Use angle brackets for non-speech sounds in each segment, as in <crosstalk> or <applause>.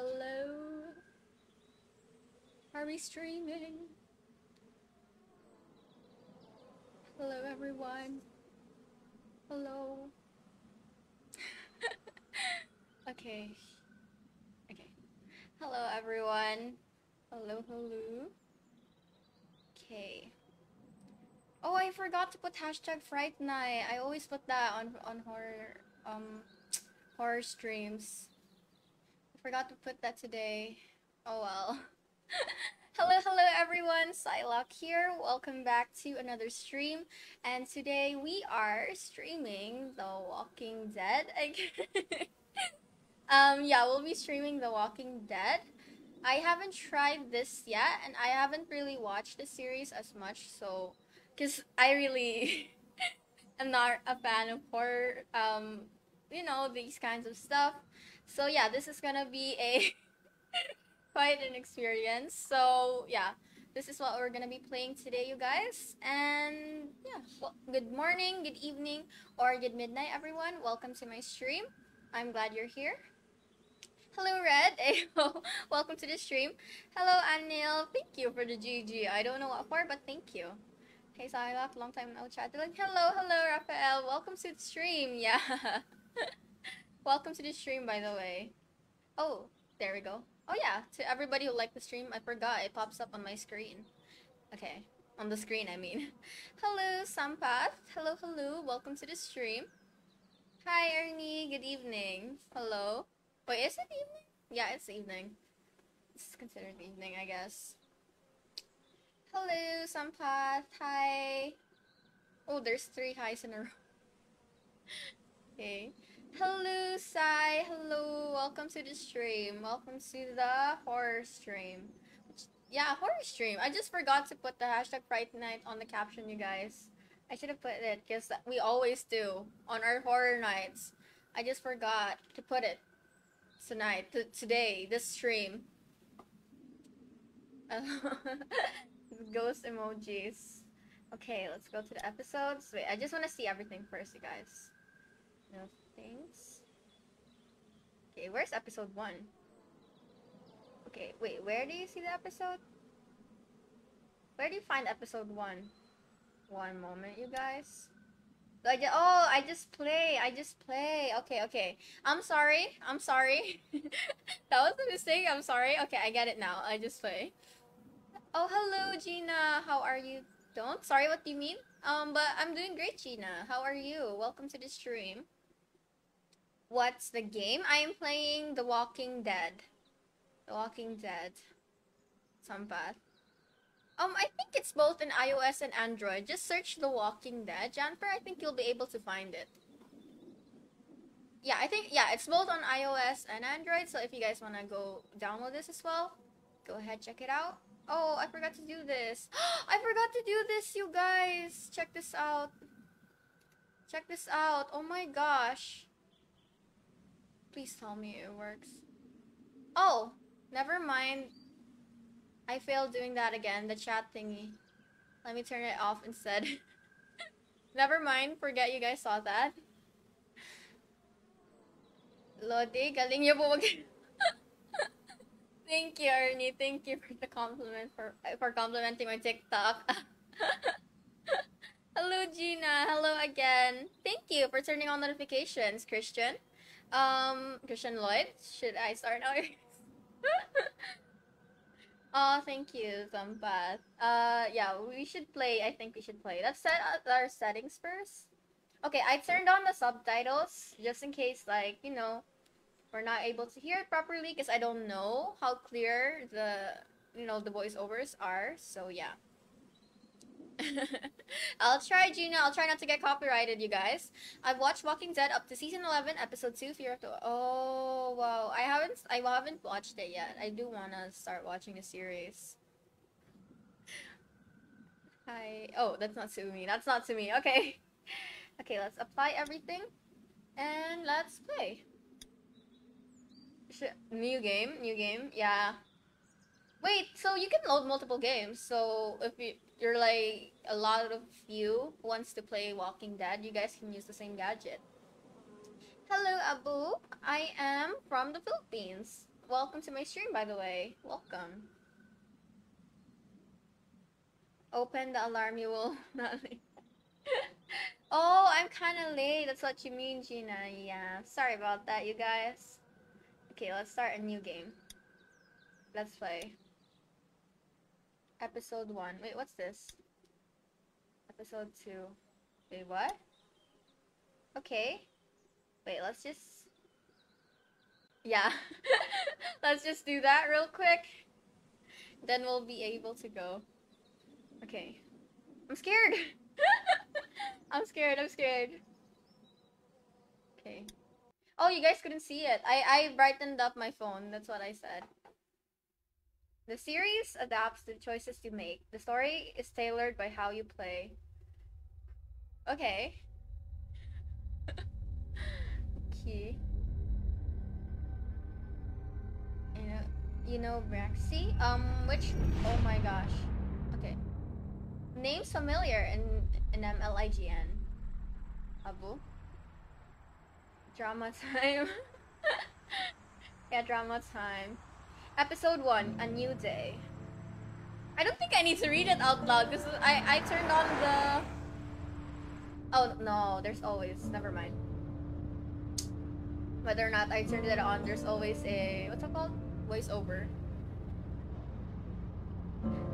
Hello. Are we streaming? Hello, everyone. Hello. <laughs> okay. Okay. Hello, everyone. Hello, hello. Okay. Oh, I forgot to put hashtag Fright Night. I always put that on on horror um horror streams. Forgot to put that today. Oh well. <laughs> hello, hello everyone. Psylocke here. Welcome back to another stream. And today we are streaming The Walking Dead <laughs> um yeah, we'll be streaming The Walking Dead. I haven't tried this yet and I haven't really watched the series as much, so because I really <laughs> am not a fan of horror, um, you know, these kinds of stuff. So yeah, this is gonna be a <laughs> quite an experience. So yeah, this is what we're gonna be playing today, you guys. And yeah, well, good morning, good evening, or good midnight, everyone. Welcome to my stream. I'm glad you're here. Hello, Red. <laughs> Welcome to the stream. Hello, Anil. Thank you for the GG. I don't know what for, but thank you. Hey, Psylocke. Long time no chat. Hello, hello, Raphael. Welcome to the stream. <laughs> Yeah. Welcome to the stream, by the way. Oh, there we go. Oh, yeah. To everybody who liked the stream, I forgot. It pops up on my screen. Okay. On the screen, I mean. <laughs> hello, Sampath. Hello, hello. Welcome to the stream. Hi, Ernie. Good evening. Hello. Wait, is it evening? Yeah, it's evening. It's considered evening, I guess. Hello, Sampath. Hi. Oh, there's three highs in a row. <laughs> okay. Hello, Sai. Hello. Welcome to the stream. Welcome to the horror stream. Yeah, horror stream. I just forgot to put the hashtag Fright Night on the caption, you guys. I should have put it because we always do on our horror nights. I just forgot to put it tonight, today, this stream. <laughs> Ghost emojis. Okay, let's go to the episodes. Wait, I just want to see everything first, you guys. No things. Okay, where's episode one? Okay, wait, where do you see the episode? Where do you find episode one? One moment, you guys. I just, oh, I just play. I just play. Okay, okay. I'm sorry. I'm sorry. <laughs> that was a mistake. I'm sorry. Okay, I get it now. I just play. Oh, hello, Gina. How are you? Don't. Sorry, what do you mean? Um, but I'm doing great, Gina. How are you? Welcome to the stream. What's the game? I am playing The Walking Dead. The Walking Dead. Some Sampath. Um, I think it's both in iOS and Android. Just search The Walking Dead, Janper. I think you'll be able to find it. Yeah, I think, yeah, it's both on iOS and Android. So if you guys want to go download this as well, go ahead, check it out. Oh, I forgot to do this. <gasps> I forgot to do this, you guys. Check this out. Check this out. Oh my gosh. Please tell me it works. Oh, never mind. I failed doing that again, the chat thingy. Let me turn it off instead. <laughs> Never mind, forget you guys saw that. Lodi, galing niyo po <laughs> Thank you, Ernie. Thank you for the compliment for for complimenting my TikTok. <laughs> Hello, Gina. Hello again. Thank you for turning on notifications, Christian. Um, Christian Lloyd. Should I start now? <laughs> Oh, thank you, Sampath. Uh, yeah, we should play. I think we should play. Let's set our settings first. Okay, I turned on the subtitles just in case, like, you know, we're not able to hear it properly because I don't know how clear the, you know, the voiceovers are. So, yeah. <laughs> I'll try, Gina. I'll try not to get copyrighted, you guys. I've watched Walking Dead up to season eleven, episode two. Fear of the. Oh wow! I haven't. I haven't watched it yet. I do wanna start watching the series. Hi. Oh, that's not to me. That's not to me. Okay. <laughs> Okay, let's apply everything, and let's play. New game. New game. Yeah. Wait. So you can load multiple games. So if you you're like a lot of you wants to play Walking Dead, you guys can use the same gadget. Hello, Abu. I am from the Philippines. welcome to my stream, by the way. Welcome. Open the alarm, you will <laughs> not leave. <laughs> oh, I'm kind of late. That's what you mean, Gina. Yeah, sorry about that, you guys. Okay, let's start a new game. Let's play. Episode 1. Wait, what's this? Episode 2. Wait, what? Okay. Wait, let's just... Yeah. <laughs> let's just do that real quick. Then we'll be able to go. Okay. I'm scared. <laughs> I'm scared. I'm scared. Okay. Oh, you guys couldn't see it. I I brightened up my phone. That's what I said. The series adapts the choices you make. The story is tailored by how you play. Okay. <laughs> okay. You know, you know Braxy? Um, which? Oh my gosh. Okay. Names familiar in in MLIGN. Abu. Drama <laughs> time. yeah, drama time. Episode 1, A New Day. I don't think I need to read it out loud because I, I turned on the... Oh, no, there's always... Never mind. Whether or not I turned it on, there's always a... What's it called? Voiceover.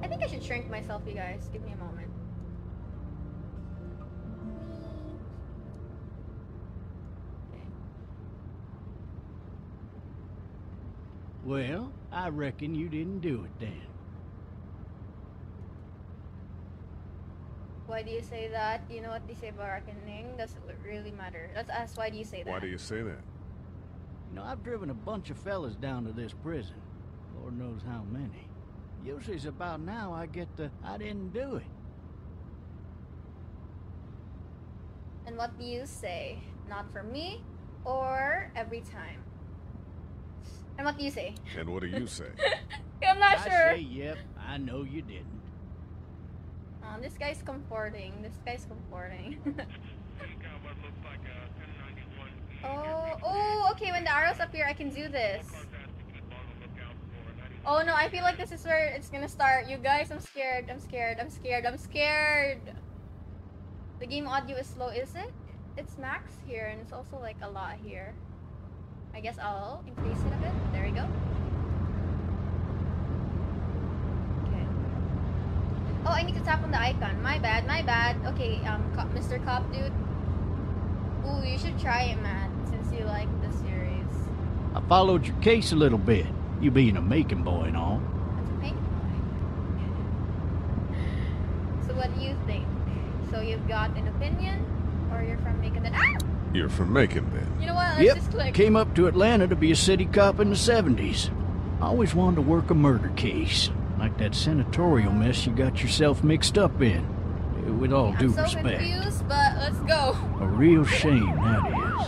I think I should shrink myself, you guys. Give me a moment. Well, I reckon you didn't do it then. Why do you say that? You know what they say about reckoning? Does it really matter? Let's ask why do you say that? Why do you say that? You know, I've driven a bunch of fellas down to this prison. Lord knows how many. Usually it's about now I get the, I didn't do it. And what do you say? Not for me or every time? And what do you say? And what do you say? <laughs> I'm not I sure. say, yep, I know you didn't. Oh, this guy's comforting. This guy's comforting. <laughs> oh, oh, okay. When the arrows appear, I can do this. Oh no, I feel like this is where it's gonna start. You guys, I'm scared. I'm scared. I'm scared. I'm scared. The game audio is slow, is it? It's max here, and it's also like a lot here. I guess I'll increase it a bit. There we go. Okay. Oh, I need to tap on the icon. My bad, my bad. Okay, um, cop, Mr. Cop Dude. Ooh, you should try it, man, since you like the series. I followed your case a little bit, you being a Macon boy and all. That's a pink <laughs> So what do you think? So you've got an opinion, or you're from Macon ah! You're from Macon, then. You know what? Let's yep, just click. came up to Atlanta to be a city cop in the 70s. I always wanted to work a murder case, like that senatorial mess you got yourself mixed up in. With all I'm due so respect. confused, but let's go. A real shame, that is.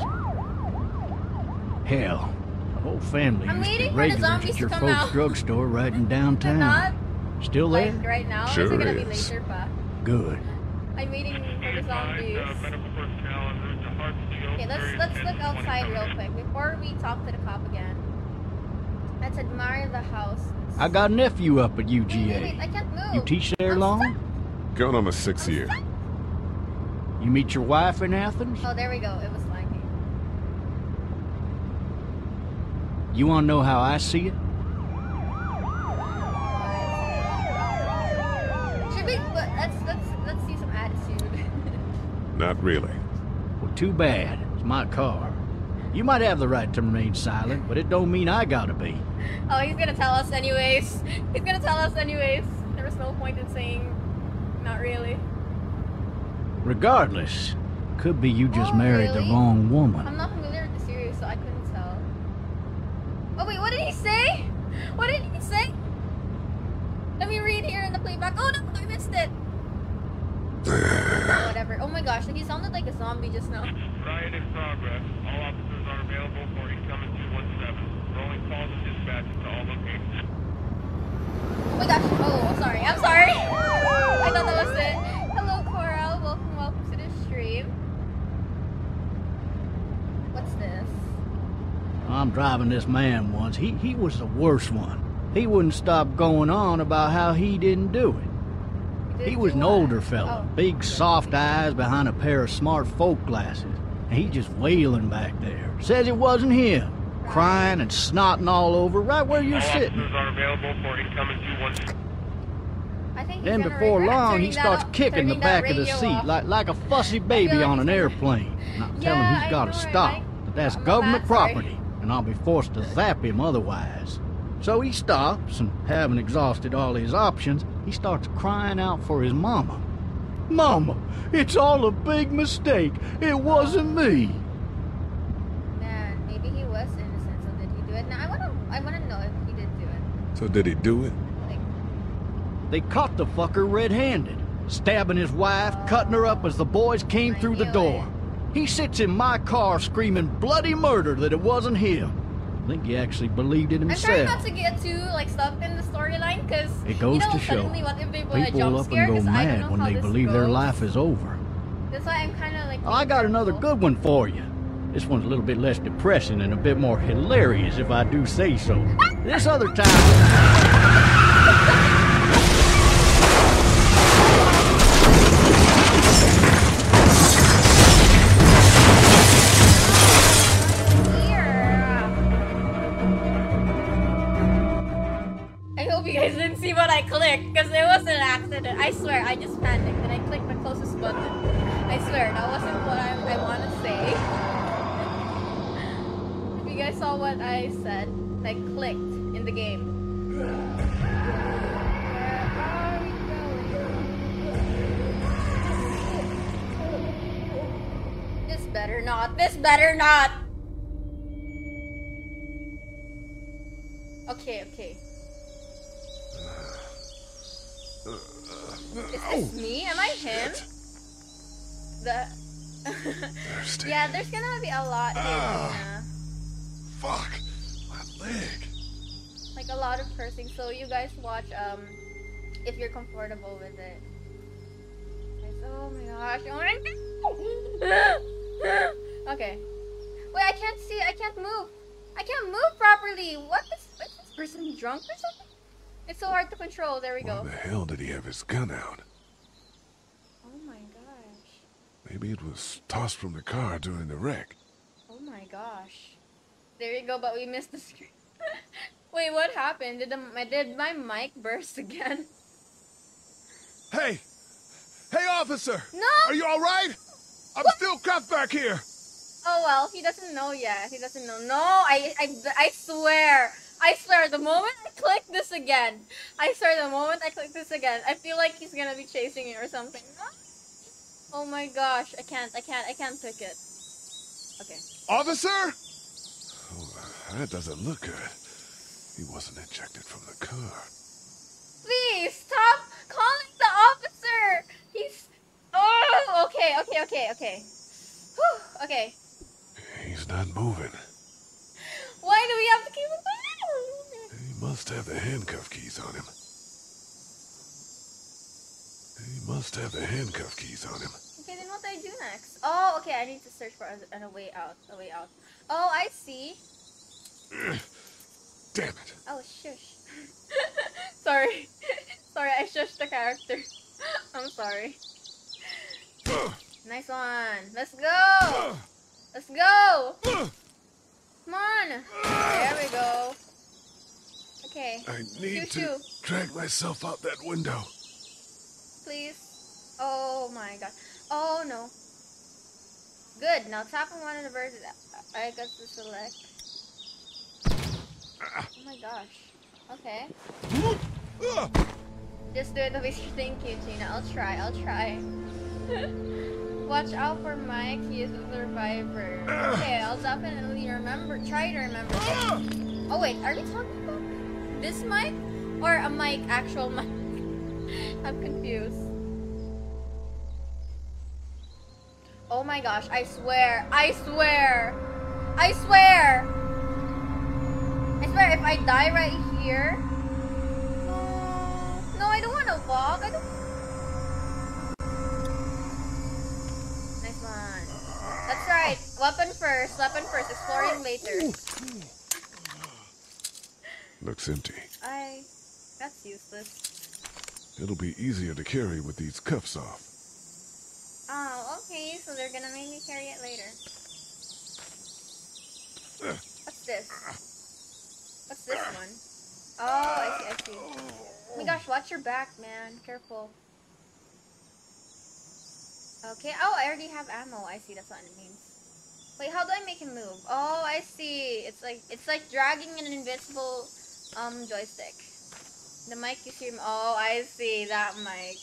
Hell, the whole family I'm used to be for regulars at your folks' out. drugstore right in <laughs> downtown. not Still there? right now. Sure is it gonna be is. later, pa? Good. I'm waiting for the zombies. Okay, let's let's look outside real quick before we talk to the cop again. Let's admire the house. I got a nephew up at Wait, wait, wait, I UGA. can't move. You teach there I'm long? stuck. Going on my sixth year. You meet your wife in Athens? Oh, there we go. It was lagging. You want to know how I see it? Should we? Let's let's let's see some attitude. <laughs> Not really. Well, too bad. It's my car. You might have the right to remain silent, but it don't mean I gotta be. oh, he's gonna tell us anyways. He's gonna tell us anyways. There was no point in saying, not really. Regardless, could be you just Oh, married the wrong woman. I'm not familiar with the series, so I couldn't tell. Oh wait, what did he say? What did he say? Let me read here in the playback. Oh no, I missed it. <laughs> Oh, whatever. Oh my gosh, he sounded like a zombie just now. Riot in progress. All officers are available for incoming 217. Rolling calls and dispatches to all locations. Oh my gosh. Oh, I'm sorry. I'm sorry. <laughs> I thought that was it. Hello, Coral. Welcome, welcome to the stream. What's this? I'm driving this man once. He, he was the worst one. He wouldn't stop going on about how he didn't do it. Did He was an older fella, Oh, big soft eyes behind a pair of smart folk glasses. And he just wailing back there. Says it wasn't him. Crying and snotting all over right where you're All sitting. officers are available for incoming 217. I think he's Then before long, he starts off- kicking the back of the seat like, like a fussy baby like on an airplane. And I tell Yeah, him he's got to stop. right? But that's I'm government bad, property, and I'll be forced to zap him otherwise. So he stops, and having exhausted all his options, he starts crying out for his mama. Mama, it's all a big mistake. It wasn't me. Man, maybe he was innocent, so did he do it? Now I wanna, I wanna know if he did do it. So did he do it? Like, They caught the fucker red-handed, stabbing his wife, cutting her up as the boys came I through the knew door. He sits in my car screaming bloody murder that it wasn't him. I think he actually believed it I'm trying himself. not to get too like stuck in the storyline because It goes you know, to show suddenly what if they put a People jump up and go mad when they believe their life is over. That's why I'm kind of like. Oh, I being got another good one for you. This one's a little bit less depressing and a bit more hilarious, if I do say so. <laughs> This other time. Saw what I said, I clicked in the game. Where are we going? This better not. This better not. Okay, okay. Is this me? Am I him? The. <laughs> Yeah, there's gonna be a lot here, Ah. Gina. Fuck. My leg. Like a lot of cursing. So you guys watch um, if you're comfortable with it. Oh my gosh! Oh <laughs> okay. Wait, I can't see. I can't move. I can't move properly. What is? Is this person drunk or something? It's so hard to control. There we Why go. the hell did he have his gun out? Oh my gosh. Maybe it was tossed from the car during the wreck. Oh my gosh. There you go, but we missed the screen. <laughs> Wait, what happened? Did the my did my mic burst again? Hey! Hey, officer! No! Are you alright? I'm still cuffed back here! Oh well, he doesn't know yet. He doesn't know. No, I I I swear. I swear, the moment I click this again, I swear, the moment I click this again, I feel like he's gonna be chasing me or something. Oh my gosh, I can't, I can't, I can't pick it. Okay. Officer? That doesn't look good. He wasn't ejected from the car. Please stop calling the officer. He's. Oh, okay, okay, okay, okay. Whew, okay. He's not moving. Why do we have to keep it? He must have the handcuff keys on him. He must have the handcuff keys on him. Okay, then what do I do next? Oh, okay, I need to search for a, a way out. A way out. Oh, I see. Damn it. Oh, shush. <laughs> sorry. <laughs> sorry, I shushed the character. I'm sorry. <sighs> Nice one. Let's go. Let's go. Come on. There we go. Okay. I need Shoo, to drag myself out that window. Please. Oh my god. Oh no. Good. Now tap on one of the birds. I got to select. Oh my gosh. Okay. <gasps> Just do it the way you think you, Gina. I'll try. I'll try. <laughs> Watch out for Mike. He is a survivor. Okay, I'll definitely remember. Try to remember. <gasps> Oh wait, are we talking about this mic or a mic? Actual mic? <laughs> I'm confused. Oh my gosh! I swear! I swear! I swear! I swear, if I die right here. No, no, I don't want to walk. I don't. Nice one. That's right. Weapon first, weapon first, exploring later. Looks empty. I... That's useless. It'll be easier to carry with these cuffs off. Oh, okay, so they're gonna make me carry it later. What's this? What's this one? Oh, I see, I see. Oh my gosh, watch your back, man. Careful. Okay, oh, I already have ammo. I see, that's what it means. Wait, how do I make him move? Oh, I see. It's like it's like dragging an invincible um joystick. The mic you see Oh, I see that mic.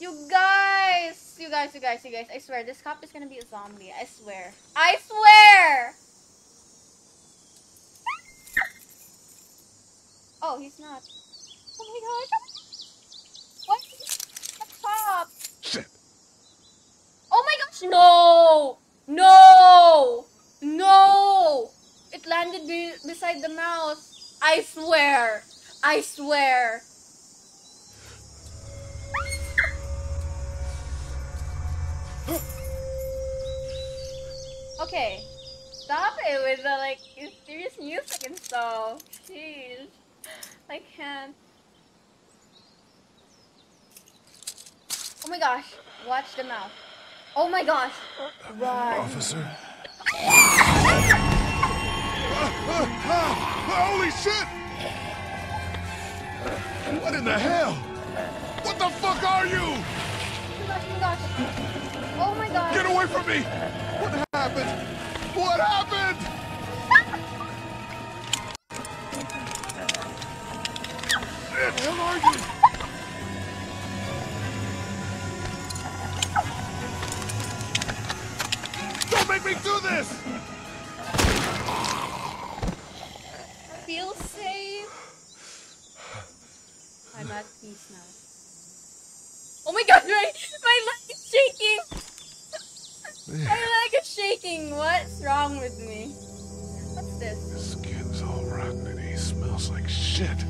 You guys! You guys, you guys, you guys. I swear, this cop is gonna be a zombie. I swear. I swear! Oh, he's not. Oh my gosh. What? The! Shit! Oh my gosh, no! No! No! It landed be beside the mouse. I swear. I swear. <gasps> Okay. Stop it with the like mysterious music and stuff. Jeez. I can't. Oh my gosh. Watch the mouth. Oh my gosh. Run. Officer? Holy shit! What in the hell? What the fuck are you? Oh my gosh, oh my gosh. Oh my gosh. Get away from me! What happened? What happened? Bitch, where are you? Don't make me do this! Feel safe. I'm at peace now. Oh my god, my, my leg is shaking! My leg is shaking! What's wrong with me? What's this? His skin's all rotten and he smells like shit.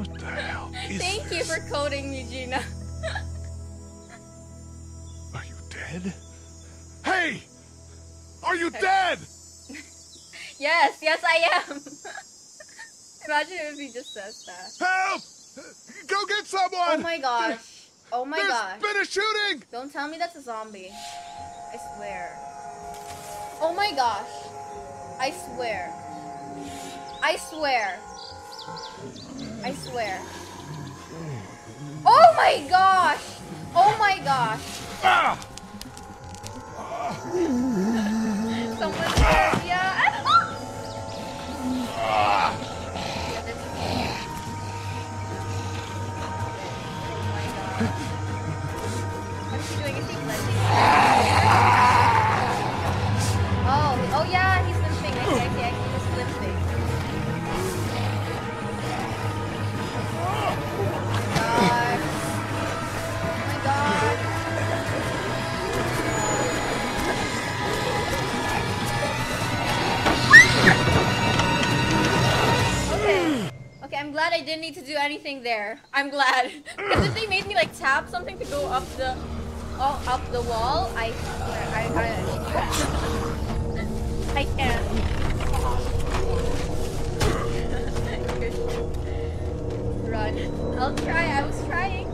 What the hell Thank you for coding me, Gina. Are you dead? Hey! Are you dead? <laughs> Yes, yes I am! <laughs> Imagine if he just says that. Help! Go get someone! Oh my gosh. Oh my There's gosh. been a shooting! Don't tell me that's a zombie. I swear. Oh my gosh. I swear. I swear. I swear. Oh my gosh. Oh my gosh. Someone said, yeah. Ah! Glad I didn't need to do anything there. I'm glad. <laughs> Because if they made me like tap something to go up the oh, up the wall, I I I, I can't. <laughs> <laughs> Run. I'll try. I was trying.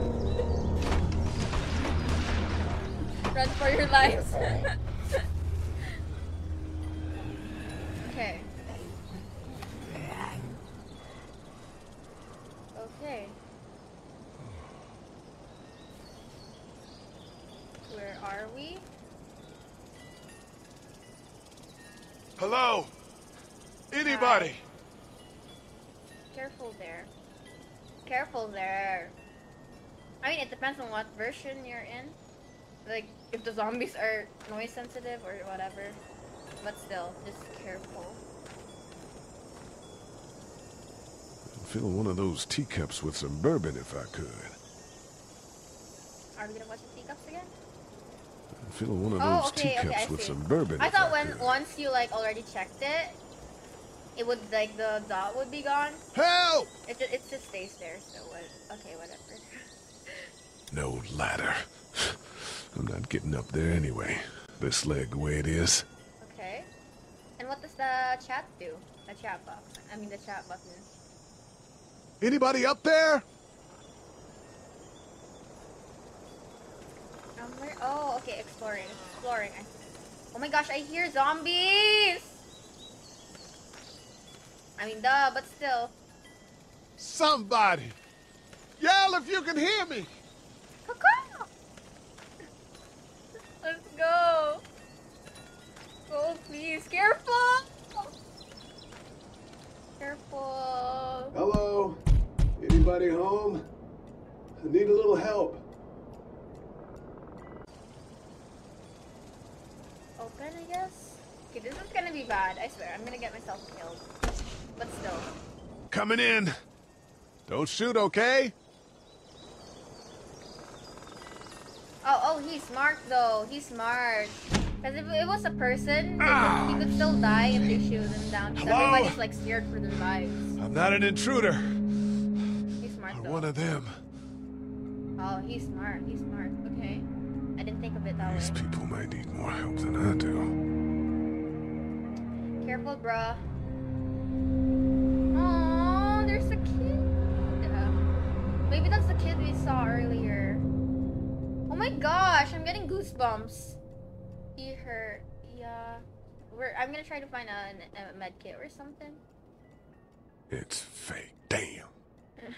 Run for your lives. okay. Okay. Where are we? Hello? Anybody? Careful there. Careful there. I mean, it depends on what version you're in. Like, if the zombies are noise sensitive or whatever. But still, just careful. I'd fill one of those teacups with some bourbon if I could. Are we gonna watch the teacups again? I'd fill one of Oh, those okay, okay, teacups I with some bourbon I thought when once you like already checked it, it would like the dot would be gone. Help! It just, it just stays there. So what? Okay, whatever. No ladder. <sighs> I'm not getting up there anyway. this leg the way it is. Okay. And what does the chat do? The chat box. I mean the chat button. Anybody up there? Um, where? Oh, okay. Exploring. Exploring. I- Oh my gosh, I hear zombies! I mean, duh, but still. Somebody! Yell if you can hear me! Let's go! Go, please. Careful! Careful. Hello? Anybody home? I need a little help. Open, I guess? Okay, this is gonna be bad. I swear. I'm gonna get myself killed. But still. Coming in. Don't shoot, okay? Oh, oh, he's smart though. He's smart. Because if it was a person, could, ah! he could still die if they shoot him down. 'cause Hello? everybody's like scared for their lives. I'm not an intruder. He's smart Or though. one of them. Oh, he's smart. He's smart. Okay. I didn't think of it that These way. people may need more help than I do. Careful, bruh. Oh, there's a kid. Uh, maybe that's the kid we saw earlier. Oh my gosh, I'm getting goosebumps. He hurt. Yeah. We're, I'm gonna try to find a, a med kit or something. It's fake. Damn. <laughs>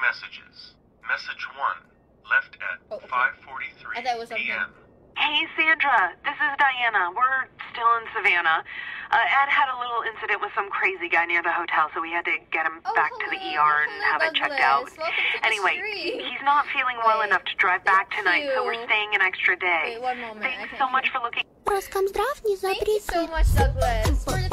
messages. Message 1, left at oh, okay. 5.43 was p.m. Hey, Sandra. This is Diana. We're still in Savannah. Uh, Ed had a little incident with some crazy guy near the hotel, so we had to get him oh, back hello. to the ER and hello, have it checked out. Anyway, he's not feeling well Wait, enough to drive back tonight, you. so we're staying an extra day. Wait, Thanks so much for looking. Thank you so much, Douglas, for the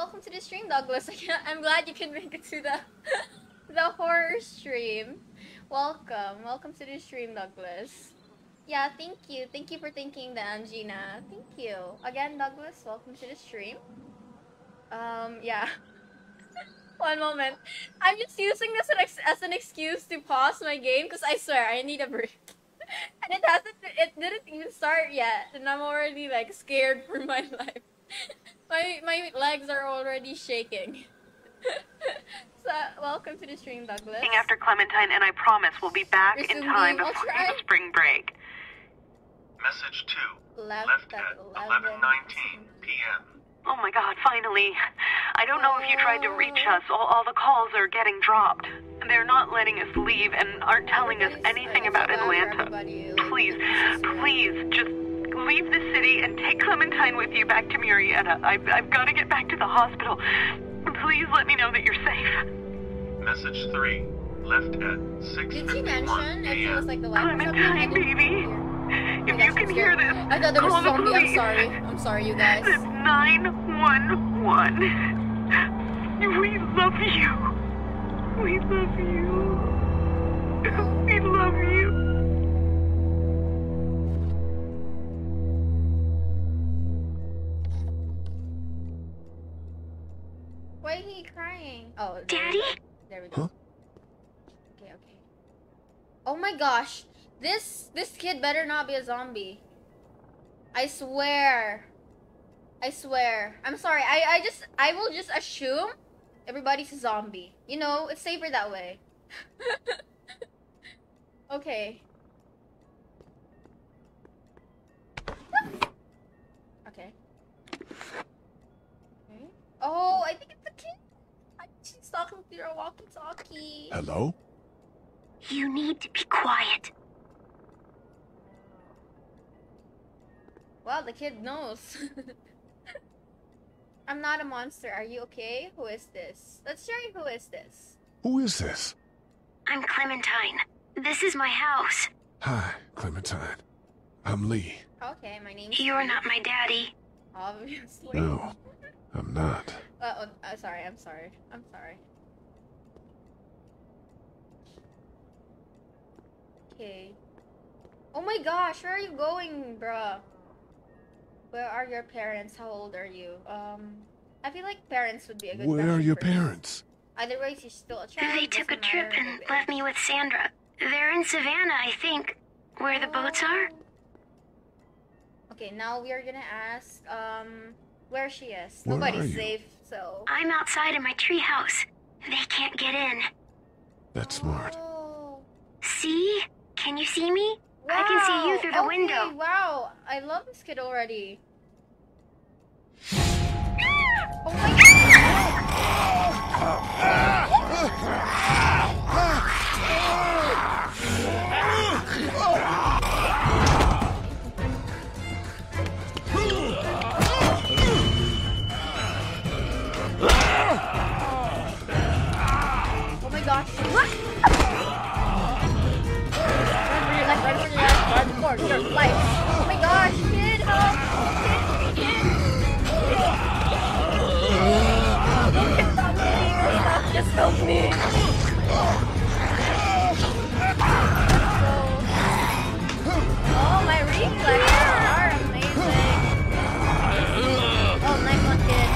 Welcome to the stream, Douglas. <laughs> I'm glad you can make it to the <laughs> the horror stream. Welcome, welcome to the stream, Douglas. Yeah, thank you. Thank you for thinking the Angina. Thank you again, Douglas. Welcome to the stream. Um, yeah. <laughs> One moment. I'm just using this as an, ex- as an excuse to pause my game because I swear I need a break. and it hasn't. It didn't even start yet, and I'm already like scared for my life. My my legs are already shaking. <laughs> so welcome to the stream, Douglas. After Clementine, and I promise we'll be back in time game. I'll before the spring break. Message two, Left, left at at 11. 11:19 p.m. Oh my god, finally. I don't know if you tried to reach us. All, all the calls are getting dropped. They're not letting us leave and aren't telling us anything about Atlanta. Please, this is real. please, just leave the city and take Clementine with you back to Murrieta. I've, I've got to get back to the hospital. Please let me know that you're safe. Message three, left at 6:51 Did she mention if she was like the wife or something? I Clementine, didn't baby. If you can hear this, I thought there was call a the zombie. I'm sorry. I'm sorry, you guys. It's 911. We love you. We love you. We love you. Why is he crying? Oh, there we Daddy? go. There we go. Huh? Okay, okay. Oh my gosh, this this kid better not be a zombie. I swear. I swear. I'm sorry. I I just I will just assume everybody's a zombie. You know, it's safer that way. <laughs> okay. <laughs> Okay. Okay. Oh, I think it's a kid. I- She's talking through a walkie-talkie. Hello? You need to be quiet. Well, the kid knows. <laughs> I'm not a monster. Are you okay? Who is this? Let's try who is this. Who is this? I'm Clementine. This is my house. Hi, Clementine. I'm Lee. Okay, my name's You're not my daddy. obviously. No, I'm not. Uh, oh, uh, sorry. I'm sorry. I'm sorry. Okay. Oh my gosh, where are you going, bruh? Where are your parents? How old are you? Um, I feel like parents would be a good Where are your for this. parents? Either way, she's still a child. They took a trip and her left me with Sandra. They're in Savannah, I think. Where the boats are? Okay, now we are gonna ask um where she is. Where are Nobody's you? safe, so. I'm outside in my treehouse. They can't get in. That's smart. Oh. See? Can you see me? I can see you through the okay, window. Wow, I love this kid already. <gasps> oh my god! <gasps> Oh. For your life. Oh my gosh, kid, help! Kid, kid. Don't get stop me, stop, just help me. Oh, my reflexes are amazing. Oh, nice one, kid.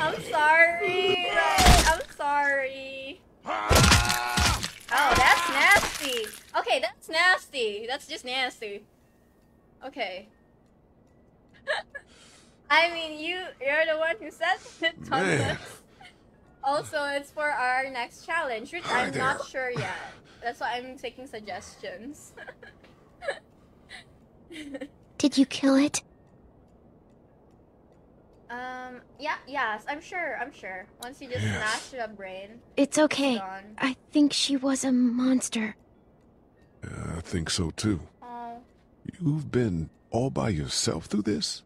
I'm <laughs> sorry. I'm sorry. Oh, that's nasty. Okay, that's nasty. That's just nasty. Okay. <laughs> I mean, you you're the one who said <laughs> it, Man. Thomas. Also, it's for our next challenge, which Hi I'm not sure yet. That's why I'm taking suggestions. <laughs> Did you kill it? um, yeah, yes, I'm sure. I'm sure. Once you just Yes. smash the brain, It's okay. gone. I think she was a monster. Yeah, I think so too. You've been all by yourself through this?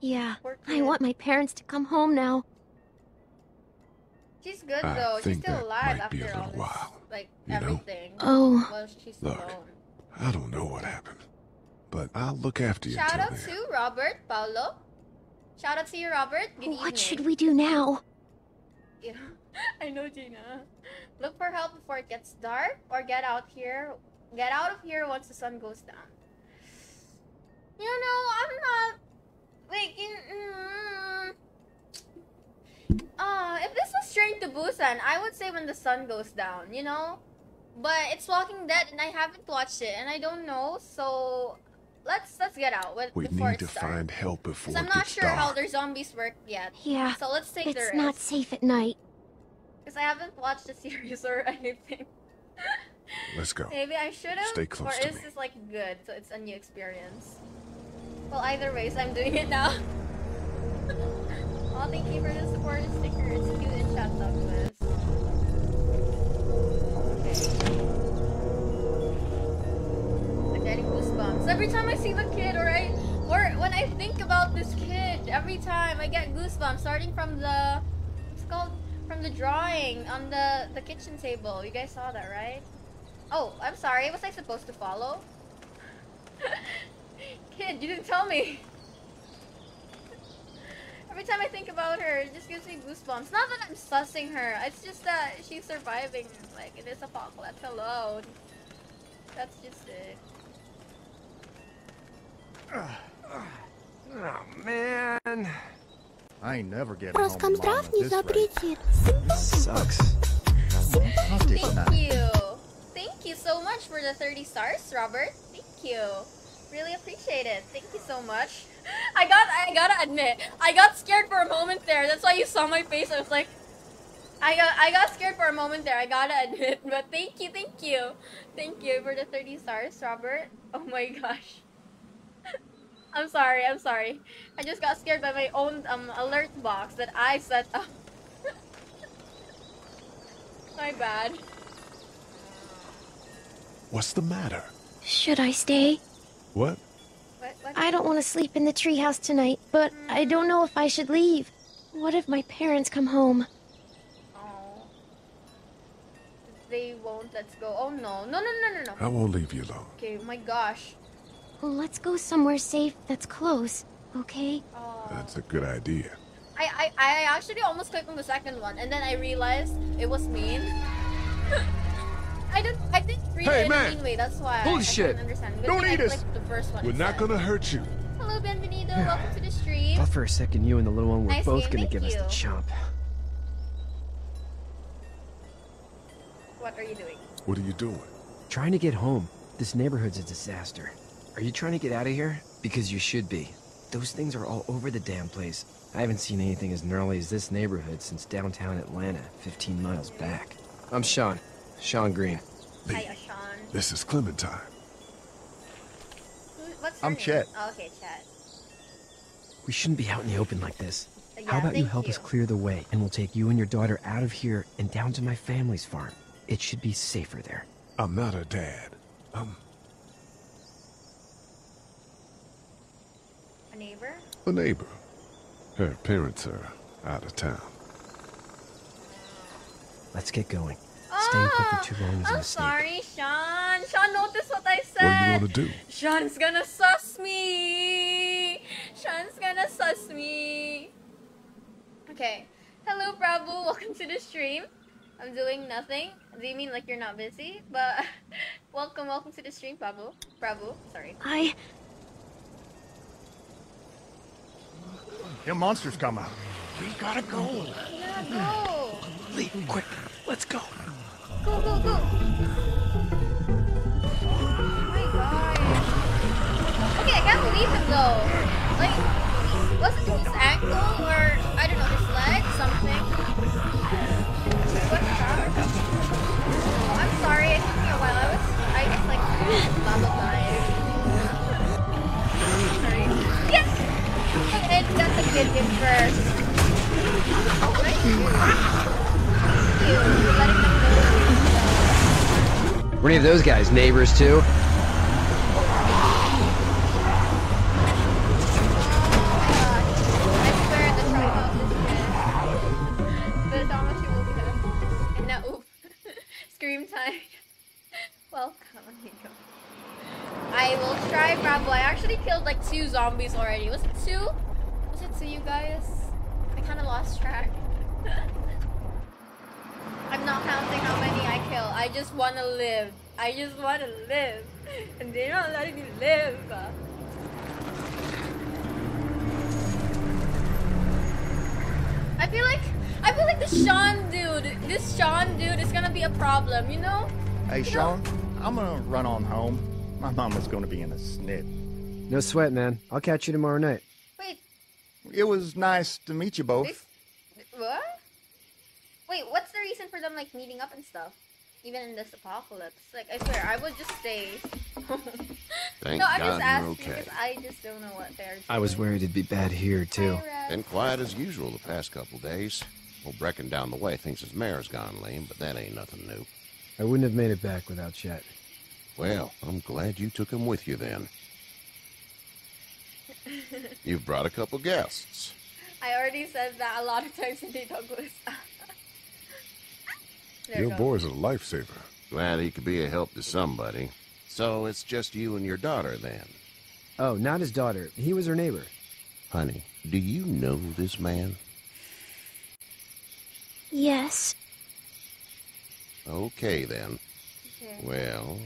Yeah. I want my parents to come home now. She's good I though. She's think still that alive might be after a all little this, while, like you know? Oh. She's Look, alone. I don't know what happened, but I'll look after you Shout until out then. to Robert Paulo. Shout out to you, Robert. Good What evening. should we do now? Yeah. <laughs> I know, Gina. Look for help before it gets dark, or get out here. Get out of here once the sun goes down. You know, I'm not like. Mm, uh, if this was Train to Busan, I would say when the sun goes down. You know, but it's Walking Dead, and I haven't watched it, and I don't know. So let's let's get out with, We before need it to starts. find help before Because I'm not gets sure how dark. their zombies work yet. Yeah. So let's take the It's risk. not safe at night. Because I haven't watched the <laughs> series or anything. Let's go. Maybe I should have. Stay close or to is me. this like good? So it's a new experience. Well, either ways, I'm doing it now. <laughs> oh, thank you for the support sticker. It's cute in chat, Douglas. Okay. I'm getting goosebumps every time I see the kid, or I, or when I think about this kid. Every time I get goosebumps, starting from the, it's called from the drawing on the the kitchen table. You guys saw that, right? Oh, I'm sorry. Was I supposed to follow? <laughs> Kid, you didn't tell me. Every time I think about her, it just gives me goosebumps. Not that I'm sussing her. It's just that she's surviving like in this apocalypse alone. That's just it. <sighs> Oh man. I ain't never getting Роском home to mom здрав at не this rate. запретит. Sucks. I'll take Thank that. you. Thank you so much for the 30 stars, Robert. Thank you. Really appreciate it. Thank you so much. I got I gotta admit, I got scared for a moment there. That's why you saw my face. I was like I got I got scared for a moment there, I gotta admit. <laughs> But thank you, thank you. Thank you for the 30 stars, Robert. Oh my gosh. <laughs> I'm sorry, I'm sorry. I just got scared by my own um alert box that I set up. <laughs> my bad. What's the matter? Should I stay? What? What, what? I don't want to sleep in the treehouse tonight, but I don't know if I should leave. What if my parents come home? Oh. They won't let's go. Oh no. No, no, no, no, no. I won't leave you alone. Okay, my gosh. Let's go somewhere safe that's close, okay? Oh. That's a good idea. I, I, I actually almost clicked on the second one and then I realized it was mean. <laughs> I didn't I didn't realize did Hey, it man. a mean way. That's why. Holy I shit. Understand. Don't eat us. clicked The first one We're not instead. gonna hurt you. Hello, Benvenido. Welcome to the stream. Thought for a second you and the little one were Nice both game, gonna thank give us the you. chomp. What are you doing? What are you doing? Trying to get home. This neighborhood's a disaster. Are you trying to get out of here? Because you should be. Those things are all over the damn place. I haven't seen anything as gnarly as this neighborhood since downtown Atlanta, 15 miles back. I'm Shawn. Shawn Greene. Hiya, Shawn. This is Clementine. Who, what's I'm name? Chet. Oh, okay, Chet. We shouldn't be out in the open like this. Uh, How about you thank help us clear the way, and we'll take you and your daughter out of here and down to my family's farm. It should be safer there. I'm not a dad. I'm A neighbor? a neighbor. Her parents are out of town. Let's get going. Staying put for too long is a I'm mistake. sorry, Shawn. Shawn, notice what I said. What do you want to do? Shawn's gonna sus me. Shawn's gonna sus me. Okay. Hello, Prabhu. <laughs> Welcome to the stream. I'm doing nothing. Do you mean like you're not busy? But <laughs> welcome, welcome to the stream, Prabhu. Prabhu, sorry. I. Them monsters come out. We gotta go. Yeah, go. Lee, quick, let's go. Go, go, go. Oh my gosh. Okay, I can't believe him though. Like, was it his ankle or, I don't know, his leg? Something. What that? Oh, I'm sorry, it took me a while. I was, I was like, blah, blah, blah. Sorry. Yes! Okay, that's a good hit first. Oh, nice. For letting them. Were any of those guys neighbors too? <laughs> I will try, Bravo. I actually killed like two zombies already. Was it two? Was it two, you guys? I kind of lost track. <laughs> I'm not counting how many I kill. I just want to live. I just want to live. <laughs> And they're not letting me live. I feel like I feel like this Shawn dude, this Shawn dude is gonna be a problem, you know? Hey, You know- Shawn, I'm gonna run on home. My mama's gonna be in a snit. No sweat, man. I'll catch you tomorrow night. Wait, It was nice to meet you both. this what? Wait, what's the reason for them like meeting up and stuff? Even in this apocalypse. Like I swear, I would just stay. <laughs> Thank no, I'm God just you're asking okay. because I just don't know what they're Doing. I was worried it'd be bad here too. Hi, Been quiet as usual the past couple days. Old Brecken down the way thinks his mare's gone lame, but that ain't nothing new. I wouldn't have made it back without Chet. Well, I'm glad you took him with you then. <laughs> You've brought a couple guests. I already said that a lot of times in the Douglas. There Your boy's a lifesaver. Glad he could be a help to somebody. So it's just you and your daughter then. Oh, not his daughter. He was her neighbor. Honey, do you know this man? Yes. Okay then. Okay. Well,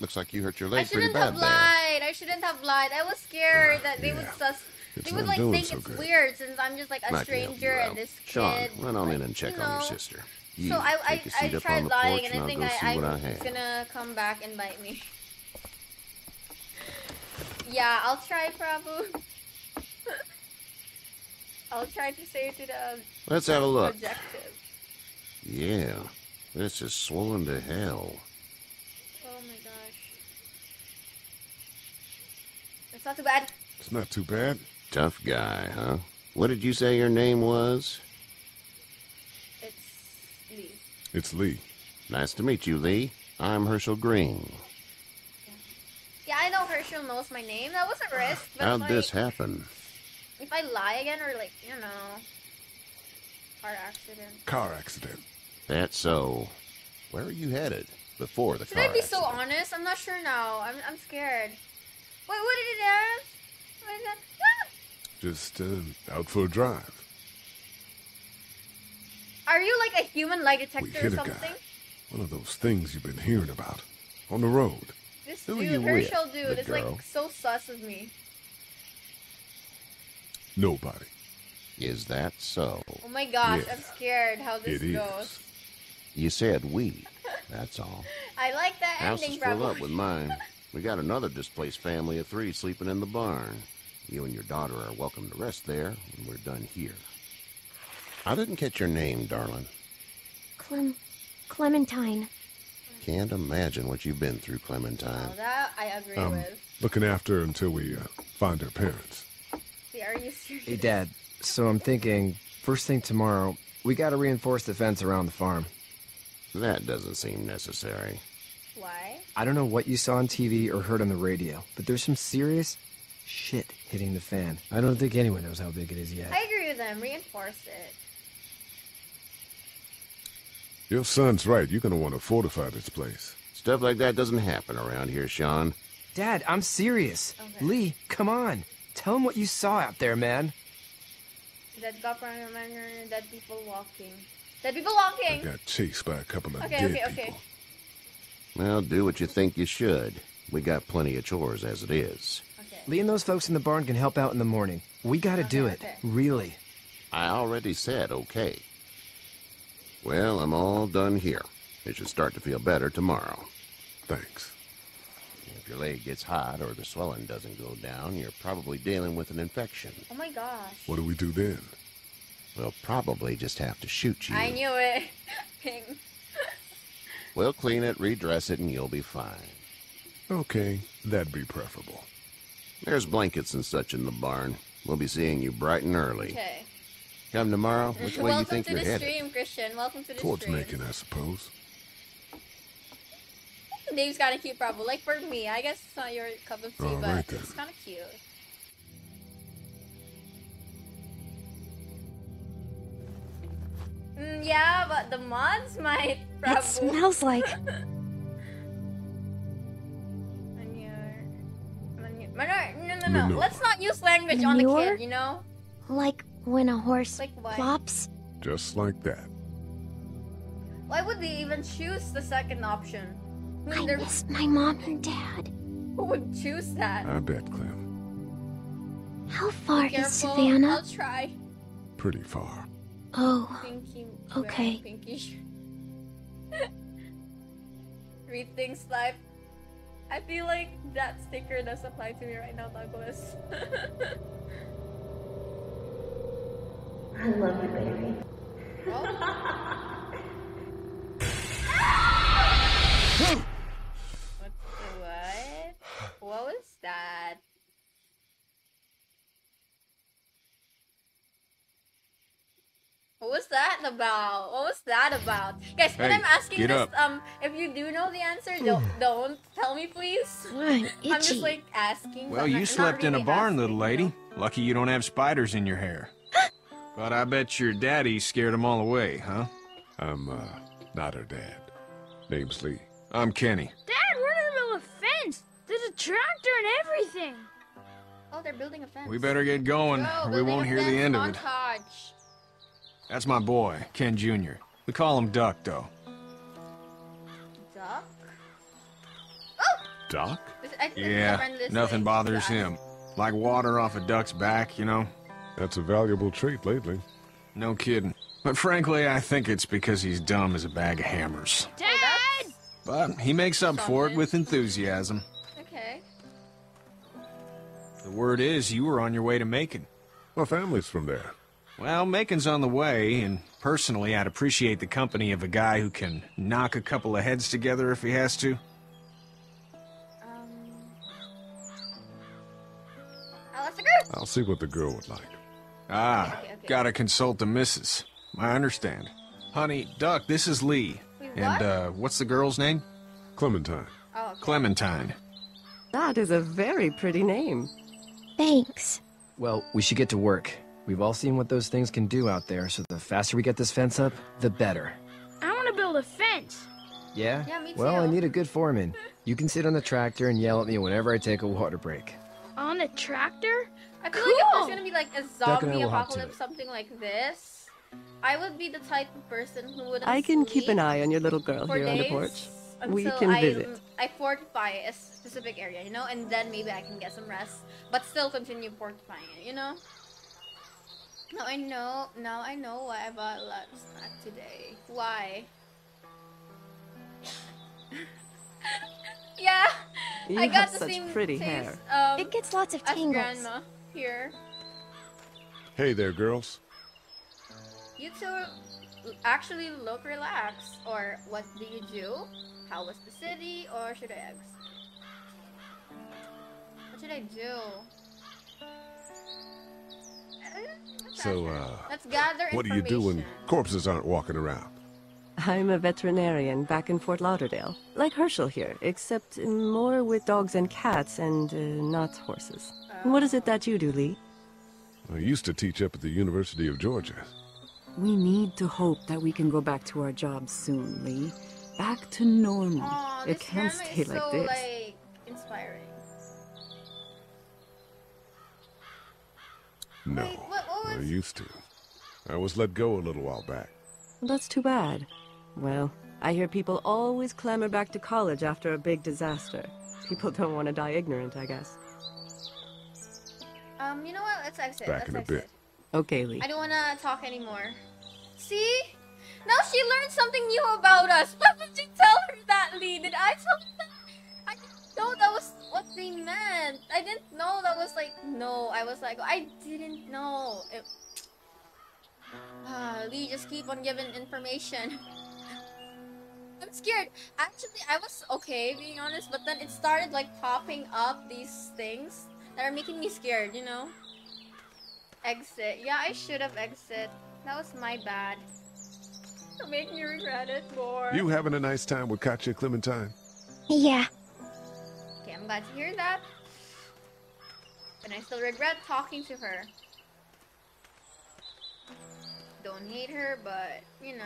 looks like you hurt your leg pretty shouldn't bad have there. lied. I shouldn't have lied. I was scared ah, that they would sus. It's They would like doing think so it's good. weird since I'm just like a Might stranger you and this Shawn, kid. run on in and check you on your sister. You So I I, take a seat I tried lying and I think I, see I what I it's gonna come back and bite me. yeah, I'll try, Prabhu. <laughs> I'll try to say it to the Let's have a look. objective. Yeah, this is swollen to hell. Oh my gosh. It's not too bad. It's not too bad. Tough guy, huh? What did you say your name was? It's Lee. It's Lee. Nice to meet you, Lee. I'm Hershel Greene. Yeah, I know Hershel knows my name. That was a risk, but How'd like, this happen? if I lie again or like, you know, car accident. Car accident. That's so. Where are you headed? Before the Should car I be so honest? I'm not sure now. I'm, I'm scared. Wait, what did it ask? What is that? Ah! Just uh, out for a drive. Are you like a human lie We detector or hit a something? guy. One of those things you've been hearing about. on the road. This Who are dude, you with, dude, the is like girl? so sus of me. Nobody. Is that so? Oh my gosh, Yeah. I'm scared how this It goes. is. You said we. <laughs> That's all. I like that House is ending, full bro. up with mine. We got another displaced family of three sleeping in the barn. You and your daughter are welcome to rest there when we're done here. I didn't catch your name, darling. Clem... Clementine. Can't imagine what you've been through, Clementine. Oh, that I agree Um, with. looking after her until we uh, find her parents. See, are you serious? Hey, Dad. So I'm thinking, first thing tomorrow, we gotta reinforce the fence around the farm. That doesn't seem necessary. Why? I don't know what you saw on TV or heard on the radio, but there's some serious shit hitting the fan. I don't think anyone knows how big it is yet. I agree with them. Reinforce it. Your son's right. You're going to want to fortify this place. Stuff like that doesn't happen around here, Shawn. Dad, I'm serious. Lee, come on. Tell him what you saw out there, man. Dead background reminder, dead people walking. Dead people walking! I walking! got chased by a couple of Okay, dead okay, people. okay. Well, do what you think you should. We got plenty of chores as it is. Okay. Lee and those folks in the barn can help out in the morning. We gotta do it. okay. Really. I already said okay. Well, I'm all done here. It should start to feel better tomorrow. Thanks. If your leg gets hot or the swelling doesn't go down, you're probably dealing with an infection. Oh my gosh. What do we do then? We'll probably just have to shoot you. I knew it. <laughs> Ping. We'll clean it, redress it, and you'll be fine. Okay, that'd be preferable. There's blankets and such in the barn. We'll be seeing you bright and early. Okay. Come tomorrow, which way Welcome you think to you're the headed? stream, Christian. Welcome to the Towards stream. Macon, I suppose. Name's kind of cute, probably. Like for me, I guess it's not your cup of tea, All but right, it's kind of cute. Mm, yeah, but the mods might probably. It smells like... <laughs> Manure. Manure. Manure. No, no, no. Manure. Let's not use language on the Manure? kid. You know. Like when a horse Like what? flops? Just like that. Why would they even choose the second option? I I mean, there- miss my mom and dad. who would choose that? I bet, Clem. How far is Savannah? I'll try. Pretty far. Oh, Pinky. Okay. Pinky. <laughs> Read things live. I feel like that sticker does apply to me right now, Douglas. <laughs> I love you, baby. what? What? What was that? What was that about? What was that about? Guys, when Hey, I'm asking this, up. um, if you do know the answer, don't <sighs> don't tell me, please. I'm I'm just like asking. Well, you slept not in a barn, asking, little you lady. know? Lucky you don't have spiders in your hair. But I bet your daddy scared them all away, huh? I'm, uh, not her dad. Name's Lee. I'm Kenny. Dad, we're in the middle of a fence. There's a tractor and everything. Oh, they're building a fence. We better get going, Go, or we won't hear the fence end of it. montage. That's my boy, Ken Jr. We call him Duck, though. Duck? Doc? This- I think my Yeah, nothing bothers Duck. him. Like water off a duck's back, you know? That's a valuable trait lately. No kidding. But frankly, I think it's because he's dumb as a bag of hammers. Dad! But he makes up for it with enthusiasm. Okay. The word is you were on your way to Macon. My family's from there. Well, Macon's on the way, and personally, I'd appreciate the company of a guy who can knock a couple of heads together if he has to. Um. That's a girl. I'll see what the girl would like. Ah, Okay, okay. gotta consult the missus. I understand. Honey, Duck, this is Lee. Wait, and, uh, what's the girl's name? Clementine. Oh, okay. Clementine. That is a very pretty name. Thanks. Well, we should get to work. We've all seen what those things can do out there, so the faster we get this fence up, the better. I want to build a fence. Yeah? Yeah, me Well, I need a good foreman. You can sit on the tractor and yell at me whenever I take a water break. On the tractor? I feel like if Cool. there's gonna be like a Duck and I zombie will hop to apocalypse, something like this, I would be the type of person who would. I can keep an eye on your little girl here on the porch. Until We can I visit. I fortify a specific area, you know, and then maybe I can get some rest, but still continue fortifying it, you know. Now I know. Now I know why I bought lunch snack today. Why? <laughs> yeah, You I have the such same pretty taste, hair. Um, It gets lots of as tingles. grandma here. Hey there, girls. You two actually look relaxed. Or what do you do? How was the city? Or should I ask? What should I do? So, uh, let's gather what do you do when corpses aren't walking around? I'm a veterinarian back in Fort Lauderdale. Like Hershel here, except more with dogs and cats and uh, not horses. What is it that you do, Lee? I used to teach up at the University of Georgia. We need to hope that we can go back to our jobs soon, Lee. Back to normal. Aw, it can't stay is like so, this. like inspiring. No, Wait, what- what I used to. I was let go a little while back. That's too bad. Well, I hear people always clamor back to college after a big disaster. People don't want to die ignorant, I guess. Um, you know what? Let's exit. Back Let's in a exit. bit. Okay, Lee. I don't wanna talk anymore. See? Now she learned something new about us. Why would you tell her that, Lee? Did I tell her that? I didn't know that was what they meant. I didn't know that was like no. I was like I didn't know. It... <sighs> Ah, Lee, just keep on giving information. <laughs> I'm scared. Actually, I was okay being honest, but then it started like popping up these things that are making me scared. You know. Exit. Yeah, I should have exit. That was my bad. It'll make me regret it more. You having a nice time with Katjaa Clementine? Yeah. Okay, I'm glad to hear that. And I still regret talking to her. Don't hate her, but, you know.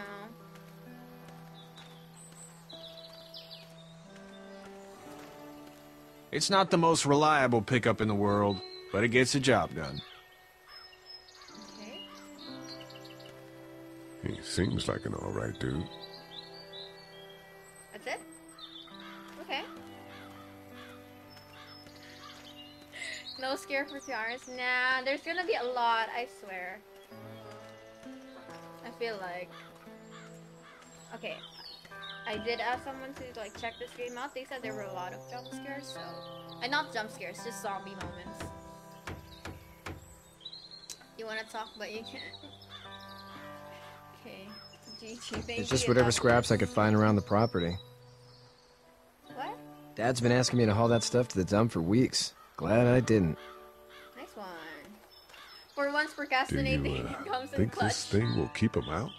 It's not the most reliable pickup in the world, but it gets the job done. He seems like an alright dude. That's it? Okay. No scare for two hours? Nah, there's gonna be a lot, I swear. I feel like. Okay. I did ask someone to like check this game out. They said there were a lot of jump scares, so. Uh, not jump scares, just zombie moments. You wanna talk, but you can't. Okay. GG, thank It's just you, whatever scraps I could find around the property. What? Dad's been asking me to haul that stuff to the dump for weeks. Glad I didn't. Nice one. For once Do procrastinating you <laughs> uh, comes in think this thing will keep him out?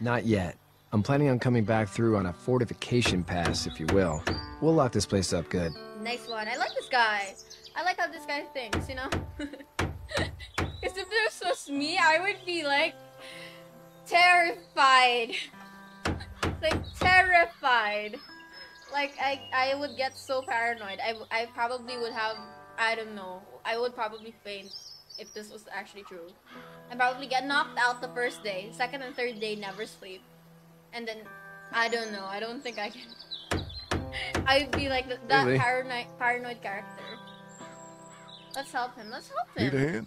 Not yet. I'm planning on coming back through on a fortification pass, if you will. We'll lock this place up good. Nice one. I like this guy. I like how this guy thinks, you know? Because <laughs> if this was me, I would be like terrified. <laughs> like terrified. Like I, I would get so paranoid. I, I probably would have, I don't know. I would probably faint if this was actually true. I probably get knocked out the first day. Second and third day, never sleep. And then, I don't know. I don't think I can. <laughs> I'd be like th- that Really? paranoid, paranoid character. Let's help him. Let's help him. Need a hand?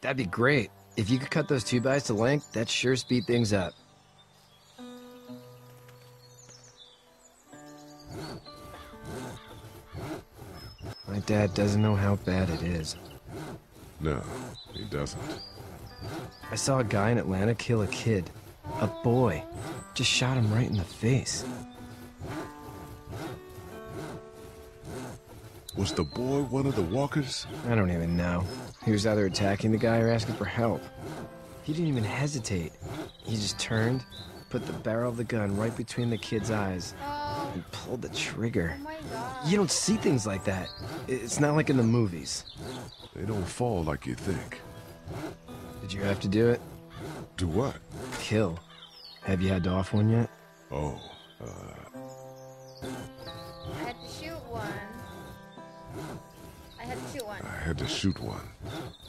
That'd be great. If you could cut those two buys to length, that'd sure speed things up. My dad doesn't know how bad it is. No, he doesn't. I saw a guy in Atlanta kill a kid. A boy. Just shot him right in the face. Was the boy one of the walkers? I don't even know. He was either attacking the guy or asking for help. He didn't even hesitate. He just turned, put the barrel of the gun right between the kid's eyes, and pulled the trigger. Oh you don't see things like that. It's not like in the movies. They don't fall like you think. Did you have to do it? Do what? Kill. Have you had to off one yet? Oh, uh, I had to shoot one. I had to shoot one. I had to shoot one.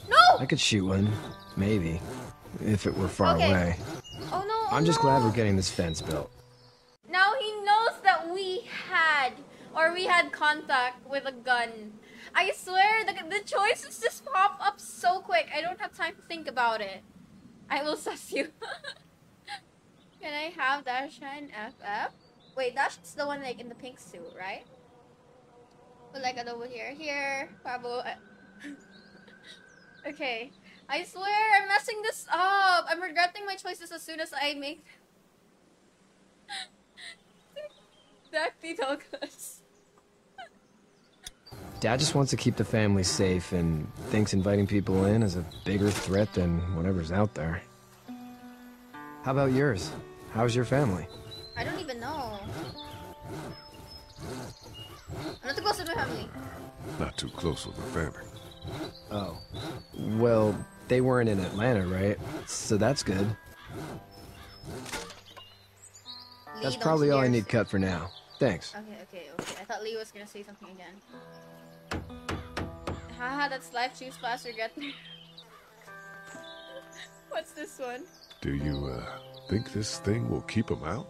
No! I could shoot one. Maybe. If it were far Okay. away. Oh no! I'm just no. glad we're getting this fence built. Now he knows that we had or we had contact with a gun. I swear the the choices just pop up so quick. I don't have time to think about it. I will suss you. <laughs> Can I have Dasha and FF? Wait, Dasha's the one like in the pink suit, right? But like over here, here, Pablo. <laughs> okay, I swear I'm messing this up. I'm regretting my choices as soon as I make. <laughs> Daphne Douglas. Dad just wants to keep the family safe and thinks inviting people in is a bigger threat than whatever's out there. How about yours? How's your family? I don't even know. I'm not too close to my family. Not too close with the family. Oh. Well, they weren't in Atlanta, right? So that's good. Lee, That's probably all I need cut for now. Thanks. Okay, okay, okay. I thought Lee was gonna say something again. Haha, that's life choose fast or get there. What's this one? Do you, uh, think this thing will keep him out?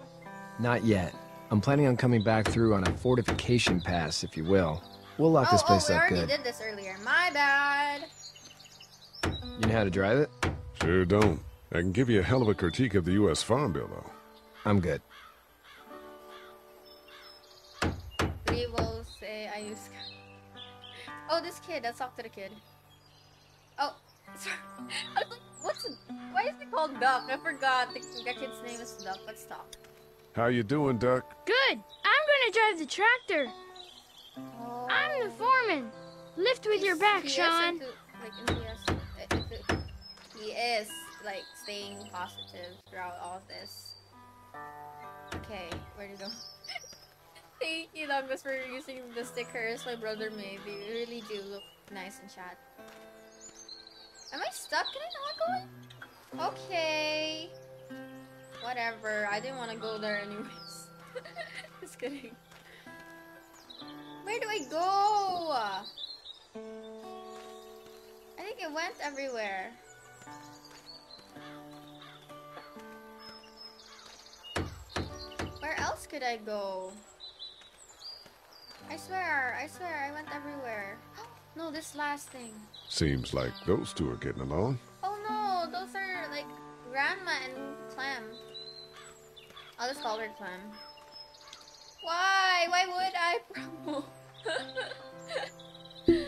Not yet. I'm planning on coming back through on a fortification pass, if you will. We'll lock oh, this place oh, we up already good. did this earlier. My bad. You know how to drive it? Sure don't. I can give you a hell of a critique of the U.S. Farm Bill, though. I'm good. Oh, this kid. Let's talk to the kid. Oh, <laughs> sorry. I was like, what's? Why is it called Duck? I forgot. The, the kid's name is Duck. Let's talk. How you doing, Duck? Good. I'm gonna drive the tractor. I'm the foreman. Lift with your back, He is Shawn. into- like, into- yes, uh, into- he is like staying positive throughout all of this. Okay, where to go? Thank you, Douglas, for using the stickers my brother made. They really do look nice in chat. Am I stuck? Can I not go? in? Okay. Whatever. I didn't want to go there anyways. <laughs> Just kidding. Where do I go? I think it went everywhere. Where else could I go? I swear, I swear, I went everywhere. <gasps> no, this last thing. Seems like those two are getting along. Oh no, those are like Grandma and Clem. I'll just call her Clem. Why? Why would I <laughs> promo? um, <laughs>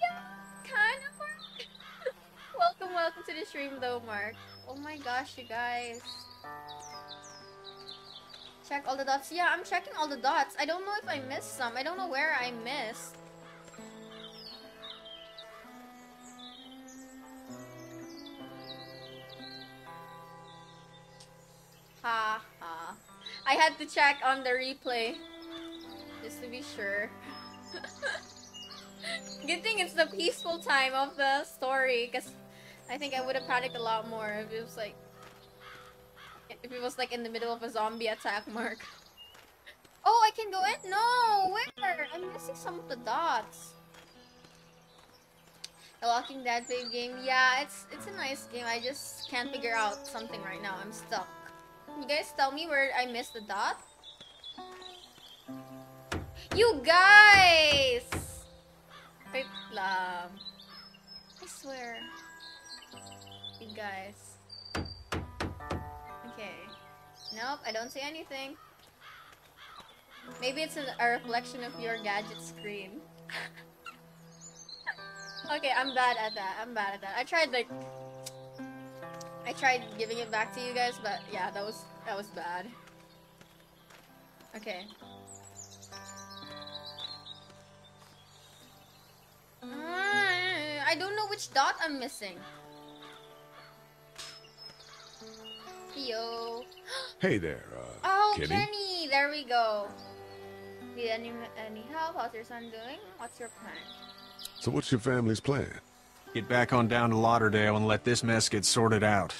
yeah, kind of. Mark. <laughs> welcome, welcome to the stream, though, Mark. Oh my gosh, you guys. Check all the dots. Yeah, I'm checking all the dots. I don't know if I missed some. I don't know where I missed. Ha ha. I had to check on the replay. Just to be sure. <laughs> Good thing it's the peaceful time of the story, because I think I would have panicked a lot more if it was like if it was like in the middle of a zombie attack mark. Oh, I can go in? No, where? I'm missing some of the dots. The Walking Dead babe game. Yeah, it's it's a nice game. I just can't figure out something right now. I'm stuck. You guys tell me where I missed the dot? You guys! Wait. I swear. You guys. Nope, I don't see anything. Maybe it's a, reflection of your gadget screen. <laughs> okay, I'm bad at that. I'm bad at that. I tried like I tried giving it back to you guys, but yeah, that was that was bad. Okay. Ah, I don't know which dot I'm missing. Yo. <gasps> Hey there, uh, Oh, Kenny. Kenny. There we go. Need any any help? How's your son doing? What's your plan? So what's your family's plan? Get back on down to Lauderdale and let this mess get sorted out.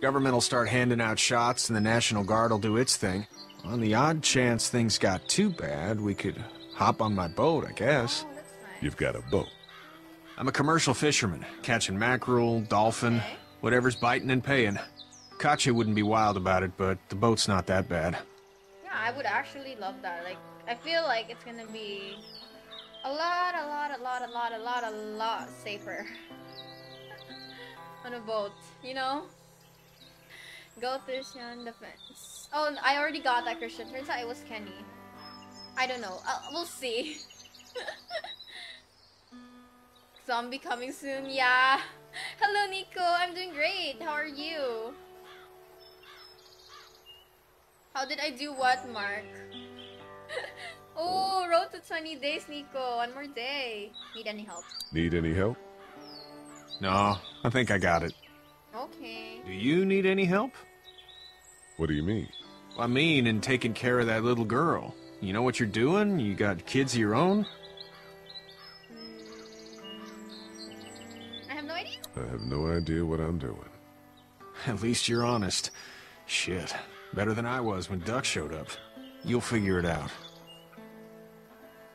Government will start handing out shots and the National Guard will do its thing. On the odd chance things got too bad, we could hop on my boat, I guess. You've got a boat. I'm a commercial fisherman, catching mackerel, dolphin, whatever's biting and paying. Katjaa wouldn't be wild about it, but the boat's not that bad. Yeah, I would actually love that. Like, I feel like it's gonna be a lot, a lot, a lot, a lot, a lot, a lot safer <laughs> on a boat. You know? Go Christian defense. Oh, I already got that Christian. Turns out it was Kenny. I don't know. Uh, we'll see. <laughs> Zombie coming soon. Yeah. <laughs> Hello, Nico. I'm doing great. How are you? How did I do what, Mark? <laughs> oh, road to 20 days, Nico. One more day. Need any help? Need any help? No, I think I got it. Okay. Do you need any help? What do you mean? I mean, in taking care of that little girl. You know what you're doing? You got kids of your own? Mm. I have no idea. I have no idea what I'm doing. At least you're honest. Shit. Better than I was when Duck showed up. You'll figure it out.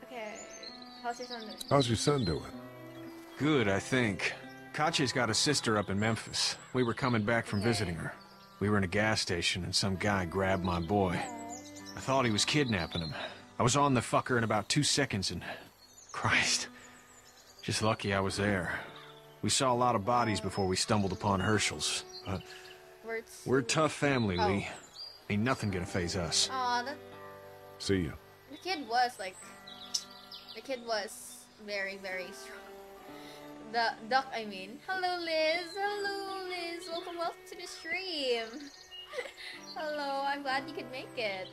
Okay. How's your son doing? How's your son doing? Good, I think. Katjaa's got a sister up in Memphis. We were coming back from visiting her. We were in a gas station and some guy grabbed my boy. I thought he was kidnapping him. I was on the fucker in about two seconds and... Christ. Just lucky I was there. We saw a lot of bodies before we stumbled upon Hershel's, but... Words. We're a tough family, Oh. Lee. Ain't nothing gonna phase us. Aw, the, See ya. the kid was like... The kid was very, very strong. The duck, I mean. Hello, Liz. Hello, Liz. Welcome, welcome to the stream. <laughs> Hello, I'm glad you could make it.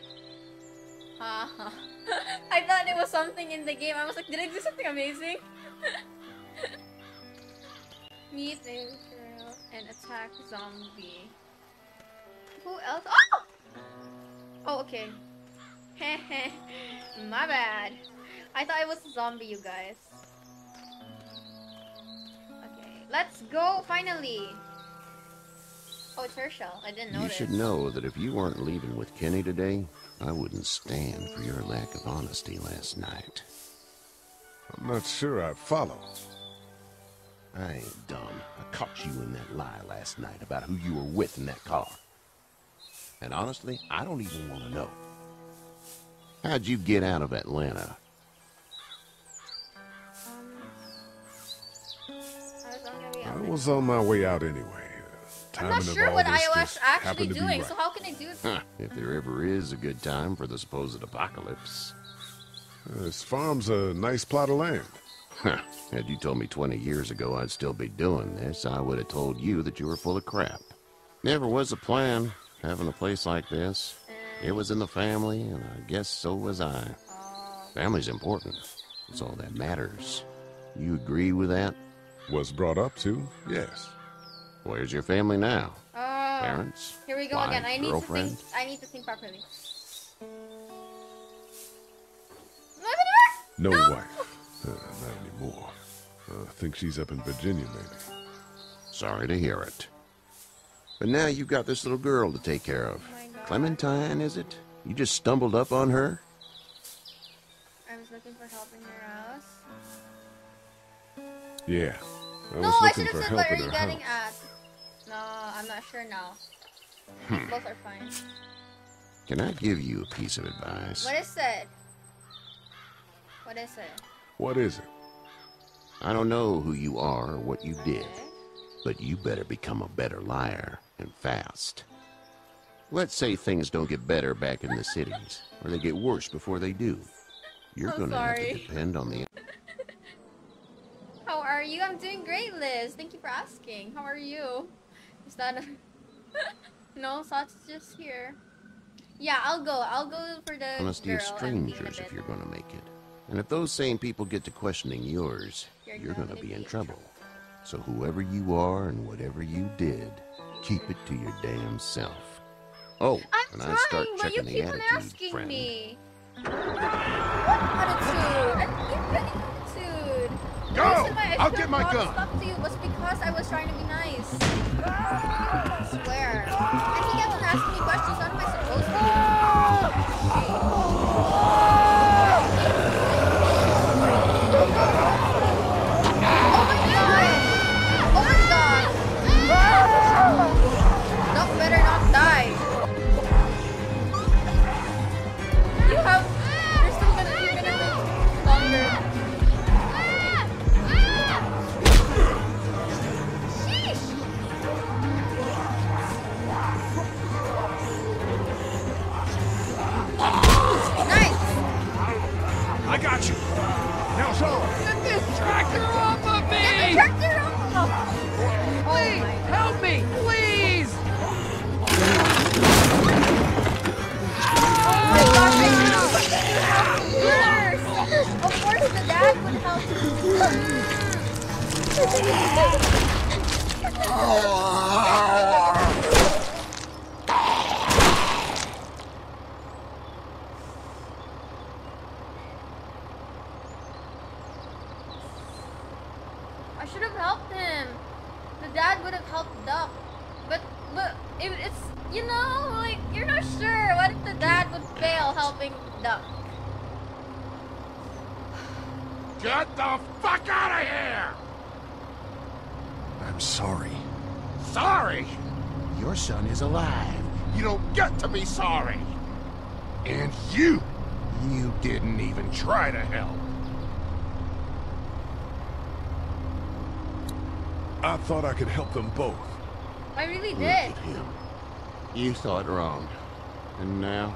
Haha. <laughs> I thought it was something in the game. I was like, did I do something amazing? <laughs> Meet a girl and attack zombie. Who else? Oh! Oh, okay. <laughs> My bad. I thought it was a zombie, you guys. Okay, let's go finally. Oh, it's Hershel. I didn't know. You should know that if you weren't leaving with Kenny today, I wouldn't stand for your lack of honesty last night. I'm not sure I follow. I ain't dumb. I caught you in that lie last night about who you were with in that car. And honestly, I don't even want to know. How'd you get out of Atlanta? I was on my way out anyway. Uh, I'm not timing of sure all what this I was actually happened to be doing, right. so how can I do it? Huh, if there ever is a good time for the supposed apocalypse. This farm's a nice plot of land. Huh, had you told me 20 years ago I'd still be doing this, I would have told you that you were full of crap. Never was a plan, having a place like this. It was in the family, and I guess so was I. Family's important. It's all that matters. You agree with that? Was brought up to, yes. Where's your family now? Oh, Parents? Here we go Wife? again. I need Girlfriend? to think. I need to think properly. No, wife. Uh, not anymore. Uh, I think she's up in Virginia, maybe. Sorry to hear it. But now you've got this little girl to take care of. Clementine, is it? You just stumbled up on her? I was looking for help in your house. Yeah. I was no, I should have said help what are you getting house. at? No, I'm not sure now. Hmm. Both are fine. Can I give you a piece of advice? What is it? What is it? What is it? I don't know who you are or what you did, but you better become a better liar, and fast. Let's say things don't get better back in the cities, or they get worse before they do. You're I'm gonna have to depend on the <laughs> How are you? I'm doing great, Liz. Thank you for asking. How are you? Is that a... <laughs> no? Thoughts just here. Yeah, I'll go. I'll go for the honesty girl of and leave in a strangers if you're gonna make it. And if those same people get to questioning yours, You're you're, gonna gonna be in trouble. So whoever you are and whatever you did, keep it to your damn self. Oh, I'm and trying, I start but you checking the keep on attitude, asking friend. me. What attitude? I didn't give you any attitude. Go! I I'll should get my brought gun. Stuff to you was because I was trying to be nice. I swear. And he kept on asking me questions. What am I supposed ah! to do? Oh. Thought I could help them both. I really Look did. at him. You thought wrong. And now?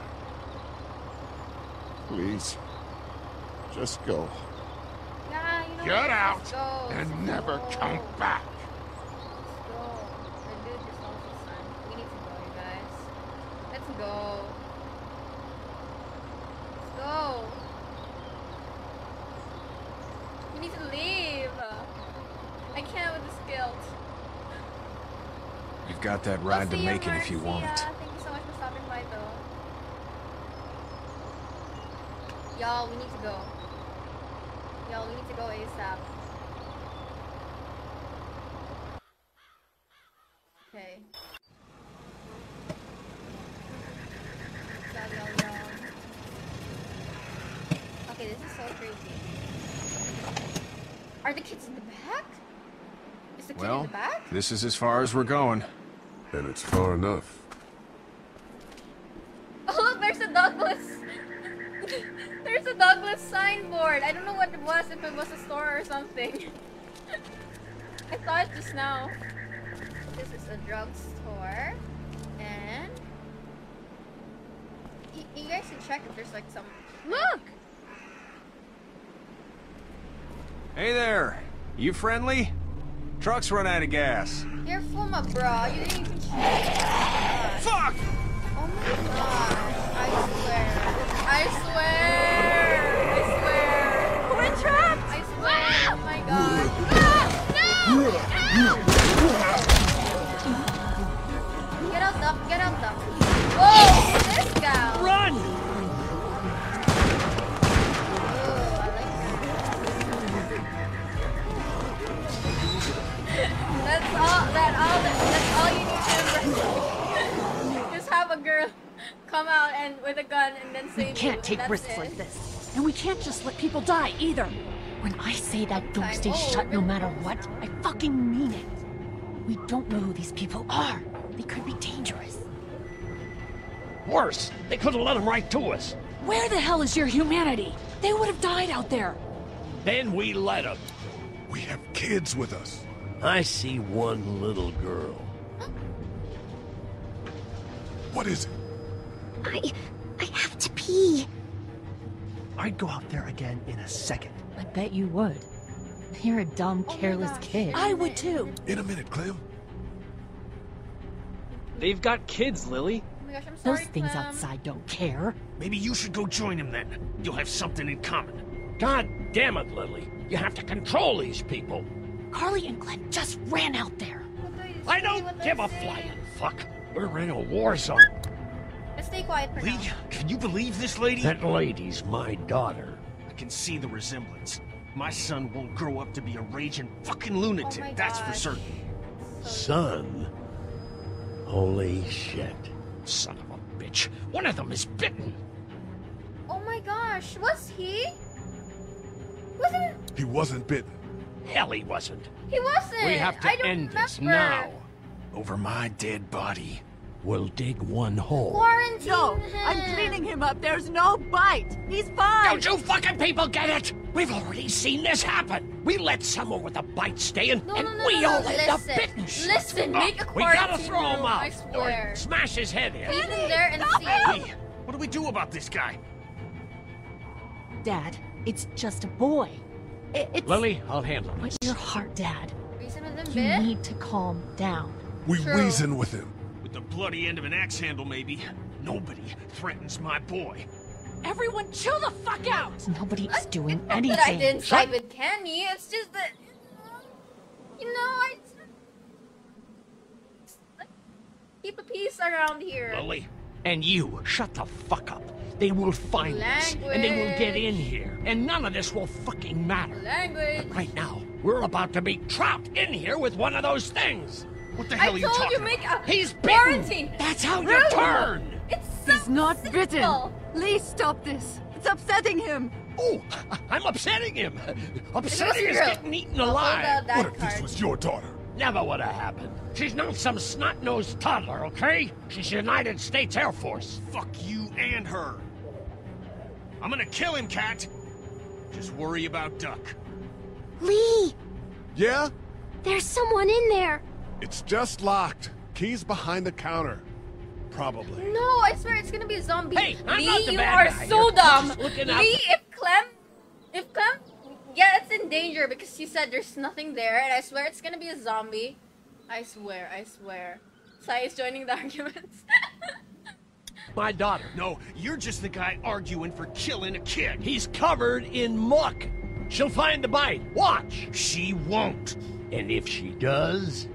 Please, just go. Yeah, you know Get out go. and Let's never come back. Let's go. The dude just lost his son. We need to go, you guys. Let's go. Let's go. We need to leave. I can't with this guilt. You've got that We'll ride to it if you want it. Thank you so much for stopping by, though. Y'all, we need to go. Y'all, we need to go ASAP. Okay. Y'all, y'all, y'all. Okay, this is so crazy. Are the kids in the back? Is the kid in Well, the back? this is as far as we're going. And it's far enough. Oh, look, there's a Douglas. <laughs> there's a Douglas signboard. I don't know what it was, if it was a store or something. <laughs> I saw it just now. This is a drugstore. And. Y- you guys can check if there's like some. Look! Hey there. You friendly? Truck's run out of gas. You're full of bro. You didn't even check. Fuck! Oh my god. I swear. I swear. I swear. We're trapped. I swear. Oh my god. <laughs> Ah, Get girl come out and with a gun and then save We can't you. take risks it. like this. And we can't just let people die either. When I say that door Time stays over. shut no matter what, I fucking mean it. We don't know who these people are. They could be dangerous. Worse, they could have let them right to us. Where the hell is your humanity? They would have died out there. Then we let them. We have kids with us. I see one little girl. What is it? I. I have to pee. I'd go out there again in a second. I bet you would. You're a dumb, oh careless kid. I would too. In a minute, Clem. They've got kids, Lilly. Oh my gosh, I'm sorry. Those things Clem. outside don't care. Maybe you should go join them then. You'll have something in common. God damn it, Lilly. You have to control these people. Carley and Glenn just ran out there. I don't give a flying fuck. We're in a war zone. Let's stay quiet for now. Can you believe this lady? That lady's my daughter. I can see the resemblance. My son won't grow up to be a raging fucking lunatic, Oh that's for gosh. certain. Son? Holy shit. Son of a bitch. One of them is bitten. Oh my gosh, was he? Wasn't it? He wasn't bitten. Hell, he wasn't. He wasn't. We have to I don't end this now. Over my dead body. We'll dig one hole. Quarantine No, him. I'm cleaning him up. There's no bite. He's fine. Don't you fucking people get it? We've already seen this happen. We let someone with a bite stay in, No, and no, no, we no, all no, end up listen. bitten. Listen, Oh, make a We gotta throw him out. I swear. Or smash his head in. Leave him there and see. Hey, what do we do about this guy? Dad, it's just a boy. I- it's... Lilly, I'll handle Put this. your heart, Dad. Reason with him, You bit? need to calm down. We True. reason with him. With the bloody end of an axe handle, maybe. Nobody threatens my boy. Everyone chill the fuck out! Nobody's doing Not anything. that I didn't side with Kenny. It's just that, you know, I keep a peace around here. Lilly, And you, shut the fuck up. They will find us, and they will get in here, and none of this will fucking matter. Language. But Right now, we're about to be trapped in here with one of those things. What the I hell are you told talking you make a He's bitten. quarantine. That's how you Rude. turn. It's so He's not simple. bitten. Lee, stop this. It's upsetting him. Oh, <laughs> I'm upsetting him. <laughs> Upsetting your is getting eaten I'll alive. What if this was your daughter? Never would have happened. She's not some snot-nosed toddler, okay? She's United States Air Force. Fuck you and her. I'm gonna kill him, Cat. Just worry about Duck. Lee! Yeah? There's someone in there! It's just locked. Keys behind the counter. Probably. No, I swear it's gonna be a zombie. Hey, I'm Lee, not the you bad are guy so here. dumb. Just looking out Lee, if Clem, if Clem gets in danger because she said there's nothing there, and I swear it's gonna be a zombie. I swear, I swear. Sai is joining the <laughs> arguments. My daughter. No, you're just the guy arguing for killing a kid. He's covered in muck. She'll find the bite. Watch. She won't. And if she does,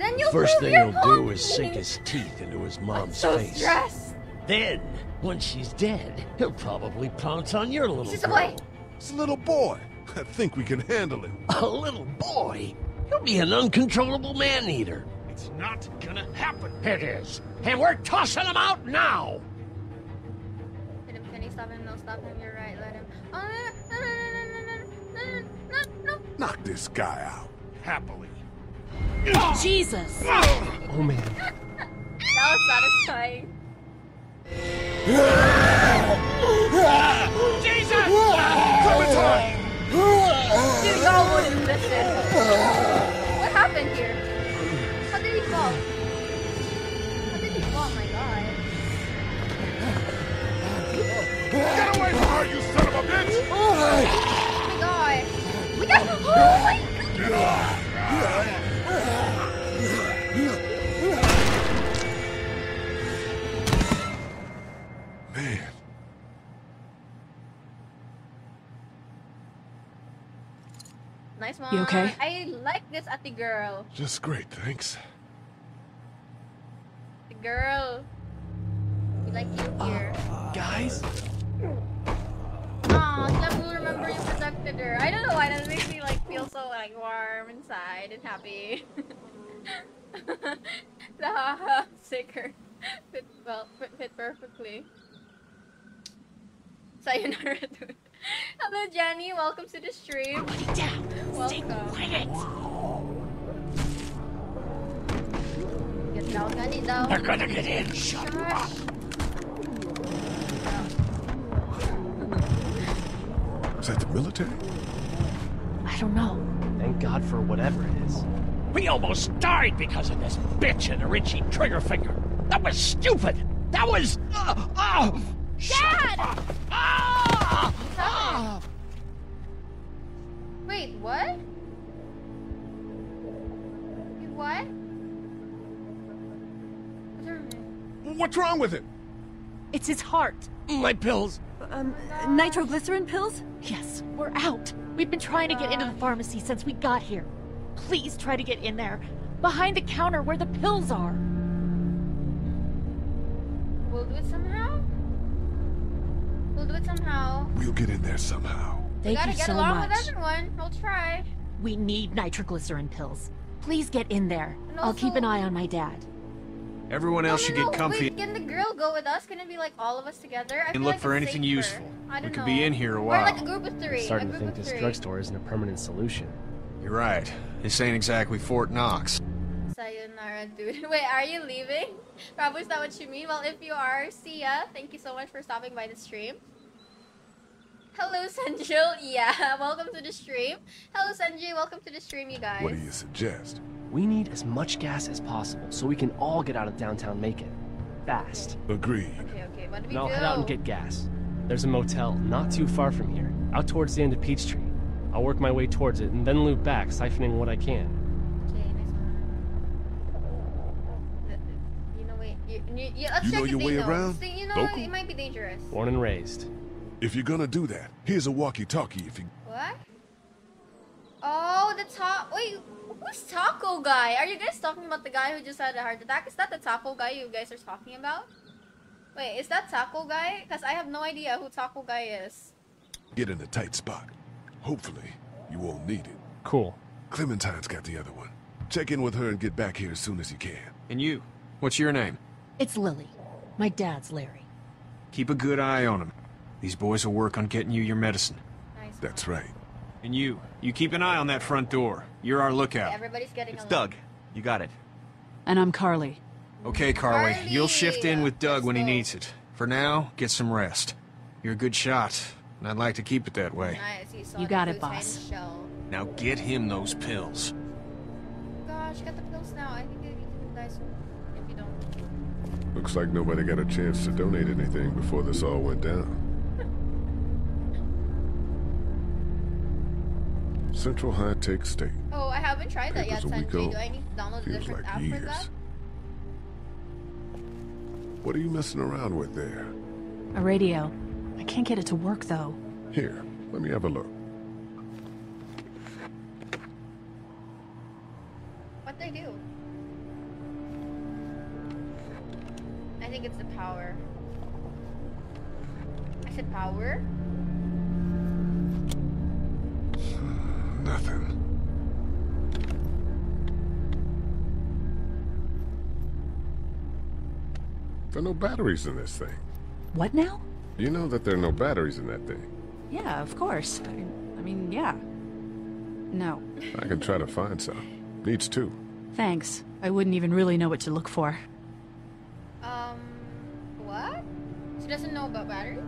then you'll first thing he'll do is sink his teeth into his mom's so face. stressed. Then, when she's dead, he'll probably pounce on your little Just a boy. It's a little boy. I think we can handle him. A little boy? He'll be an uncontrollable man-eater. It's not gonna happen. It is. And we're tossing him out now. Hit him, can he stop him? No, stop him. You're right. Let him. Oh, no, no, no, no, no, no, no, no. Knock this guy out. Happily. Jesus! Oh man. That was satisfying. Jesus! Coming time! Dude, y'all wouldn't listen. What happened here? How did he fall? How did he fall? Oh my god. Get away from her, you son of a bitch! Oh my god. We got. Oh my god. Man, Nice one. You okay? I like this at the girl. just great, thanks. The girl. We like you uh, here. Guys? Aw, Clem will remember you protected her. I don't know why that makes me like feel so like warm inside and happy. <laughs> the sticker fit well fit, fit perfectly. Sayonara, dude. <laughs> Hello, Jenny. Welcome to the stream. Down! Stay Welcome. quiet! Get down, get down. They're gonna get in. Shut Gosh. <laughs> Is that the military? I don't know. Thank God for whatever it is. We almost died because of this bitch and a Richie trigger finger. That was stupid. That was. Uh, uh, Dad! ah, What's ah. happening? Wait, what? Wait, what? What's wrong with it? What's wrong with it? It's his heart. My pills. Um, nitroglycerin pills? Yes, we're out. We've been trying to get into the pharmacy since we got here. Please try to get in there. Behind the counter where the pills are. We'll do it somehow? We'll do it somehow. We'll get in there somehow. we gotta you get so along much. with everyone. We'll try. We need nitroglycerin pills. Please get in there. And I'll keep an eye on my dad. Everyone else no, should no, get no. comfy Wait, can the girl go with us? Can it be like all of us together? I and feel look like for it's anything safer. useful. I We don't could know. be in here a while. Or while. like a group of 3 Starting a to think this three. drugstore isn't a permanent solution. You're right. This ain't exactly Fort Knox. Sayonara, dude. <laughs> Wait, are you leaving? Probably is that what you mean? Well, if you are, see ya. Thank you so much for stopping by the stream. Hello, <laughs> Sanjil. Yeah, welcome to the stream. Hello, Sanjay. Welcome to the stream, you guys. What do you suggest? We need as much gas as possible so we can all get out of downtown Macon. Fast. Agreed. Okay, okay. What do we And I'll head out and get gas. There's a motel not too far from here, out towards the end of Peachtree. I'll work my way towards it and then loop back, siphoning what I can. Okay, nice one. You know, wait. You, you, you, let's You check know your way know. around? See, you know, Local? it might be dangerous. Born and raised. If you're gonna do that, here's a walkie-talkie if you... What? Oh, the top. Wait, who's Taco Guy? Are you guys talking about the guy who just had a heart attack? Is that the Taco Guy you guys are talking about? Wait, is that Taco Guy? Because I have no idea who Taco Guy is. Get in a tight spot. Hopefully, you won't need it. Cool. Clementine's got the other one. Check in with her and get back here as soon as you can. And you? What's your name? It's Lilly. My dad's Larry. Keep a good eye on him. These boys will work on getting you your medicine. That's right. And you, you keep an eye on that front door. You're our lookout. Everybody's getting It's. Doug. You got it. And I'm Carley. Okay, Carley, you'll shift in with Doug when he needs it. For now, get some rest. You're a good shot, and I'd like to keep it that way. Nice, You got it, boss. Now get him those pills. Gosh, get the pills now. I think I need to die soon. If you don't. Looks like nobody got a chance to donate anything before this all went down. Central High Tech State. Oh, I haven't tried that yet, Papers a Sanjay. Do I need to download a Feels different like app for that? years. What are you messing around with there? A radio. I can't get it to work, though. Here, let me have a look. What they do? I think it's the power. I said power? Nothing. There are no batteries in this thing. What now? You know that there are no batteries in that thing. Yeah, of course. I, I mean, yeah. No. I can try to find some. Needs two. Thanks. I wouldn't even really know what to look for. Um, what? She doesn't know about batteries?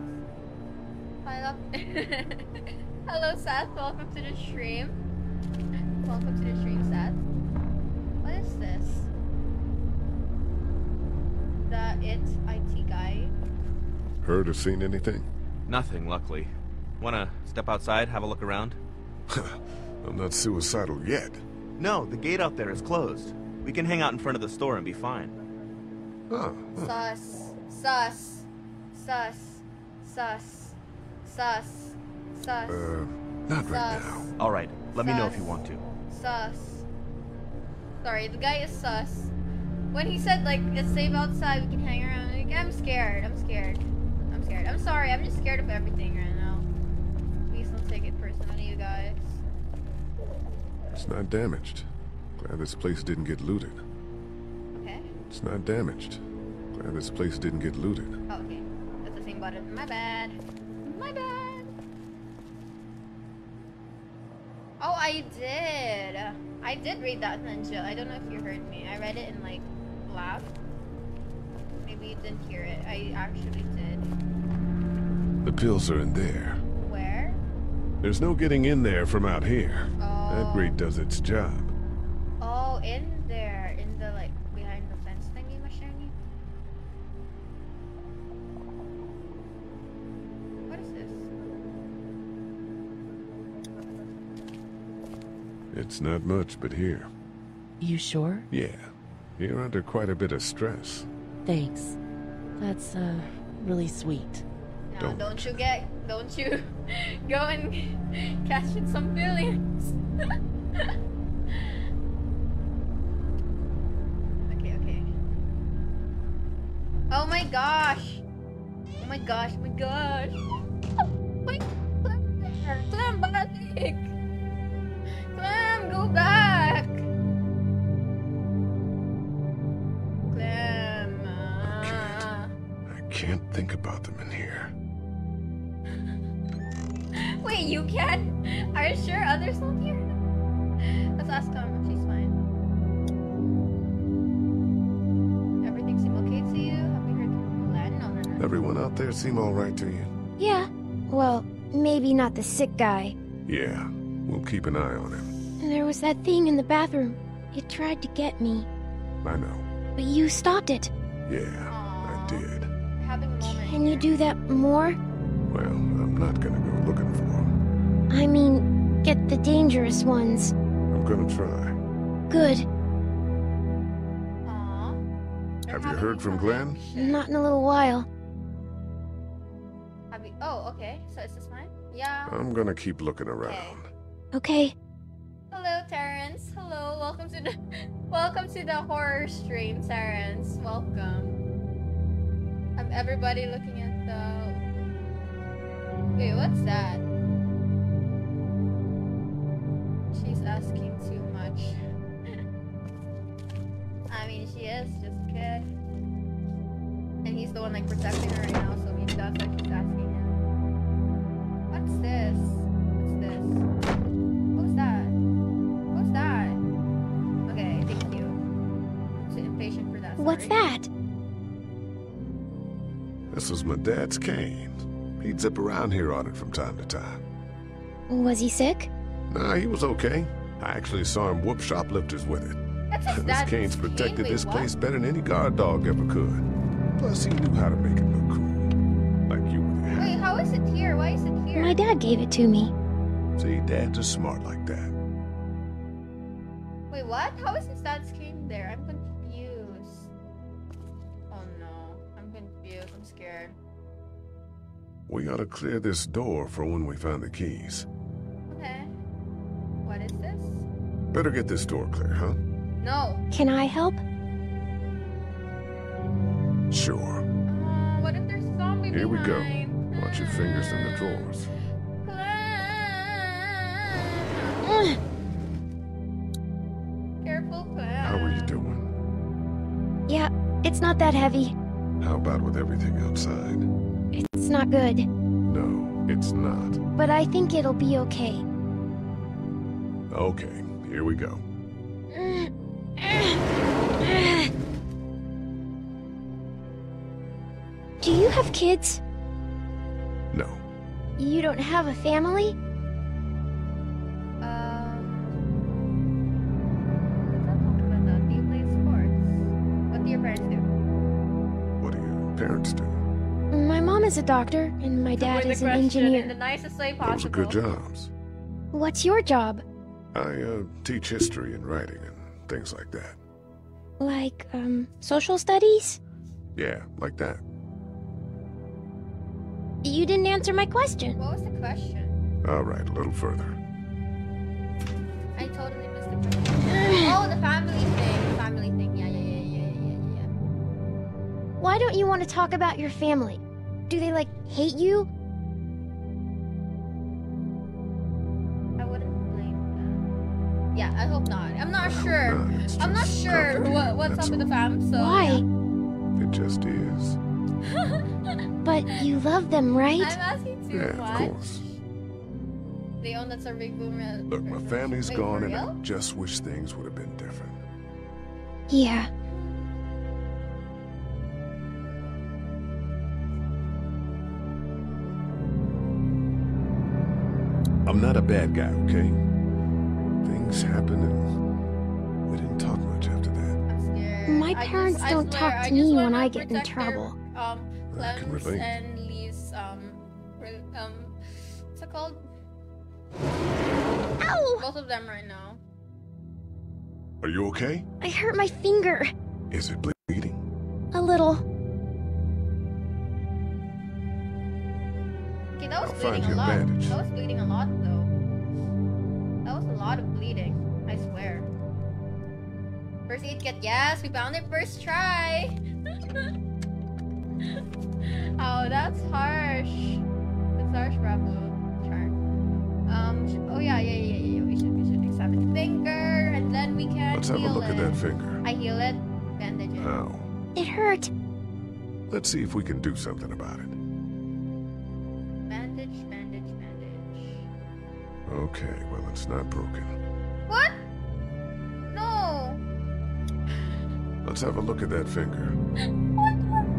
I love. <laughs> Hello, Seth. Welcome to the stream. Welcome to the stream, Seth. What is this? The it IT guy. Heard or seen anything? Nothing, luckily. Wanna step outside, have a look around? <laughs> I'm not suicidal yet. No, the gate out there is closed. We can hang out in front of the store and be fine. Oh, Sus. Sus. Sus. Sus. Sus. Sus. Uh, not right now. Alright, let me know if you want to. Sus. Sorry, the guy is sus. When he said like it's safe outside, we can hang around. Like, I'm scared. I'm scared. I'm scared. I'm sorry. I'm just scared of everything right now. Please don't take it personally, you guys. It's not damaged. Glad this place didn't get looted. Okay. It's not damaged. Glad this place didn't get looted. Oh, okay. That's the same button. My bad. My bad. Oh, I did. I did read that ninja. I don't know if you heard me. I read it in like laugh. Maybe you didn't hear it. I actually did. The pills are in there. Where? There's no getting in there from out here. Oh. That grate does its job. Oh, in It's not much, but here. You sure? Yeah. You're under quite a bit of stress. Thanks. That's, uh, really sweet. No, Don't. don't, you get, don't you <laughs> go and <laughs> catch in some feelings. <laughs> okay, okay. Oh my gosh. Oh my gosh, oh my gosh. Wait, Clem, Clem, can? <laughs> Are you sure others not here? Let's ask her. She's fine. Everything seem okay to you? Have we heard from Glenn? No, no, no. Everyone out there seem all right to you? Yeah. Well, maybe not the sick guy. Yeah. We'll keep an eye on him. There was that thing in the bathroom. It tried to get me, I know. but you stopped it. Yeah, I did. Having a moment. Can you do that more? Well, I'm not gonna go looking for him. I mean, get the dangerous ones. I'm gonna try. Good. Have you heard from Glenn? Not in a little while. Have you? Oh, okay. So is this mine? Yeah. I'm gonna keep looking around. Okay. Hello, Terrence. Hello. Welcome to the <laughs> welcome to the horror stream, Terrence. Welcome. I'm everybody looking at the. Wait, what's that? She's asking too much. <laughs> I mean, she is just a kid. And he's the one like protecting her right now, so maybe that's why she's asking him. What's this? What's this? What's that? What's that? Okay, thank you. I'm too impatient for that. What's that? This was my dad's cane. He'd zip around here on it from time to time. Was he sick? Nah, he was okay. I actually saw him whoop shoplifters with it. That's <laughs> his this cane's protected Wait, this what? place better than any guard dog ever could. Plus, he knew how to make it look cool. Like you with your Wait, how is it here? Why is it here? My dad gave it to me. See, dads are smart like that. Wait, what? How is his dad's cane there? I'm confused. Oh no, I'm confused. I'm scared. We ought to clear this door for when we find the keys. Better get this door clear, huh? No. Can I help? Sure. Uh, what if there's a zombie Here we go. Watch your fingers in the drawers. Careful, Clem. How are you doing? Yeah, it's not that heavy. How about with everything outside? It's not good. No, it's not. But I think it'll be okay. Okay, here we go. Do you have kids? No. You don't have a family? Um. Do you play sports? What do your parents do? What do your parents do? My mom is a doctor, and my dad is an question in engineer. the nicest way Those possible. are good jobs. What's your job? I uh, teach history and writing and things like that. Like, um, social studies? Yeah, like that. You didn't answer my question. What was the question? All right, a little further. I totally missed the question. oh, the family thing. The family thing. Yeah, yeah, yeah, yeah, yeah, yeah. Why don't you want to talk about your family? Do they, like, hate you? Yeah, I hope not. I'm not sure. I'm not sure what, what's that's up with the fam. So Why? It just is. <laughs> But you love them, right? I'm asking too Yeah, much. of course. They own that's a big. Look, my family's Wait, gone and I just wish things would have been different. Yeah. I'm not a bad guy, okay? Things happen and we didn't talk much after that. My parents just- don't swear, talk to me when I get in protect their, trouble. Um, I can relate. and Lee's um, um, what's it called? Ow! Both of them right now. Are you okay? I hurt my finger. Is it bleeding? A little. Okay, that was I'll bleeding find a you a lot. bandage. That was bleeding a lot though. That was a lot of bleeding. I swear. First aid kit, yes, we found it first try. <laughs> oh, that's harsh. That's harsh, Bravo. Sure. Um. Oh yeah, yeah, yeah, yeah. yeah. We should, we should examine finger, and then we can Let's have a look it. at that finger. I heal it. Bandage it. How? It hurt. Let's see if we can do something about it. Okay, well, it's not broken. What? No. Let's have a look at that finger.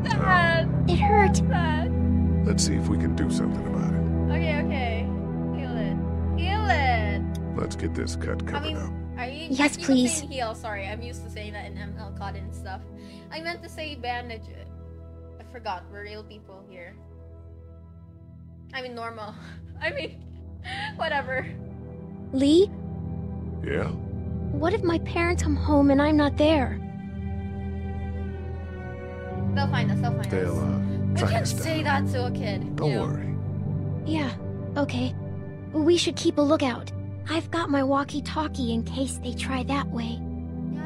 That. Ah. It hurt. That. Let's see if we can do something about it. Okay, okay. Heal it. Heal it. Let's get this cut covered I covered mean, up. are you? Yes, I keep on please. Saying heal. Sorry, I'm used to saying that in ML COD and stuff. I meant to say bandage it. I forgot. We're real people here. I mean, normal. <laughs> I mean, <laughs> whatever. Lee, Yeah? what if my parents come home and I'm not there? They'll find us. They'll find They'll, us. uh, We can't us down. say that to a kid. Don't you worry. Yeah, okay. We should keep a lookout. I've got my walkie-talkie in case they try that way.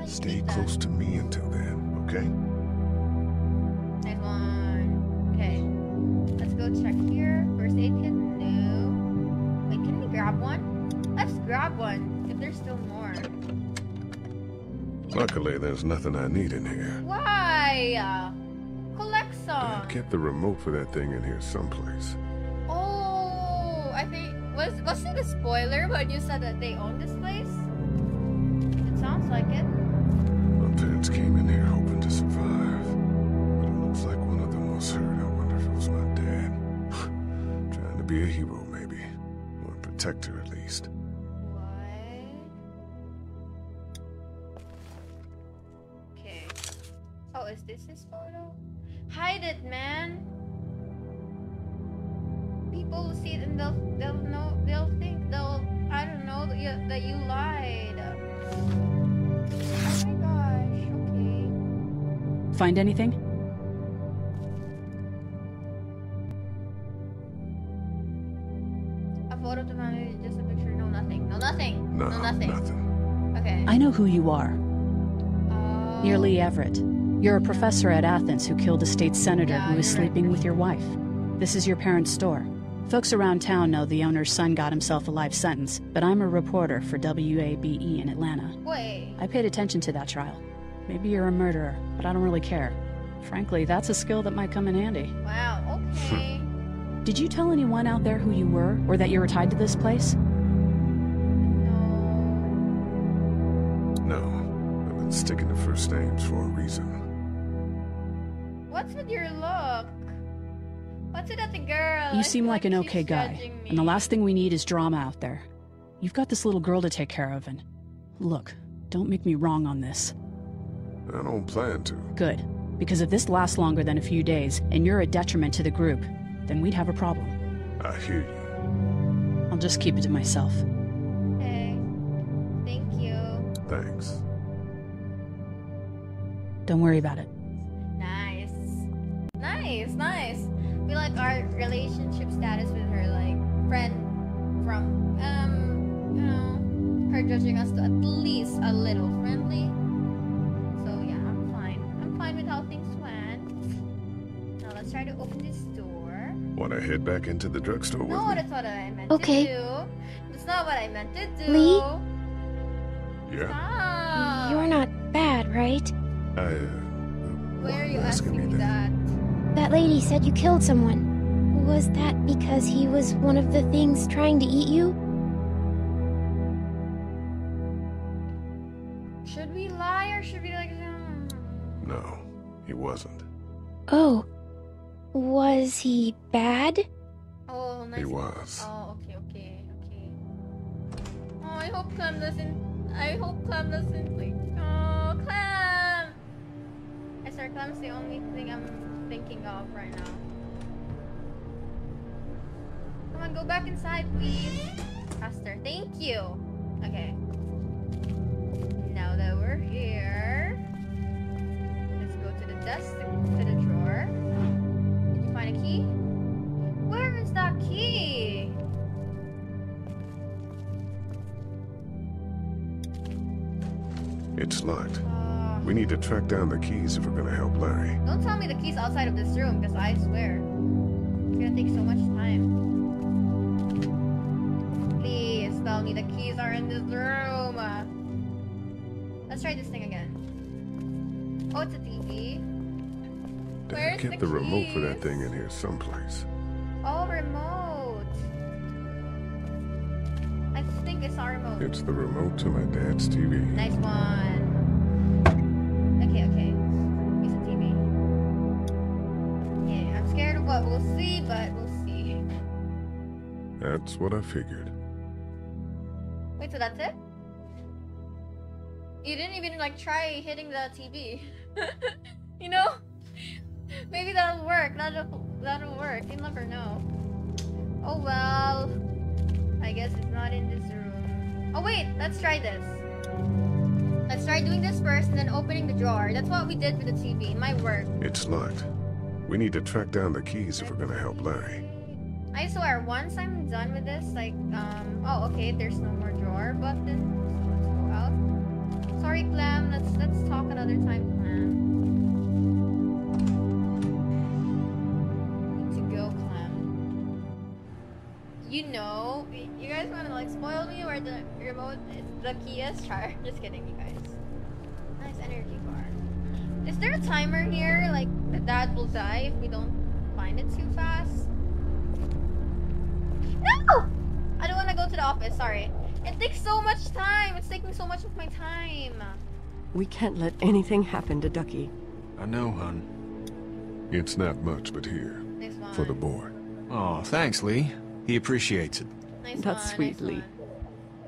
Stay close to me until then, okay? Nice one. Okay. Let's go check here. First aid kit? No. Wait, can grab one? Let's grab one. If there's still more. Luckily, there's nothing I need in here. Why? Collect some. Get the remote for that thing in here someplace. Oh, I think was was it a spoiler when you said that they own this place? It sounds like it. My parents came in here hoping to survive. But it looks like one of them was hurt. I wonder if it was my dad. <sighs> Trying to be a hero, maybe. Or a protector, at least. Okay. Oh, is this his photo? Hide it, man. People will see it and they'll they'll know they'll think they'll I don't know that you that you lied. Oh my gosh. Okay. Find anything? Nothing. No, nothing. No, nothing. Okay. I know who you are. Uh, you're Lee Everett. You're a professor at Athens who killed a state senator who was sleeping with your wife. This is your parents' store. Folks around town know the owner's son got himself a life sentence, but I'm a reporter for WABE E in Atlanta. Wait. I paid attention to that trial. Maybe you're a murderer, but I don't really care. Frankly, that's a skill that might come in handy. Wow. Okay. Hmm. Did you tell anyone out there who you were, or that you were tied to this place? Sticking to first names for a reason. What's with your look? What's it at the girl? You seem feel like an okay guy, and the last thing we need is drama out there. You've got this little girl to take care of, and look, don't make me wrong on this. I don't plan to. Good, because if this lasts longer than a few days, and you're a detriment to the group, then we'd have a problem. I hear you. I'll just keep it to myself. Okay. Thank you. Thanks. Don't worry about it. Nice. Nice, nice. We like our relationship status with her, like friend from um you know her judging us to at least a little friendly. So yeah, I'm fine. I'm fine with how things went. Now let's try to open this door. Want to head back into the drugstore with No, me? that's what I meant Okay. to do. That's not what I meant to do. Lee? Yeah. Stop. You're not bad, right? I, uh, Why are you asking asking me me that? That lady said you killed someone. Was that because he was one of the things trying to eat you? Should we lie or should we like? hmm. No, he wasn't. Oh. Was he bad? Oh, nice. He was. Oh, okay, okay, okay. Oh, I hope Clem doesn't. I hope Clem doesn't like. Oh, Clem. Clem's the only thing I'm thinking of right now. Come on, go back inside, please. Faster. Thank you. Okay. Now that we're here, let's go to the desk, to the drawer. Did you find a key? Where is that key? It's locked. Oh, We need to track down the keys if we're gonna help Larry. Don't tell me the key's outside of this room, because I swear. It's gonna take so much time. Please tell me the keys are in this room. Let's try this thing again. Oh, it's a TV. Where's Get the, the remote for that thing in here someplace. Oh, remote. I think it's our remote. It's the remote to my dad's TV. Nice one. That's what I figured. Wait, so that's it? You didn't even like try hitting the TV. <laughs> you know? Maybe that'll work. That'll that'll work. You never know. Oh well. I guess it's not in this room. Oh wait, let's try this. Let's try doing this first and then opening the drawer. That's what we did with the TV. It might work. It's locked. We need to track down the keys if we're gonna help Larry. I swear, once I'm done with this, like, um, oh, okay, there's no more drawer button. So let's go out. Sorry, Clem. Let's let's talk another time, to go, Clem. you know, you guys want to like spoil me where the remote, is, the key is? <laughs> Char. Just kidding, you guys. Nice energy bar. Is there a timer here? Like the dad will die if we don't find it too fast. No! I don't want to go to the office. Sorry. It takes so much time. It's taking so much of my time. We can't let anything happen to Ducky. I know, hun. It's not much, but here. Nice one. For the boy. Oh, thanks, Lee. He appreciates it. Nice That's one, sweet, nice Lee. one.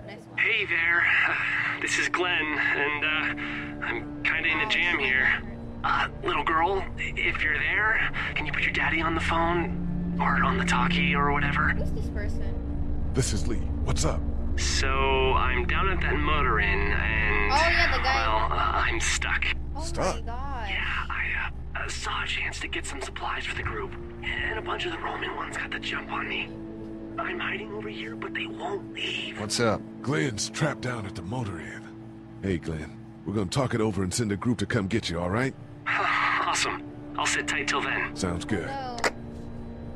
One. Hey there. <sighs> This is Glenn, and uh, I'm kinda in a jam here. Uh, little girl, if you're there, can you put your daddy on the phone? Or on the talkie or whatever? Who's this person? This is Lee. What's up? So, I'm down at that motor inn, and. Oh, yeah, the guy- Well, uh, I'm stuck. Oh Stuck? my god. Yeah, I uh, uh, saw a chance to get some supplies for the group, and a bunch of the Roman ones got the jump on me. I'm hiding over here, but they won't leave. What's up? Glenn's trapped down at the motor inn. Hey, Glenn. We're gonna talk it over and send a group to come get you, all right? <laughs> awesome. I'll sit tight till then. Sounds good. No.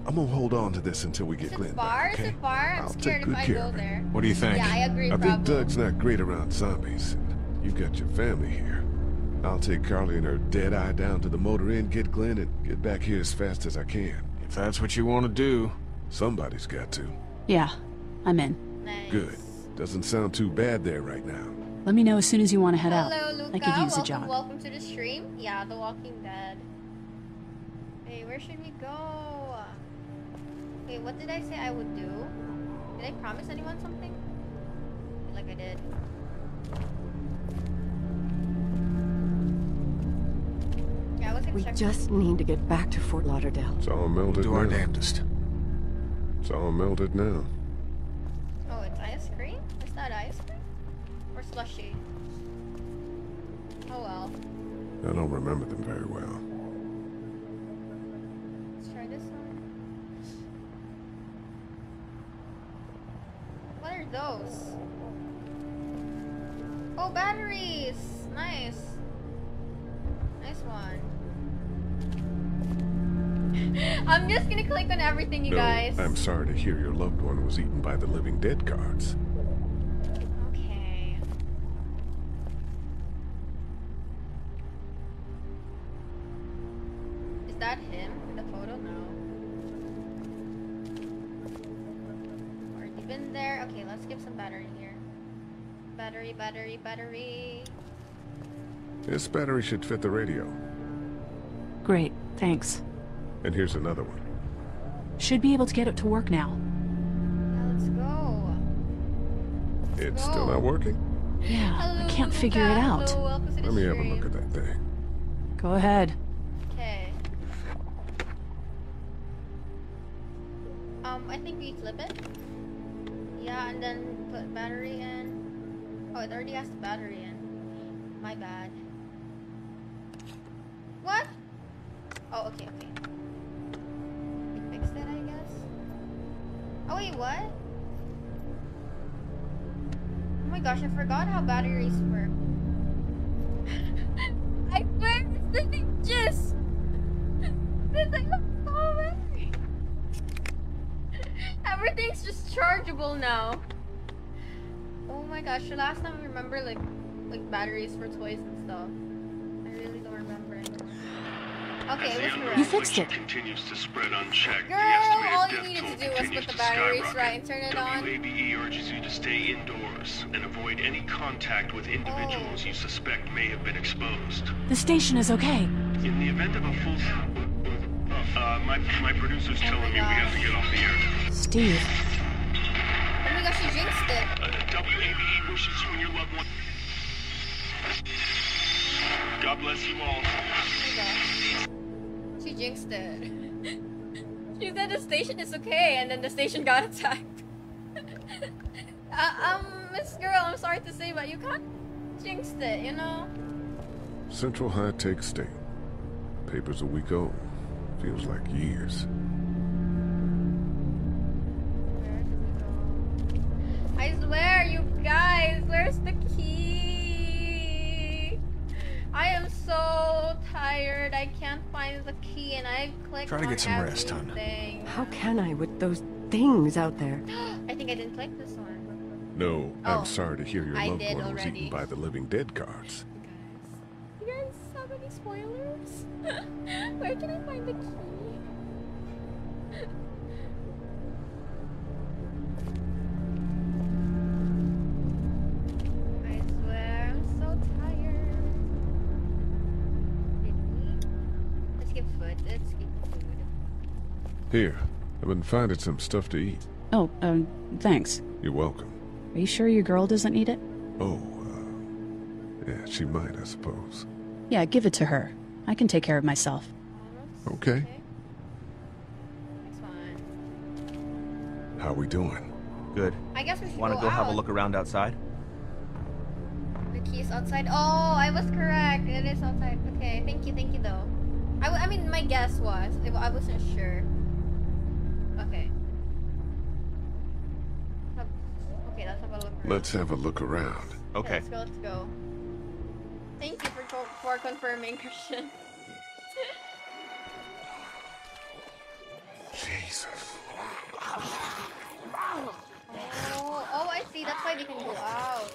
I'm gonna hold on to this until we get it Glenn far? back, Is okay? it far? I'm I'll scared take if good I care go of it. there. What do you think? Yeah, I agree, I Bravo. think Doug's not great around zombies. and You've got your family here. I'll take Carley and her dead eye down to the motor inn, get Glenn, and get back here as fast as I can. If that's what you want to do. Somebody's got to. Yeah, I'm in. Nice. Good. Doesn't sound too bad there right now. Let me know as soon as you want to head Hello, out. Luca. I could use welcome, a job. welcome to the stream. Yeah, The Walking Dead. Hey, where should we go? Wait, what did I say I would do? Did I promise anyone something? I feel like I did. Yeah, I was gonna We check. just need to get back to Fort Lauderdale. It's all melted Do our now. damnedest. It's all melted now. Oh, it's ice cream? Is that ice cream? Or slushy? Oh well. I don't remember them very well. Are those? Oh, batteries! Nice. Nice one. <laughs> I'm just gonna click on everything, you no, guys. I'm sorry to hear your loved one was eaten by the living dead cards. Okay. Is that him Okay, let's give some battery here. Battery, battery, battery. This battery should fit the radio. Great, thanks. And here's another one. Should be able to get it to work now. Now let's go. It's still not working? Yeah, Hello, I can't figure it out. Hello, welcome to the Let me have a look at that thing. Go ahead. Okay. Um, I think we flip it. Yeah, and then put battery in. Oh, it already has the battery in. My bad. What? Oh, okay, okay. We fixed it, I guess. Oh wait, what? Oh my gosh, I forgot how batteries work. Chargeable now. Oh my gosh, the last time I remember like like batteries for toys and stuff. I really don't remember anymore. Okay, As it the was correct. You fixed it. continues to spread unchecked. Girl, all you needed to do was put the batteries skyrocket. right and turn it on. WABE urges you to stay indoors and avoid any contact with individuals Oh. you suspect may have been exposed. The station is okay. In the event of a full... Uh, uh, my, my producer's Oh telling me we have to get off the air. Steve, my gosh, she jinxed it. Uh, WABE wishes you and your loved one... God bless you all. Oh. She jinxed it. she said the station is okay, and then the station got attacked. <laughs> uh, um, Miss Girl, I'm sorry to say, but you can't jinx it, you know? Central High Tech State. Paper's a week old. Feels like years. I can't find the key, and I clicked Try to get some rest, hon. How can I with those things out there. <gasps> I think I didn't click this one. No, Oh, I'm sorry to hear your I loved did one was eaten by the living dead cards. You guys have any spoilers? <laughs> Where can I find the key? <laughs> Here, I've been finding some stuff to eat. Oh, um, thanks. You're welcome. Are you sure your girl doesn't need it? Oh, uh, yeah, she might, I suppose. Yeah, give it to her. I can take care of myself. Okay. How are we doing? Good. I guess we should Want to go go have a look around outside? The key is outside. Oh, I was correct. It is outside. Okay, thank you, thank you though. I, w- I mean, my guess was. I I wasn't sure. Okay. Okay, let's have a look. around. Let's have a look around. Okay. Let's go, let's go. Thank you for, co- for confirming, <laughs> Christian. Jesus. Oh, oh, I see. That's why they can go out.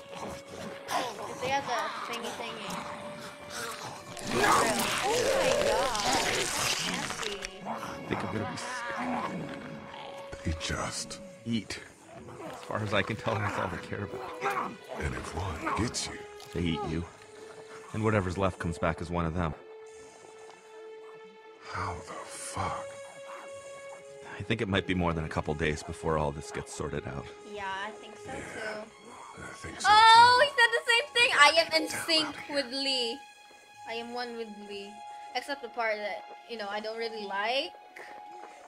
'Cause they have the thingy thingy. Oh my god. That's nasty. think I'm gonna be They just eat. As far as I can tell, that's all they care about. And if one gets you, They eat you. And whatever's left comes back as one of them. how the fuck? I think it might be more than a couple days before all this gets sorted out. Yeah, I think so too. I think so Oh, he said the same thing. I am in sync with Lee. I am one with Lee. Except the part that, you know, I don't really like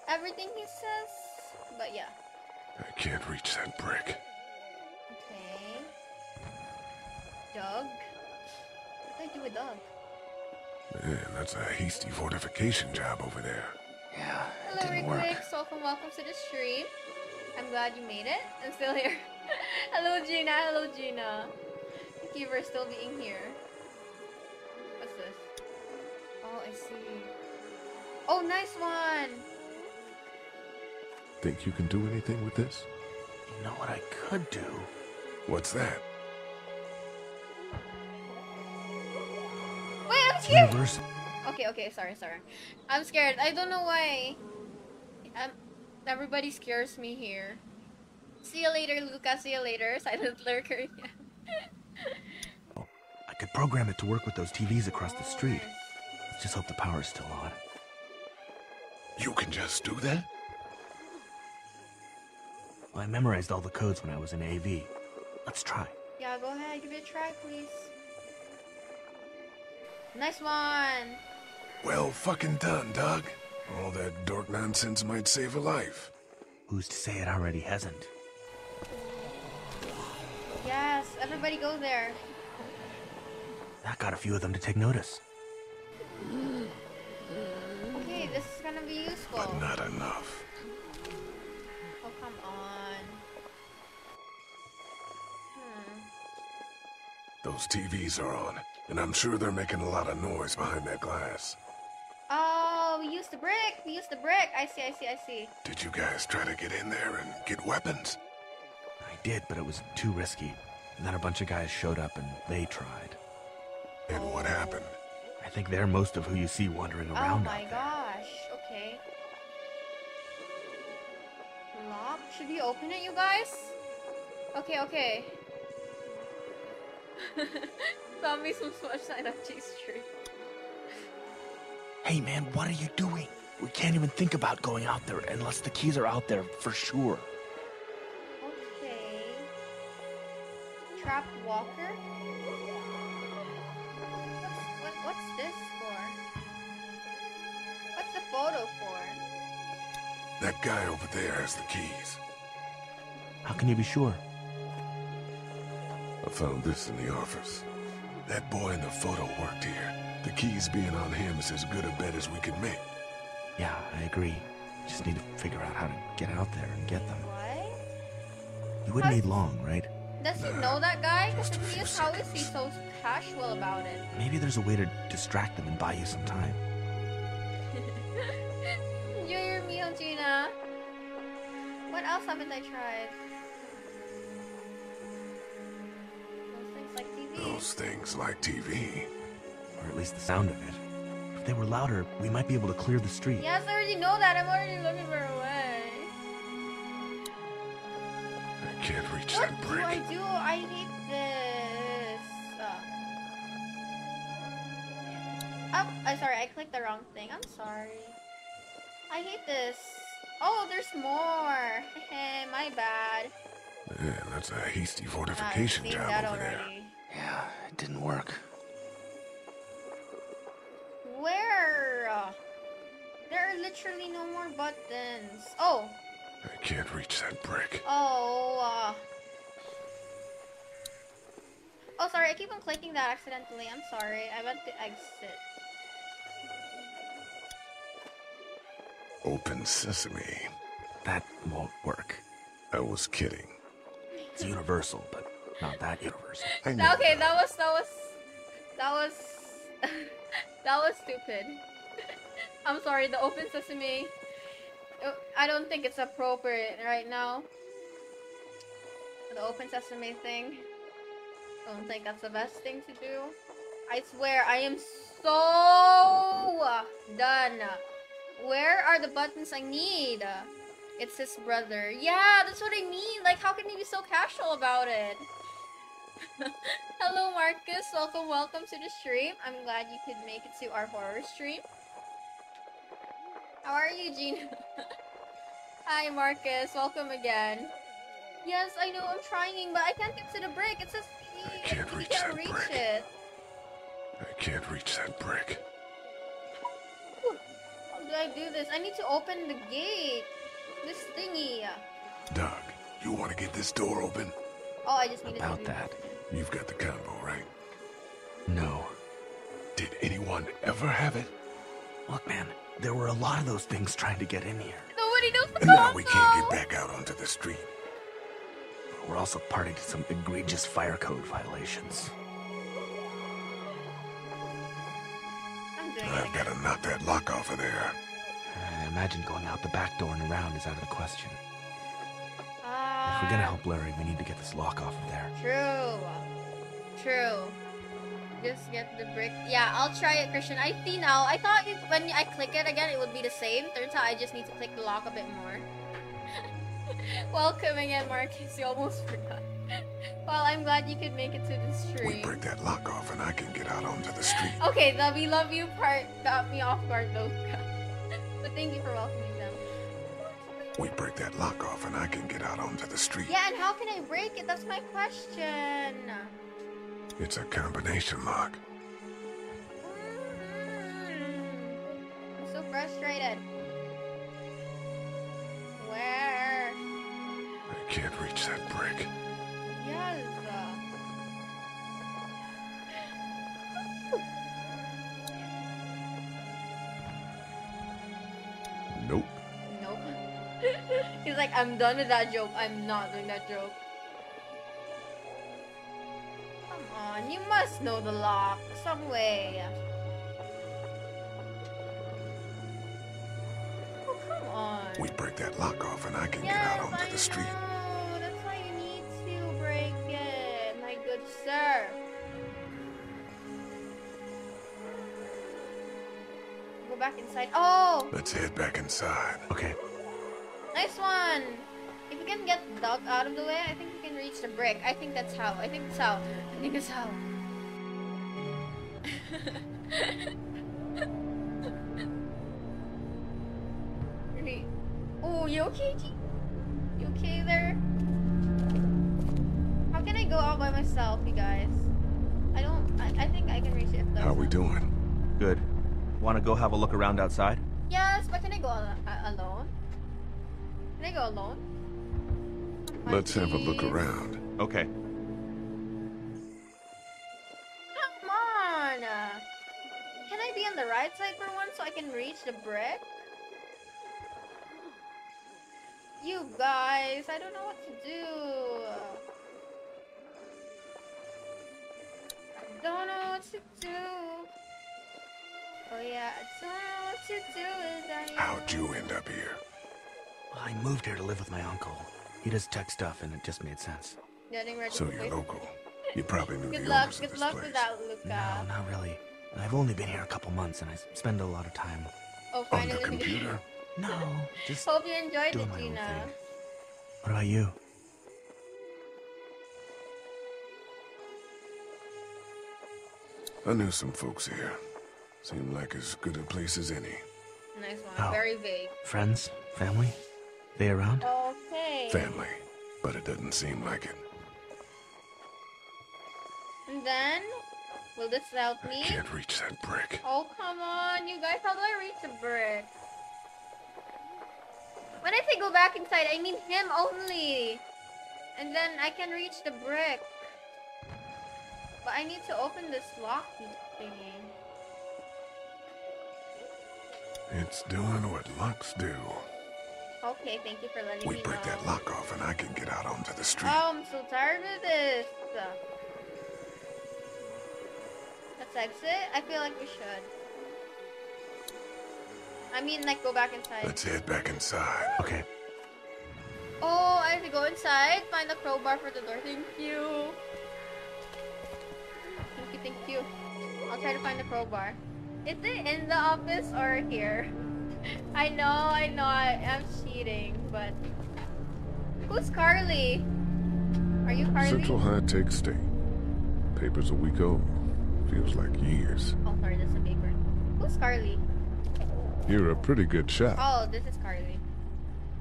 everything he says. But yeah. I can't reach that brick. Okay. Doug? What did I do with Doug? Man, that's a hasty fortification job over there. Yeah, Hello, Rick Welcome, welcome to the stream. I'm glad you made it. I'm still here. <laughs> Hello, Gina. Hello, Gina. Thank you for still being here. What's this? Oh, I see. Oh, nice one. Think you can do anything with this? You know what I could do? What's that? Wait, I'm scared. Universal. Okay, okay, sorry, sorry. I'm scared. I don't know why. Um, everybody scares me here. See you later, Luca. See you later, <laughs> Silent Lurker. I could program it to work with those TVs across the street. Let's just hope the power's still on. You can just do that? Well, I memorized all the codes when I was in AV. Let's try. yeah, go ahead. Give it a try, please. Nice one. Well fucking done, Doug. All that dork nonsense might save a life. Who's to say it already hasn't? Yes, everybody go there. That got a few of them to take notice. Okay, this is gonna be useful. But not enough. Oh, come on. Hmm. Those TVs are on, and I'm sure they're making a lot of noise behind that glass. Oh, we used the brick. We used the brick. I see, I see, I see. Did you guys try to get in there and get weapons? I did, but it was too risky. And then a bunch of guys showed up and they tried. And what happened? I think they're most of who you see wandering around. Oh around. my gosh. Okay. Should we open it, you guys? Okay, okay. Zombies from Smash Sign of G Street. Hey man, what are you doing? We can't even think about going out there unless the keys are out there for sure. Okay. Trapped Walker? What's, what, what's this for? What's the photo for? That guy over there has the keys. How can you be sure? I found this in the office. That boy in the photo worked here. The keys being on him is as good a bet as we could make. Yeah, I agree. Just need to figure out how to get out there and get them. What? You wouldn't need long, right? Does he know that guy? Because if he is, how is he so casual about it? Maybe there's a way to distract them and buy you some time. <laughs> Enjoy your meal, Gina. What else haven't I tried? Those things like TV. Or at least the sound of it. If they were louder, we might be able to clear the street. Yes, I already know that. I'm already looking for a way. I can't reach What that do brick. I do? I need this. Uh. Oh, I'm sorry. I clicked the wrong thing. I'm sorry. I hate this. Oh, there's more. Heh, My bad. Yeah, that's a hasty fortification seen job that over there. Yeah, it didn't work. Where? There are literally no more buttons. Oh, I can't reach that brick. oh. Uh. Oh, sorry. I keep on clicking that accidentally. I'm sorry. I meant to exit. Open sesame. That won't work. I was kidding. It's universal, but not that universal. <laughs> I That- okay, that was that was that was <laughs> that was stupid. <laughs> I'm sorry. The open sesame. I don't think it's appropriate right now. The open sesame thing. I Don't think that's the best thing to do. I swear, I am so done. Where are the buttons I need? It's his brother. Yeah, that's what I mean. Like, how can he be so casual about it? <laughs> Hello, Marcus. Welcome, welcome to the stream. I'm glad you could make it to our horror stream. How are you, Gina? <laughs> Hi, Marcus. Welcome again. Yes, I know I'm trying, but I can't get to the brick. It says he, can't he reach can't that reach brick. it. I can't reach that brick. How do I do this? I need to open the gate. This thingy. Doug, you want to get this door open? Oh, I just needed to About do that. You've got the combo, right? No. Did anyone ever have it? Look, man, there were a lot of those things trying to get in here. Nobody knows the And now we can't get back out onto the street. We're also party to some egregious fire code violations. I'm doing I've got to knock that lock off of there. I imagine going out the back door and around is out of the question. If we're gonna help Larry, we need to get this lock off of there. True. True. Just get the brick. Yeah, I'll try it, Christian. I see now. I thought it, when I click it again, it would be the same. Turns out I just need to click the lock a bit more. <laughs> Welcome again, Marcus. You almost <laughs> forgot. well, I'm glad you could make it to the We break that lock off and I can get out onto the street. Okay, the we love you part got me off guard though. <laughs> but thank you for welcoming them. We break that lock off and I can get out onto the street. Yeah, and how can I break it? That's my question. It's a combination lock. Mm-hmm. I'm so frustrated. Where? I can't reach that brick. Yes. Like, I'm done with that joke. I'm not doing that joke. Come on, you must know the lock some way. Oh, come on. We break that lock off and I can get out onto I the street. know. That's why you need to break it, my good sir. Go back inside. Oh, Let's head back inside. Okay. Nice one. If we can get Doug out of the way, I think we can reach the brick. I think that's how. I think that's how. I think that's how. <laughs> really? Oh, you okay, G? You okay there? How can I go out by myself, you guys? I don't. I, I think I can reach it. How are we doing? Good. Want to go have a look around outside? Yes, but can I go al- alone? Can I go alone? Let's have a look around. Okay. Come on! Uh, can I be on the right side for once so I can reach the brick? You guys, I don't know what to do. I don't know what to do. Oh yeah, I don't know what to do with that. How'd you end up here? I moved here to live with my uncle. He does tech stuff, and it just made sense. Getting ready So to you're local. You probably knew Good the luck. owners of Good this luck place. with that, Luca. No, not really. I've only been here a couple months, and I spend a lot of time. Oh, On the finally. computer? No, just Hope you enjoyed doing it, my own Gina. thing. What about you? I knew some folks here. Seemed like as good a place as any. Nice one. Oh. Very vague. Friends? Family? They around? Okay. Family. But it doesn't seem like it. And then, will this help me? I can't reach that brick. Oh, come on. You guys, how do I reach the brick? When I say go back inside, I mean him only. And then I can reach the brick. But I need to open this lock thingy. It's doing what locks do. Okay, thank you for letting We me break that lock off and I can get out onto the street. Oh, I'm so tired of this. Let's exit. I feel like we should. I mean, like, go back inside. Let's head back inside. Okay. Oh, I have to go inside, find the crowbar for the door. Thank you. Thank you, thank you. I'll try to find the crowbar. Is it in the office or here? <laughs> I know, I know, I am cheating, but... Who's Carley? Are you Carley? Central High Tech State. Paper's a week old. Feels like years. Oh, sorry, that's a paper. Who's Carley? You're a pretty good shot. Oh, this is Carley.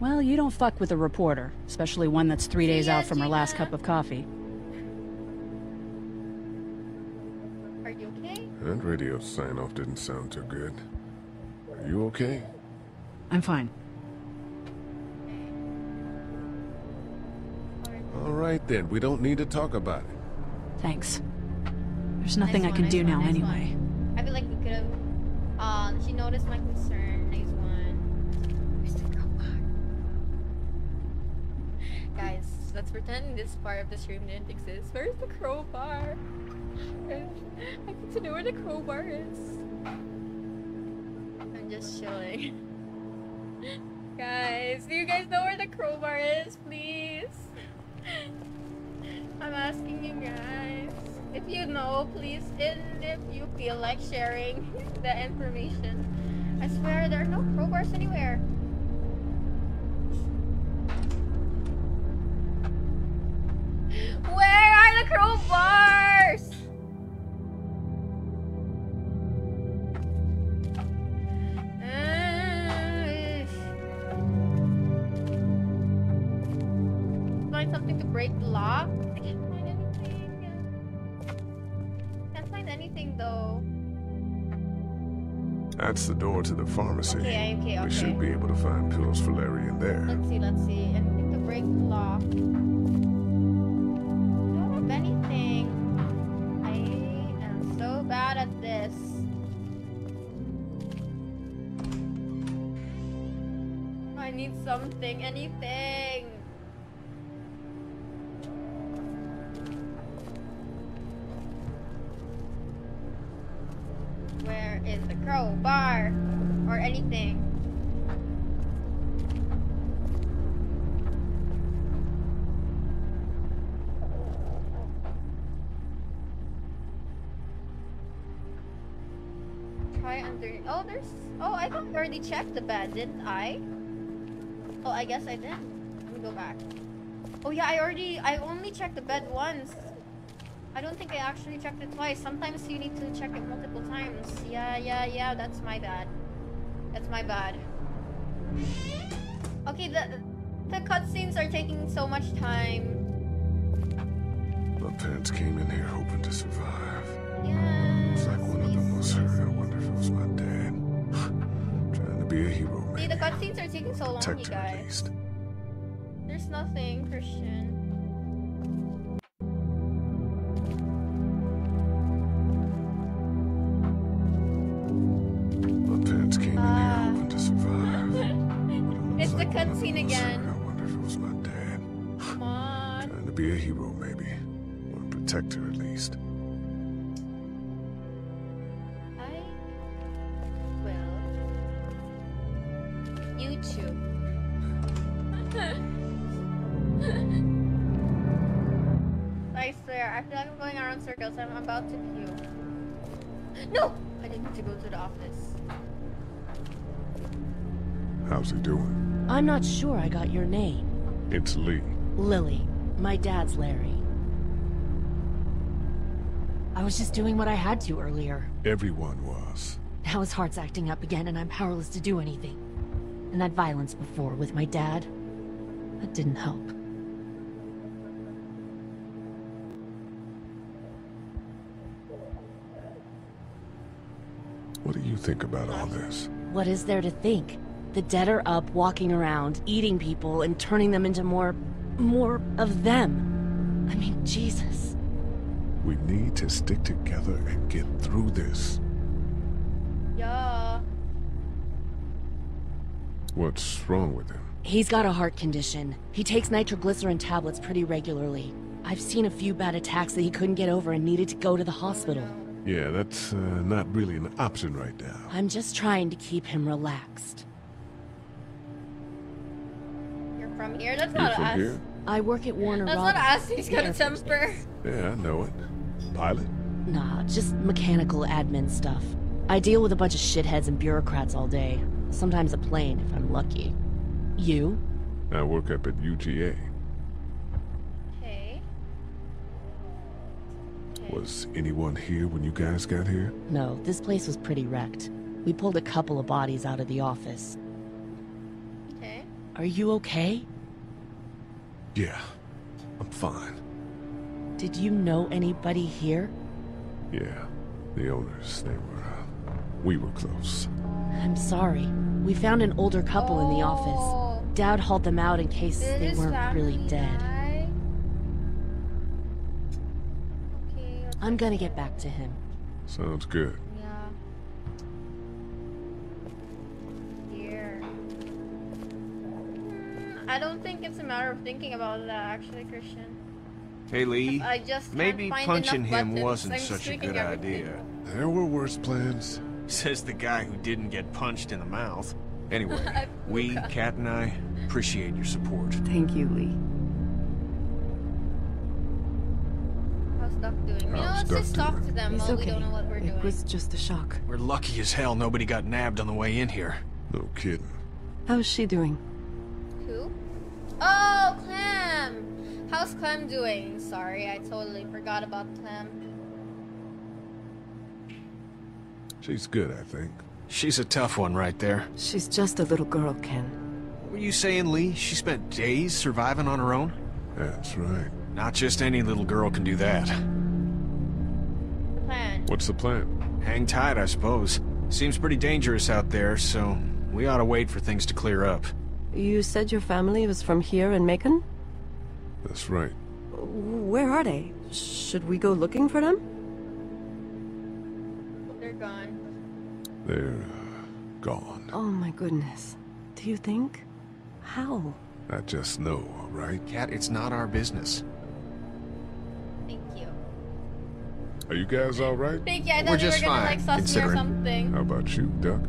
Well, you don't fuck with a reporter, especially one that's three days ya, out from her last cup of coffee. Are you okay? That radio sign off didn't sound too good. Are you okay? I'm fine. All right then, we don't need to talk about it. Thanks. There's nothing Nice I can one, do nice now one, nice anyway. one. I feel like we could have. Um, she noticed my concern. Nice one. Where's the crowbar? Guys, let's pretend this part of the stream didn't exist. Where's the crowbar? <laughs> I need to know where the crowbar is. Just chilling. <laughs> guys, do you guys know where the crowbar is, please? I'm asking you guys. If you know, please, and if you feel like sharing <laughs> the information. I swear there are no crowbars anywhere. Where are the crowbars? Break the lock. I can't find anything. Can't find anything though. That's the door to the pharmacy. Okay, okay, okay. We should be able to find pills for Larry in there. Let's see, let's see. Anything to break the lock. Don't have anything. I am so bad at this. I need something, anything. Thought I already checked the bed, didn't I? Oh, I guess I did. Let me go back. Oh yeah, I already. I only checked the bed once. I don't think I actually checked it twice. Sometimes you need to check it multiple times. Yeah, yeah, yeah. That's my bad. That's my bad. Okay, the the cutscenes are taking so much time. My parents came in here hoping to survive. Yeah. Looks like one of them was hurt. I wonder if it was my dad. Be a hero, See, maybe. the cutscenes are taking so long, you Protect her guys. There's nothing, Christian. My parents came in here hoping to ah. survive. <laughs> It's the cutscene again. I wonder if it was my dad. Come on. Trying to be a hero, maybe. I'm about to puke. No! I didn't need to go to the office. How's he doing? I'm not sure I got your name. It's Lee. Lilly. My dad's Larry. I was just doing what I had to earlier. Everyone was. Now his heart's acting up again and I'm powerless to do anything. And that violence before with my dad, that didn't help. What do you think about all this? What is there to think? The dead are up, walking around, eating people, and turning them into more... more of them. I mean, Jesus. We need to stick together and get through this. Yeah. What's wrong with him? He's got a heart condition. He takes nitroglycerin tablets pretty regularly. I've seen a few bad attacks that he couldn't get over and needed to go to the hospital. Yeah, that's uh, not really an option right now. I'm just trying to keep him relaxed. You're from here? That's You're not from us. here? I work at Warner That's Robins. not us. He's got a Air Force temper. Yeah, I know it. Pilot? Nah, just mechanical admin stuff. I deal with a bunch of shitheads and bureaucrats all day. Sometimes a plane, if I'm lucky. You? I work up at UGA. Okay. Was anyone here when you guys got here? No, this place was pretty wrecked. We pulled a couple of bodies out of the office. Okay. Are you okay? Yeah, I'm fine. Did you know anybody here? Yeah, the owners, they were, uh, we were close. I'm sorry. We found an older couple in the office. Dad hauled them out in case Did they weren't really dead. die? I'm gonna get back to him. Sounds good. Yeah. Here. Hmm, I don't think it's a matter of thinking about that, actually, Christian. Hey Lee, I just maybe punching him buttons. wasn't I'm such a good everything. idea. There were worse plans. Says the guy who didn't get punched in the mouth. Anyway, <laughs> we, Kat and I, appreciate your support. Thank you, Lee. How's Duck doing? You know, let's just talk to them He's while we don't know what we're It doing. was just a shock. We're lucky as hell nobody got nabbed on the way in here. No kidding. How's she doing? Who? Oh, Clem! How's Clem doing? Sorry, I totally forgot about Clem. She's good, I think. She's a tough one right there. She's just a little girl, Ken. Were you saying, Lee, she spent days surviving on her own? That's right. Not just any little girl can do that. Plan. What's the plan? Hang tight, I suppose. Seems pretty dangerous out there, so we ought to wait for things to clear up. You said your family was from here in Macon? That's right. Where are they? Should we go looking for them? They're gone. They're, uh, gone. Oh my goodness. Do you think? How? I just know, all right? Kat, it's not our business. Are you guys all right? Thank you. I We're thought you were just gonna fine, like sus or considering. something. How about you, Duck?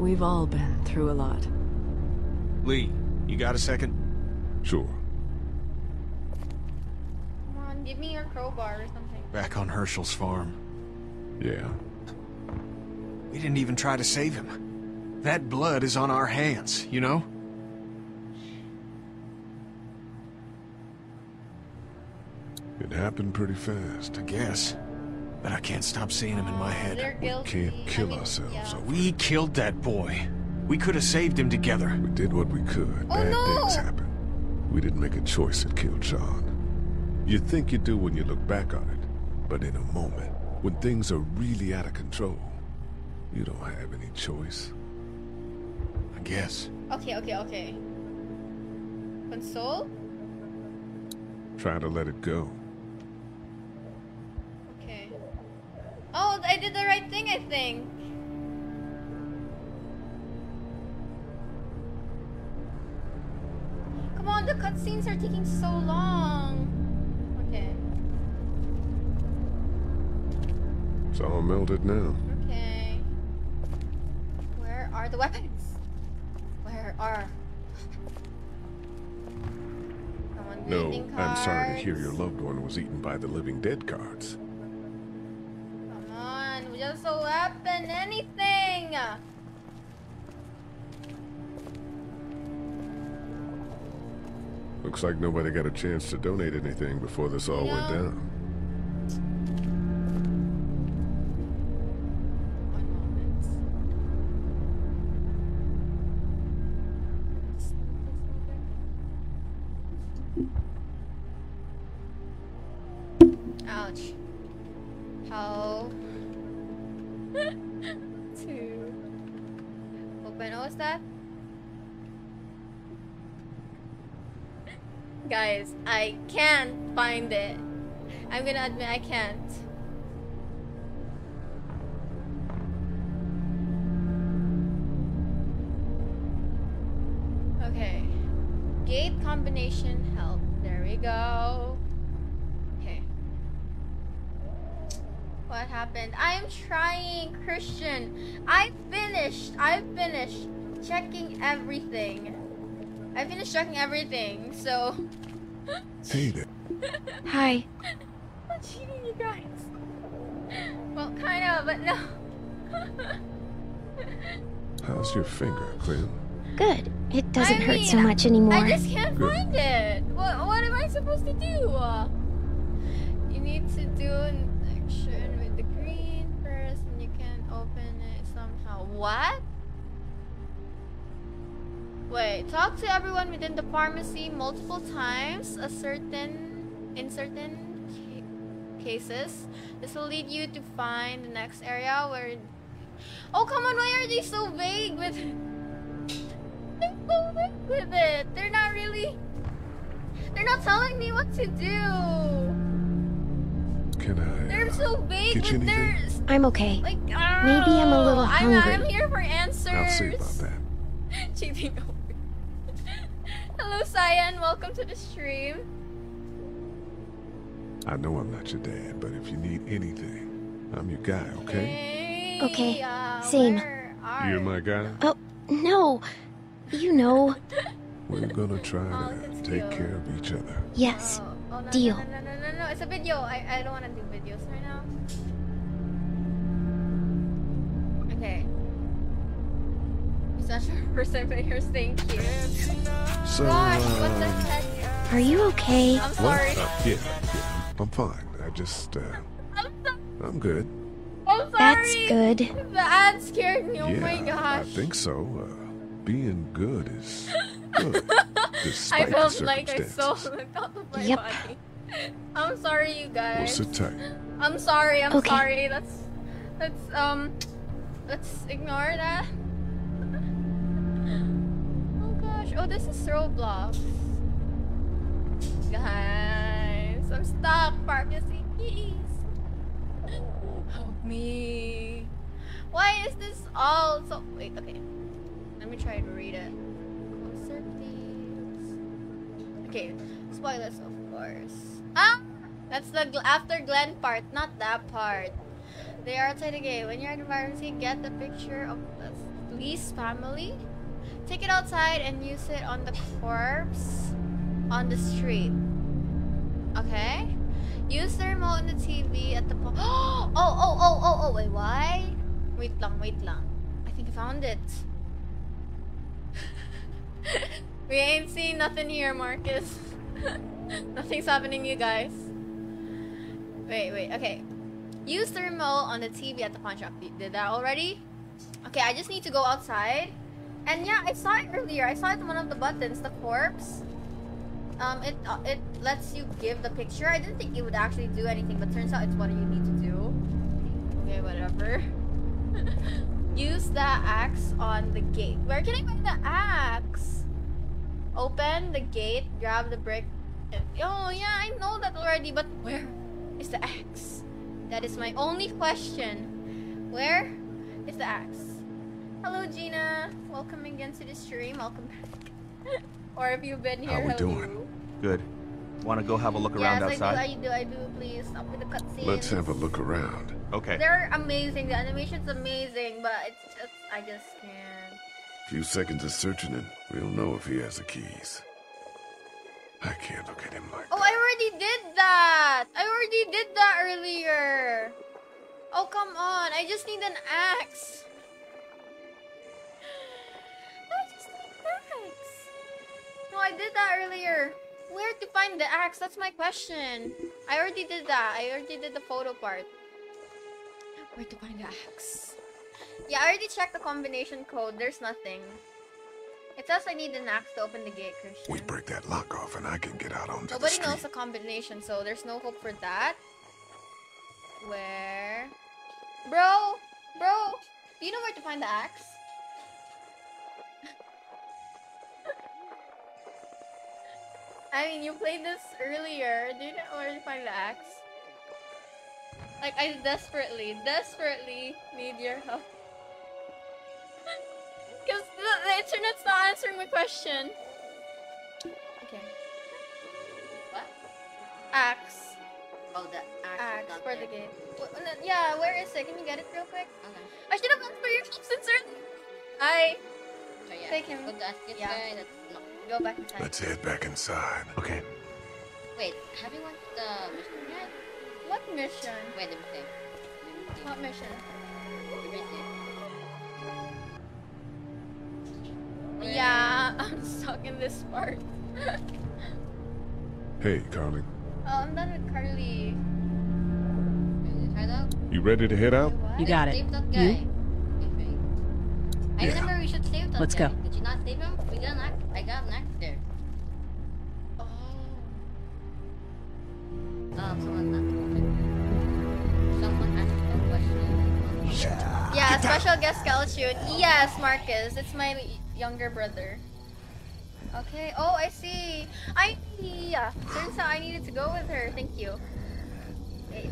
We've all been through a lot. Lee, you got a second? Sure. Come on, give me your crowbar or something. Back on Hershel's farm. Yeah. We didn't even try to save him. That blood is on our hands, you know? It happened pretty fast. I guess. But I can't stop seeing him in my head. They're. Can't kill I mean, ourselves yeah. over We killed that boy. We could have saved him together. We did what we could. Oh, Bad no! things happen. We didn't make a choice that killed Shawn. You think you do when you look back on it, but in a moment, when things are really out of control, you don't have any choice. I guess. Okay, okay, okay. Console? Try to let it go. Oh, I did the right thing, I think. Come on, the cutscenes are taking so long. Okay. It's all melted now. Okay. Where are the weapons? Where are? Come on, No, I'm sorry to hear your loved one was eaten by the living dead cards. Just so happen anything. Looks like nobody got a chance to donate anything before this all went down. Can't find it. I'm gonna admit I can't. Okay. Gate combination help. There we go. Okay. What happened? I am trying, Christian. I finished. I finished checking everything. I finished checking everything, so. <laughs> Hey there. Hi. I'm cheating, you guys. Well, kind of, but no. How's your finger, Clem? Good. It doesn't I hurt so much anymore. I just can't Good. find it. What, what am I supposed to do? You need to do an action with the green first, and you can open it somehow. What? Wait, talk to everyone within the pharmacy multiple times. A certain, in certain ca- cases, this will lead you to find the next area where. Oh come on! Why are they so vague with? They're so vague with it. They're not really. They're not telling me what to do. Can I? Uh, they're so vague get you with their. anything? I'm okay. Like, Maybe I'm a little oh, I'm, hungry. I'm here for answers. I'll see about that. <laughs> Cheating over. Hello, Cyan. Welcome to the stream. I know I'm not your dad, but if you need anything, I'm your guy, okay? Hey, Okay, uh, same. are You're my guy. Oh, no. You know. <laughs> We're gonna try to take care of each other. Yes. Oh, oh, no, Deal. No, no, no, no, no. It's a video. I, I don't want to do videos right now. Okay. It's not your first time players. Thank you. So, Gosh, what the um, heck? Are you okay? I'm What? sorry. Uh, yeah, yeah, I'm fine. I just, uh, I'm, so, I'm good. I'm sorry. That's good. The ad scared me. Oh yeah, my I think so. Uh, being good is good, <laughs> I despite the felt like I circumstances. saw the <laughs> top of my Yep. body. I'm sorry, you Well, guys. sit tight. I'm sorry. I'm Okay. sorry. Let's let's um let's ignore that. Oh gosh. Oh, this is Roblox. Guys, I'm stuck. Pharmacy, please. Help me. Why is this all so? Wait. Okay. Let me try to read it. Closer, please. Okay. Spoilers, of course. Ah! That's the after Glenn part, not that part. They are outside the gate. When you're in the pharmacy, get the picture of the Lee's family. Take it outside and use it on the corpse on the street. Okay? Use the remote on the TV at the po- <gasps> Oh, oh, oh, oh, oh, wait, why? Wait lang, wait lang. I think I found it. <laughs> we ain't seen nothing here, Marcus. <laughs> Nothing's happening, you guys. Wait, wait, okay. Use the remote on the TV at the pawn shop. Did that already? Okay, I just need to go outside. And yeah, I saw it earlier. I saw it on one of the buttons, the corpse. Um, it uh, it lets you give the picture. I didn't think it would actually do anything, but turns out it's what you need to do. Okay, whatever. <laughs> Use the axe on the gate. Where can I find the axe? Open the gate, grab the brick. Oh yeah, I know that already, but where is the axe? That is my only question. Where is the axe? Hello, Gina. Welcome again to the stream. Welcome back. <laughs> or if you've been here, How we hello. doing? Good. Want to go have a look around yes, outside? I do. I do. I do. Please stop with the cutscenes. Let's have a look around. Okay. They're amazing. The animation's amazing, but it's just I just can't. Few seconds of searching and we'll know if he has the keys. I can't look at him like Oh, I already did that! I already did that earlier! Oh, come on. I just need an axe. I did that earlier. Where to find the axe? That's my question. I already did that. I already did the photo part. Where to find the axe? Yeah, I already checked the combination code. There's nothing. It says I need an axe to open the gate, Christian. we break that lock off and I can get out onto the Nobody knows the combination, so there's no hope for that. Where? Bro! Bro! Do you know where to find the axe? I mean, you played this earlier. Do you know where to find the axe? Like, I desperately, desperately need your help. <laughs> Because the, the internet's not answering my question. Okay. What? Axe. Oh, the axe. Axe for there. the gate. No, Yeah, where is it? Can you get it real quick? Okay. I should have asked for your and sir. I So yeah, take him. Go to ask this Yeah. guy. That's not. Go back inside. Let's head back inside. Okay. Wait, have you watched the mission yet? What mission? Wait, let me see. Let me see. What mission? Let me see. Yeah, <laughs> I'm stuck in this part. <laughs> Hey, Carley. Oh, I'm done with Carley. You ready to head out? You got it. Save that You? Guy. Okay. I Yeah. remember we should save that Let's guy. go. Did you not save him? We got an axe. I got an axe there. Oh. Um, someone asked Someone asked a question. Yeah, special guest Skeletune. Yes, Marcus. It's my younger brother. Okay. Oh, I see. I yeah. Turns out I needed to go with her. Thank you. Wait.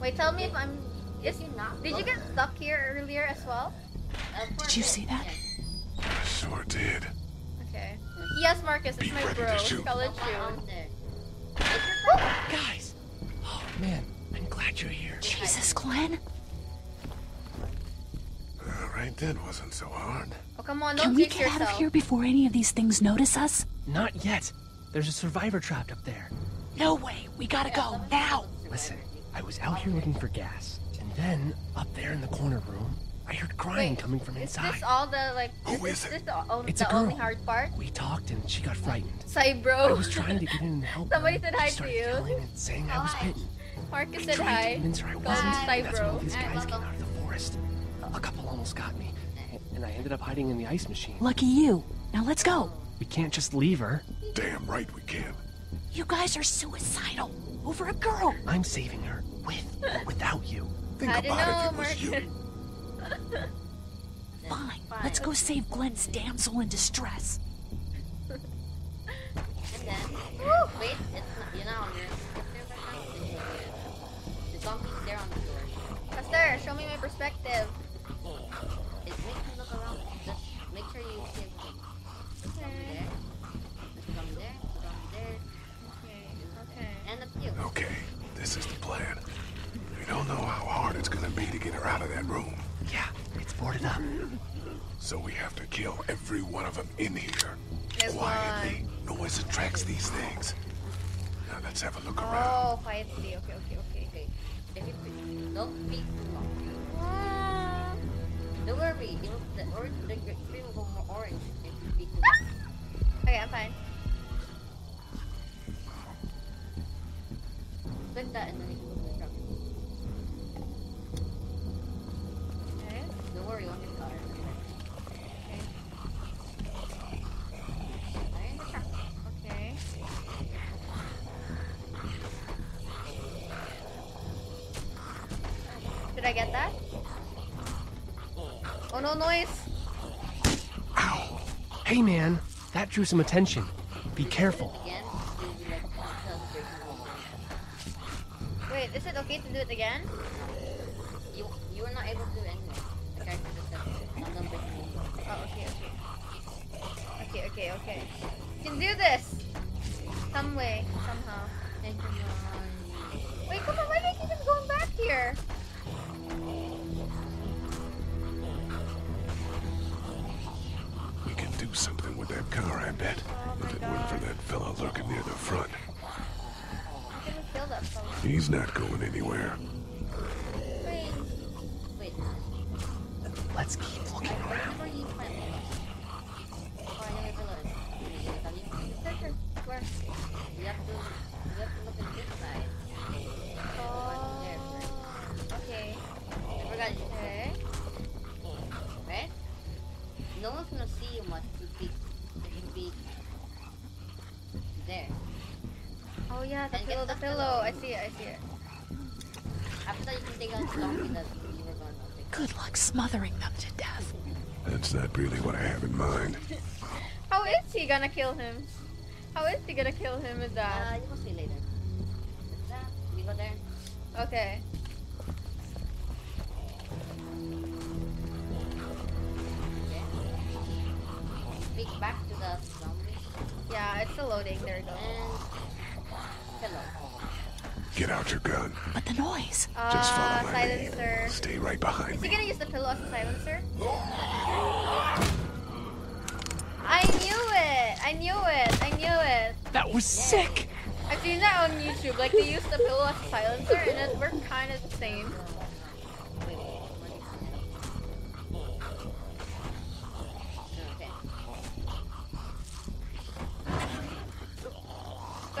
Wait. Tell me if I'm. Is you not? Did you get stuck here earlier as well? Did you see that? I sure did. Okay. Yes, Marcus. It's Be my ready to bro, shoot. Skeletune. Guys! Oh, man. I'm glad you're here. Jesus, Glenn. All right, that wasn't so hard. Oh, come on. Can Don't we jinx get out of here before any of these things notice us? Not yet. There's a survivor trapped up there. No way. We gotta go now. Listen, I was out here looking for gas, and then up there in the corner room, I heard crying Wait, coming from Is inside. this all the like? Who is is this the, on- It's the a girl. only hard part? We talked, and she got frightened. Say, bro. I was trying to get in and help. <laughs> Somebody her. said She hi to started you. yelling and saying I was bitten. Marcus said Tried to hi. convince her I wasn't. Say, That's when all these guys came out of the forest. A couple almost got me, and I ended up hiding in the ice machine. Lucky you. Now let's go. We can't just leave her. Damn right we can. You guys are suicidal. Over a girl. I'm saving her, with or without you. Think I don't about know, it if it was Marcus. you. Fine. Let's go save Glenn's damsel in distress. And then, wait, it's you're not on your it's there. The zombie's there on the door. Esther, show me my perspective. It makes you look around. Just make sure you see everything. There's a there. There's zombie there. There's there. Okay. Okay. And that's you. Okay, this is the plan. We don't know how hard it's gonna be to get her out of that room. Yeah, it's boarded up. So we have to kill every one of them in here. There's Quietly. Noise attracts these things. Now let's have a look oh, around. Oh, quietly. Okay, okay, okay. Okay. If don't speak too long. Don't worry. The orange, the gr- screen will go more orange if you speak too long. Okay, I'm fine. Click that and then you can go to the truck. Okay. Don't worry, on your car. Okay. They're in the truck. Okay. Did I get that? Oh no, noise! Ow! Hey, man, that drew some attention. Be careful. Again, you'll be like, tell the breaking wall. Wait, is it okay to do it again? You, you were not able to do it anyway. The character just said, I'm done breaking wall. Oh, okay, okay. Okay, okay, okay. You can do this! Some way, somehow. Hey, come on. Wait, come on, why do I keep going back here? We can do something with that car, I bet. Oh if it weren't for that fella lurking near the front. Didn't kill that fella. He's not going anywhere. Wait. Wait. Let's keep looking around. Where you went? Oh, I know where below is. Can I tell you? Sure, sure. Where? You have to, you have to look at this side. Oh. There first. Okay. I forgot you. Okay. Right? No one's gonna see you much if you if you be there. Oh yeah, the And pillow, the the pillow. I see it, I see it. After you can take out the donkey that you were gonna take. Good luck smothering them to death. That's not really what I have in mind. How is he gonna kill him? How is he gonna kill him with Uh, that? you will see later. That? We go there. Okay. Okay. Speak back to the zombie. Yeah, it's still loading. There we go. And pillow. Get out your gun. But the noise. Just follow Uh, my lead. silencer. Stay right behind Is me. he gonna use the pillow as a silencer? <gasps> I knew it! I knew it! I knew it! That was sick! I've seen that on YouTube. Like they use the pillow as a silencer, and it worked kind of the same.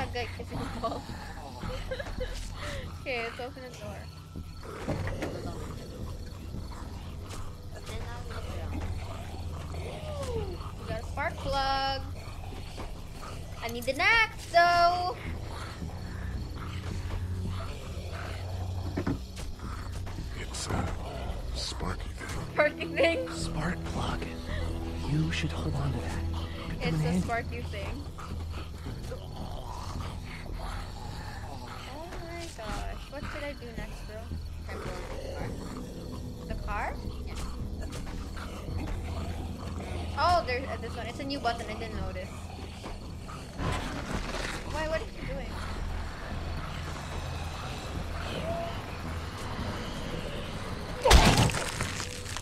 That guy kissing the ball. okay, let's open the door. We look around. We got a spark plug. I need the axe though. It's a sparky thing. Sparky thing. Spark plug. You should hold on to that. It's a handy. sparky thing. Oh my gosh. What should I do next, bro? The car? Oh, there's uh, this one. It's a new button. I didn't notice. Why? What is he doing?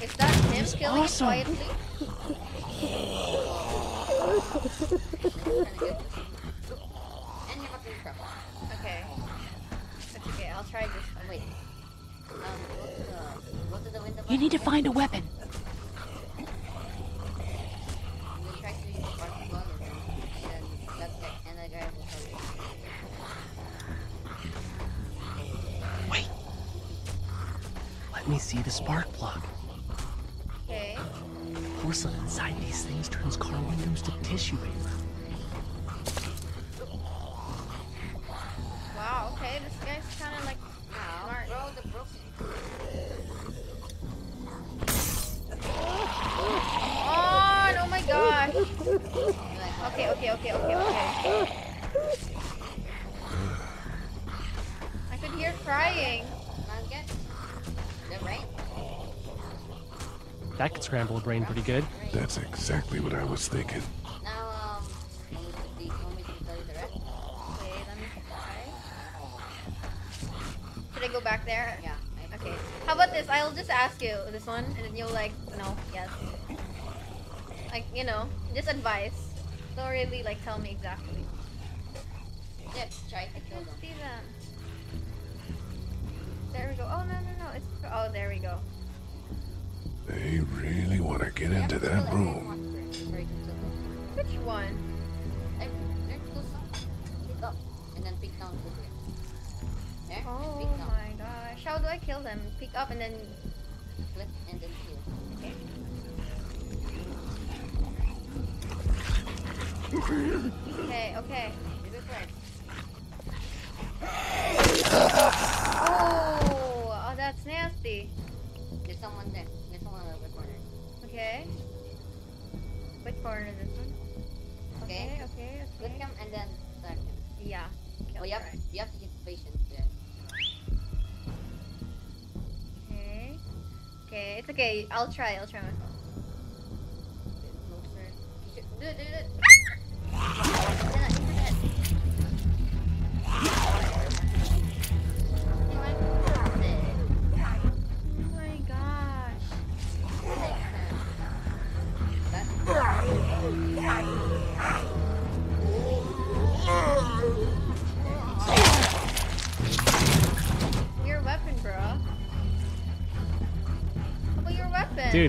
Is that him killing awesome. quietly? <laughs> And you have to prep. Okay. That's okay. I'll try this one. Wait. Um, go to the, go to the window. You need to find a weapon. And then try to use the spark plug and then, and then that guy, and the guy will tell you. Let me see the spark plug. Okay. Porcelain inside these things turns car windows to tissue paper. Wow. Okay. This Okay, okay, okay, okay, okay. I could hear crying. Not get. The right. That could scramble a brain pretty good. That's exactly what I was thinking. Now, um, you need to be, want me to tell you the rest? Wait, let me try. Should I go back there? Yeah. Okay. How about this? I'll just ask you this one, and then you'll like, no, yes. Like, you know, just advice. Don't really like tell me exactly. Yeah, try to I kill can't them. see them. There we go. Oh no no no! It's oh there we go. They really want to get into that room. Which one? There, there goes. Pick up. And then pick down to here. There, Oh pick down. my gosh! How do I kill them? Pick up and then. Okay okay. This is. Oh, oh that's nasty. There's someone there. There's someone over the corner. Okay. Which corner is this one? Okay. Okay okay okay. him and then start him. Yeah. Well, you have, Alright. you have to keep patient there. Okay. Okay, it's okay. I'll try. I'll try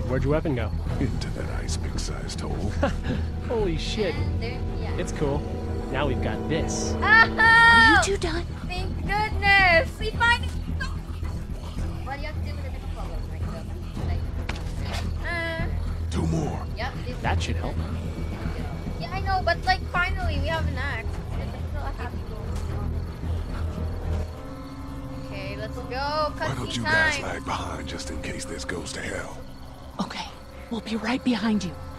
weapon. Where'd your weapon go? Into that ice pick sized hole. <laughs> Holy shit. There, yeah. It's cool. Now we've got this. Aha! <laughs> Are you two done? We'll be right behind you.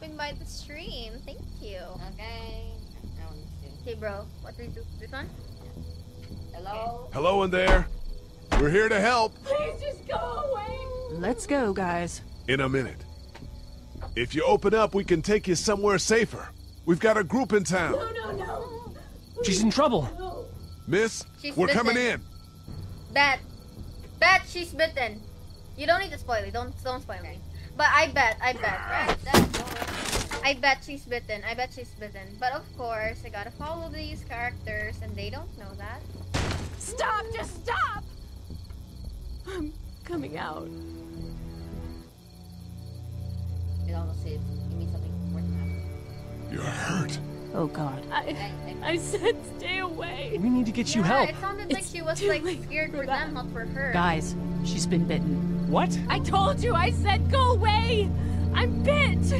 Stopping by the stream. Thank you. Okay. Okay, bro. What do we do? This one? Hello? Hello in there. We're here to help. Please just go away. Let's go, guys. In a minute. If you open up, we can take you somewhere safer. We've got a group in town. No, no, no. She's in trouble. Miss, She's we're coming in. Bet. Bet she's bitten. You don't need to spoil it. Don't don't spoil me. But I bet, I bet, right? I bet she's bitten. I bet she's bitten. But of course, I gotta follow these characters, and they don't know that. Stop! Just stop! I'm coming out. It almost says, give me something worth it. You're hurt. Oh god. I, I said stay away. We need to get you help. it sounded like It's she was like scared for for them, not for her. Guys, she's been bitten. What? I told you. I said go away. I'm bit.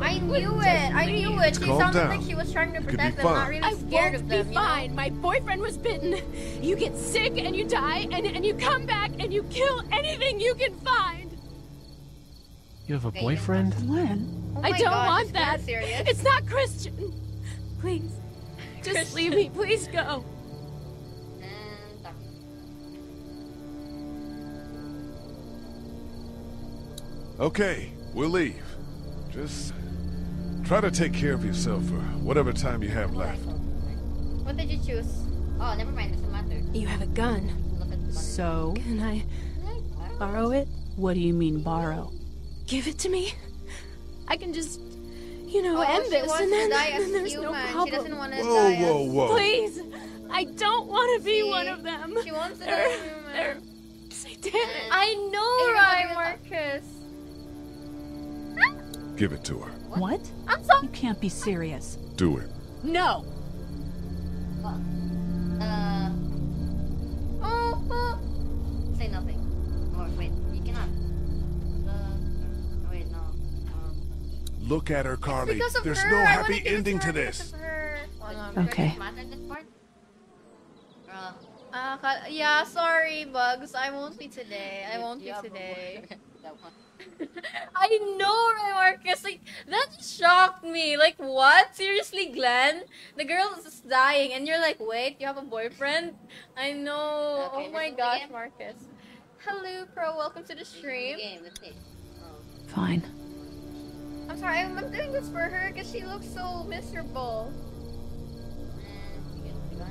I knew it. I knew it. She Calm sounded down. like she was trying to You could be protect them, not fine. really I scared won't of them. be you know? fine. My boyfriend was bitten. You get sick and you die, and, and you come back and you kill anything you can find. You have a boyfriend? Glenn? Oh I don't gosh, want that. serious? It's not Christian. Please, <laughs> just leave me. Please go. Uh, okay, we'll leave. Just try to take care of yourself for whatever time you have left. What did you choose? Oh, never mind. Doesn't matter. You have a gun. Look at the. So, Can I borrow it? what do you mean borrow? Give it to me. I can just, you know, Oh, end this, and then, die <laughs> as then there's human. no She problem. doesn't want to Whoa, die whoa, as... whoa. Please, I don't want to be See? one of them. She wants to They're, die as human. they're satanic. I know, Hey, right, Marcus? Give it to her. What? I'm so... You can't be serious. Do it. No! What? Uh, Look at her, Carley. Because of There's her. no I wanna happy ending to this. of her. Oh, Okay. does it matter this part? Uh, Uh, yeah, sorry, Bugs. I won't be today. I won't be today. boyfriend. <laughs> That one. I know, right, Marcus? Like, that shocked me. Like, what? Seriously, Glenn? The girl is just dying, and you're like, wait, you have a boyfriend? I know. Okay, oh my this is the gosh. Marcus. Hello, Pro. Welcome to the stream. Game, let's see. Oh. Fine. I'm sorry, I'm, I'm doing this for her because she looks so miserable. And you get the gun.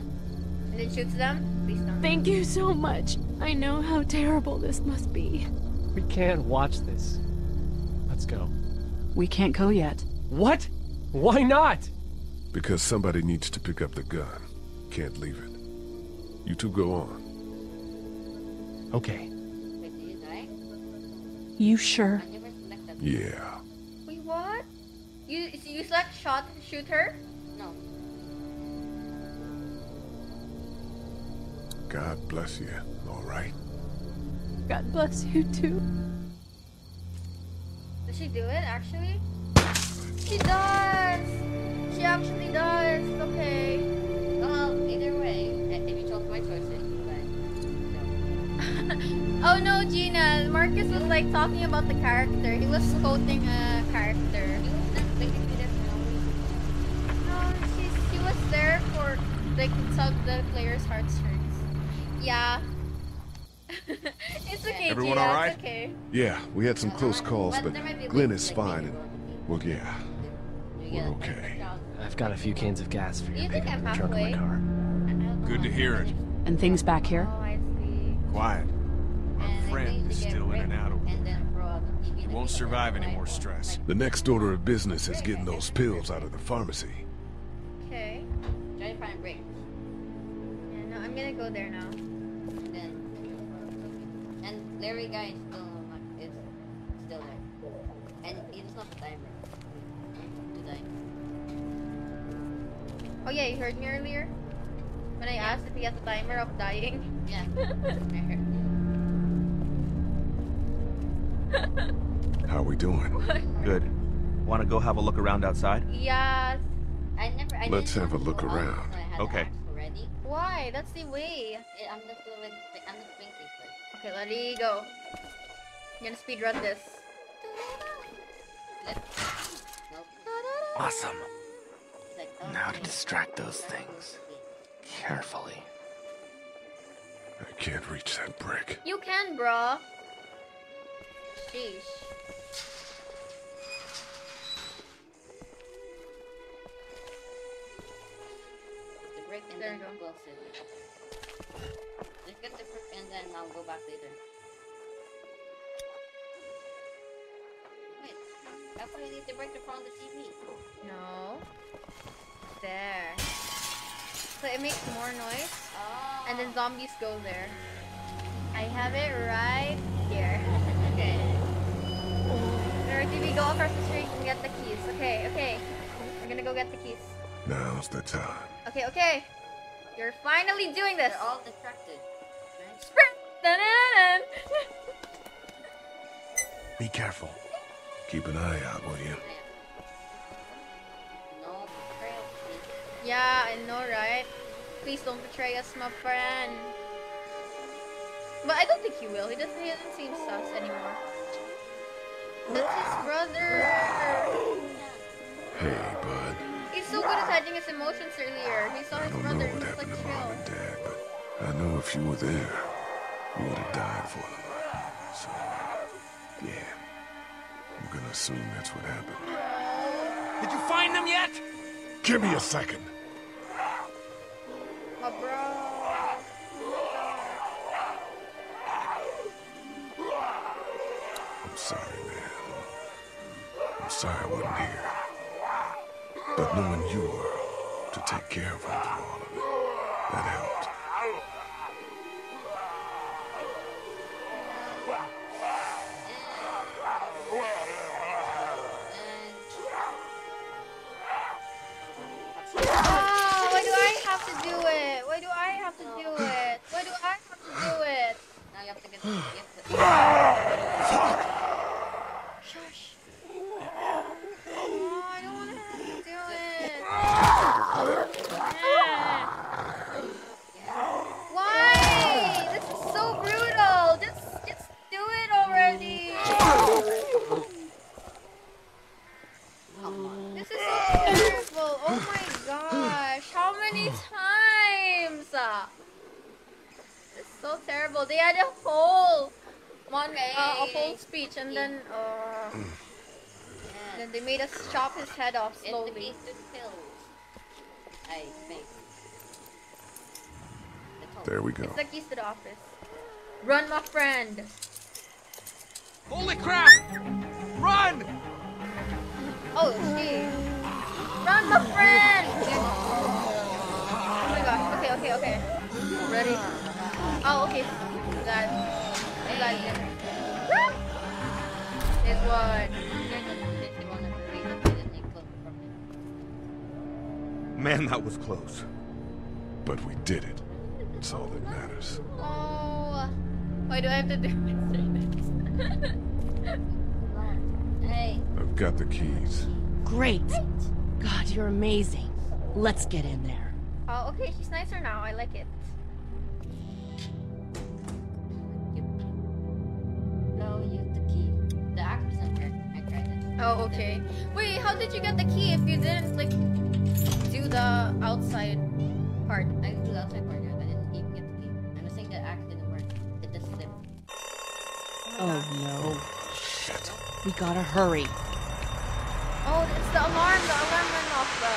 And then shoots them? Please don't. Thank you so much. I know how terrible this must be. We can't watch this. Let's go. We can't go yet. What? Why not? Because somebody needs to pick up the gun. Can't leave it. You two go on. Okay. You sure? I never selected. Yeah. You you select shot shooter? No. God bless you. All right. God bless you too. Does she do it actually? She does. She actually does. Okay. Well, either way, eh, if you told my choices, but no. oh no, Gina. Marcus was like talking about the character. He was quoting a character. There for like tug the player's heartstrings. Yeah. <laughs> it's okay, Everyone Gia, all right? It's okay. Yeah, we had some close calls, but there might be Glenn is like, fine, and well, yeah, we're okay. I've got a few cans of gas for You you think pickup I'm in the trunk of my car. Good to hear it. And things back here? Oh, Quiet. Our And friend is still in and Rick out over and then throw out the TV He won't survive any more stress. The next order of business is getting those pills out of the pharmacy. Okay. Try to find break. Yeah, no, I'm gonna go there now. Then. And Larry guy is still not, is still there. And it's not the timer. To die. Oh yeah, you heard me earlier? When I asked if he has a timer of dying? Yeah. I <laughs> heard. How are we doing? Good. Want to go have a look around outside? Yes. I never. I Let's have a look around. until I had the Okay. axe Why? That's the way. I'm just with. I'm just thinking. Okay, let it go. I'm gonna speed run this. Awesome. It's like, Now to distract those things. Carefully. I can't reach that brick. You can, bro. Sheesh. Brick and There then you go. close. Just get the brick and then I'll go back later. Wait, I thought I need the brick to front the TV. No. There. So it makes more noise, Oh. and then zombies go there. I have it right here. <laughs> Okay. Alright, we go across the street and get the keys. Okay, okay. We're gonna go get the keys. Now's the time. Okay, okay. You're finally doing this. They're all distracted. Sprint! Be careful. Keep an eye out, will you? No. Yeah, I know, right? Please don't betray us, my friend. But I don't think he will. He doesn't. He doesn't seem sus anymore. That's his brother. Hey, bud. He's so good at hiding his emotions earlier. He saw I don't know what happened like to mom and dad, but I know if you were there, you would have died for them. So, yeah. I'm gonna assume that's what happened. Did you find them yet? Give me a second. My bro. I'm sorry, man. I'm sorry I wasn't here. But knowing you were to take care of him through all of it, that helped. Ah, why do I have to do it? Why do I have to do it? Why do I have to do it? Now you have to get. You have to. Shush. Oh, I don't want to have to do it. Why? This is so brutal. Just, just do it already. This is so terrible. Oh my gosh. How many times? It's so terrible. They had a whole one, uh, a whole speech, and then, uh, then they made us chop his head off It's the slowly. keys to. I think. There we go. It's the keys to the office. Run, my friend. Holy crap! Run! Oh, jeez. Run, my friend! Oh my gosh. Okay, okay, okay. Ready? Oh, okay. That. That. This one. Man, that was close. But we did it. That's all that matters. Oh. Why do I have to do this? Hey. <laughs> I've got the keys. Great. God, you're amazing. Let's get in there. Oh, okay. She's nicer now. I like it. No, you have the key. The actress in here. I tried it. Oh, okay. Wait, how did you get the key if you didn't like do the outside part? I can do the outside part. I didn't even get the key. I'm just saying that act didn't work. It just slipped. Oh no. Shit. We gotta hurry. Oh, it's the alarm. The alarm went off. The...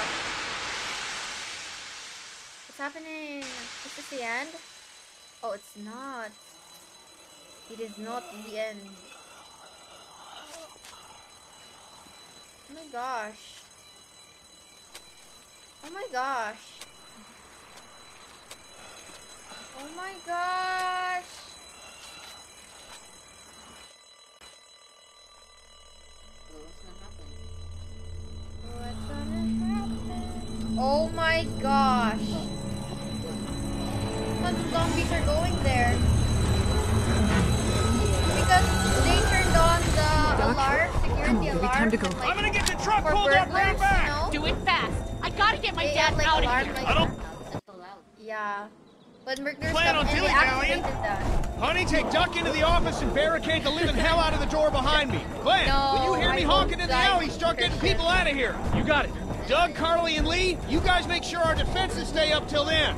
What's happening? Is this the end? Oh, it's not. It is not the end. Oh my gosh. Oh my gosh. Oh my gosh. What's gonna happen? Oh my gosh. Tons of zombies are going there. Because they turned on the alarm, security alarm. time to go. I'm gonna get the truck for pulled up right back. You know? Do it fast. I gotta get my They dad had, like, out alarm, of here. like- I don't Yeah. But burglars Plan come on and they dilly-dallying. Honey, take Duck into the office and barricade the living hell out of the door behind me. Glenn, when you hear me I honking in the die, alley, start getting Christian. people out of here. You got it. Doug, Carley, and Lee, you guys make sure our defenses stay up till then.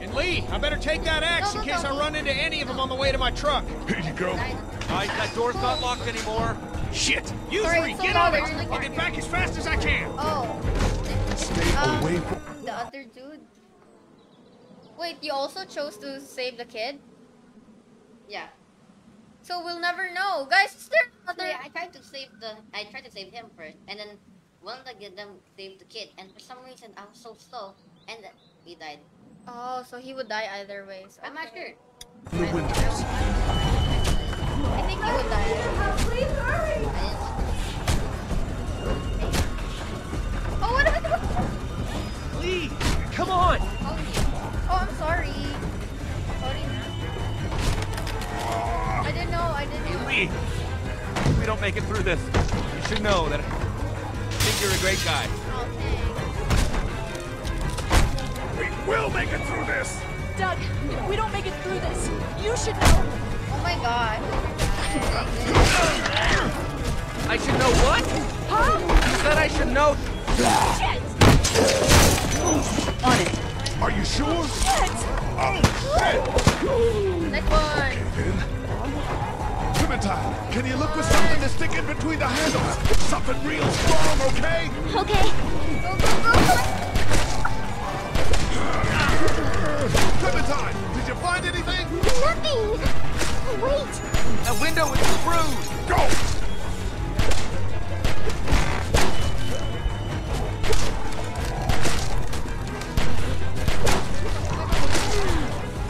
And Lee, I better take that axe in case I run into any of them on the way to my truck. Here you go. Right, that door's not locked anymore. Shit! You Sorry, three, it's so get loud, on I really it! I'll get back as fast as I can. Oh. Stay Um, away from. The other dude. Wait, you also chose to save the kid? Yeah. So we'll never know. Guys, is there another... Yeah, I tried to save the. I tried to save him first, and then one of the them saved the kid, and for some reason I was so slow, and then he died. Oh, so he would die either way. So I'm not sure. The windows. I think he would die. Please hurry! Oh, what happened? Lee, come on! Oh, I'm sorry. Sorry. I didn't know. I didn't know. Lee, if we don't make it through this, you should know that I think you're a great guy. Oh, thanks. We will make it through this. Doug, if we don't make it through this, you should know. Oh my god. I should know what? Huh? You said I should know. Shit! On it. Are you sure? Shit! Oh, shit! Next one. Then. Clementine, can you look for something to stick in between the handles? Something real strong, okay? Okay. Go, go, go, go. Clementine, did you find anything? Nothing. Wait. The window is screwed. Go!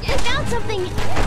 I found something.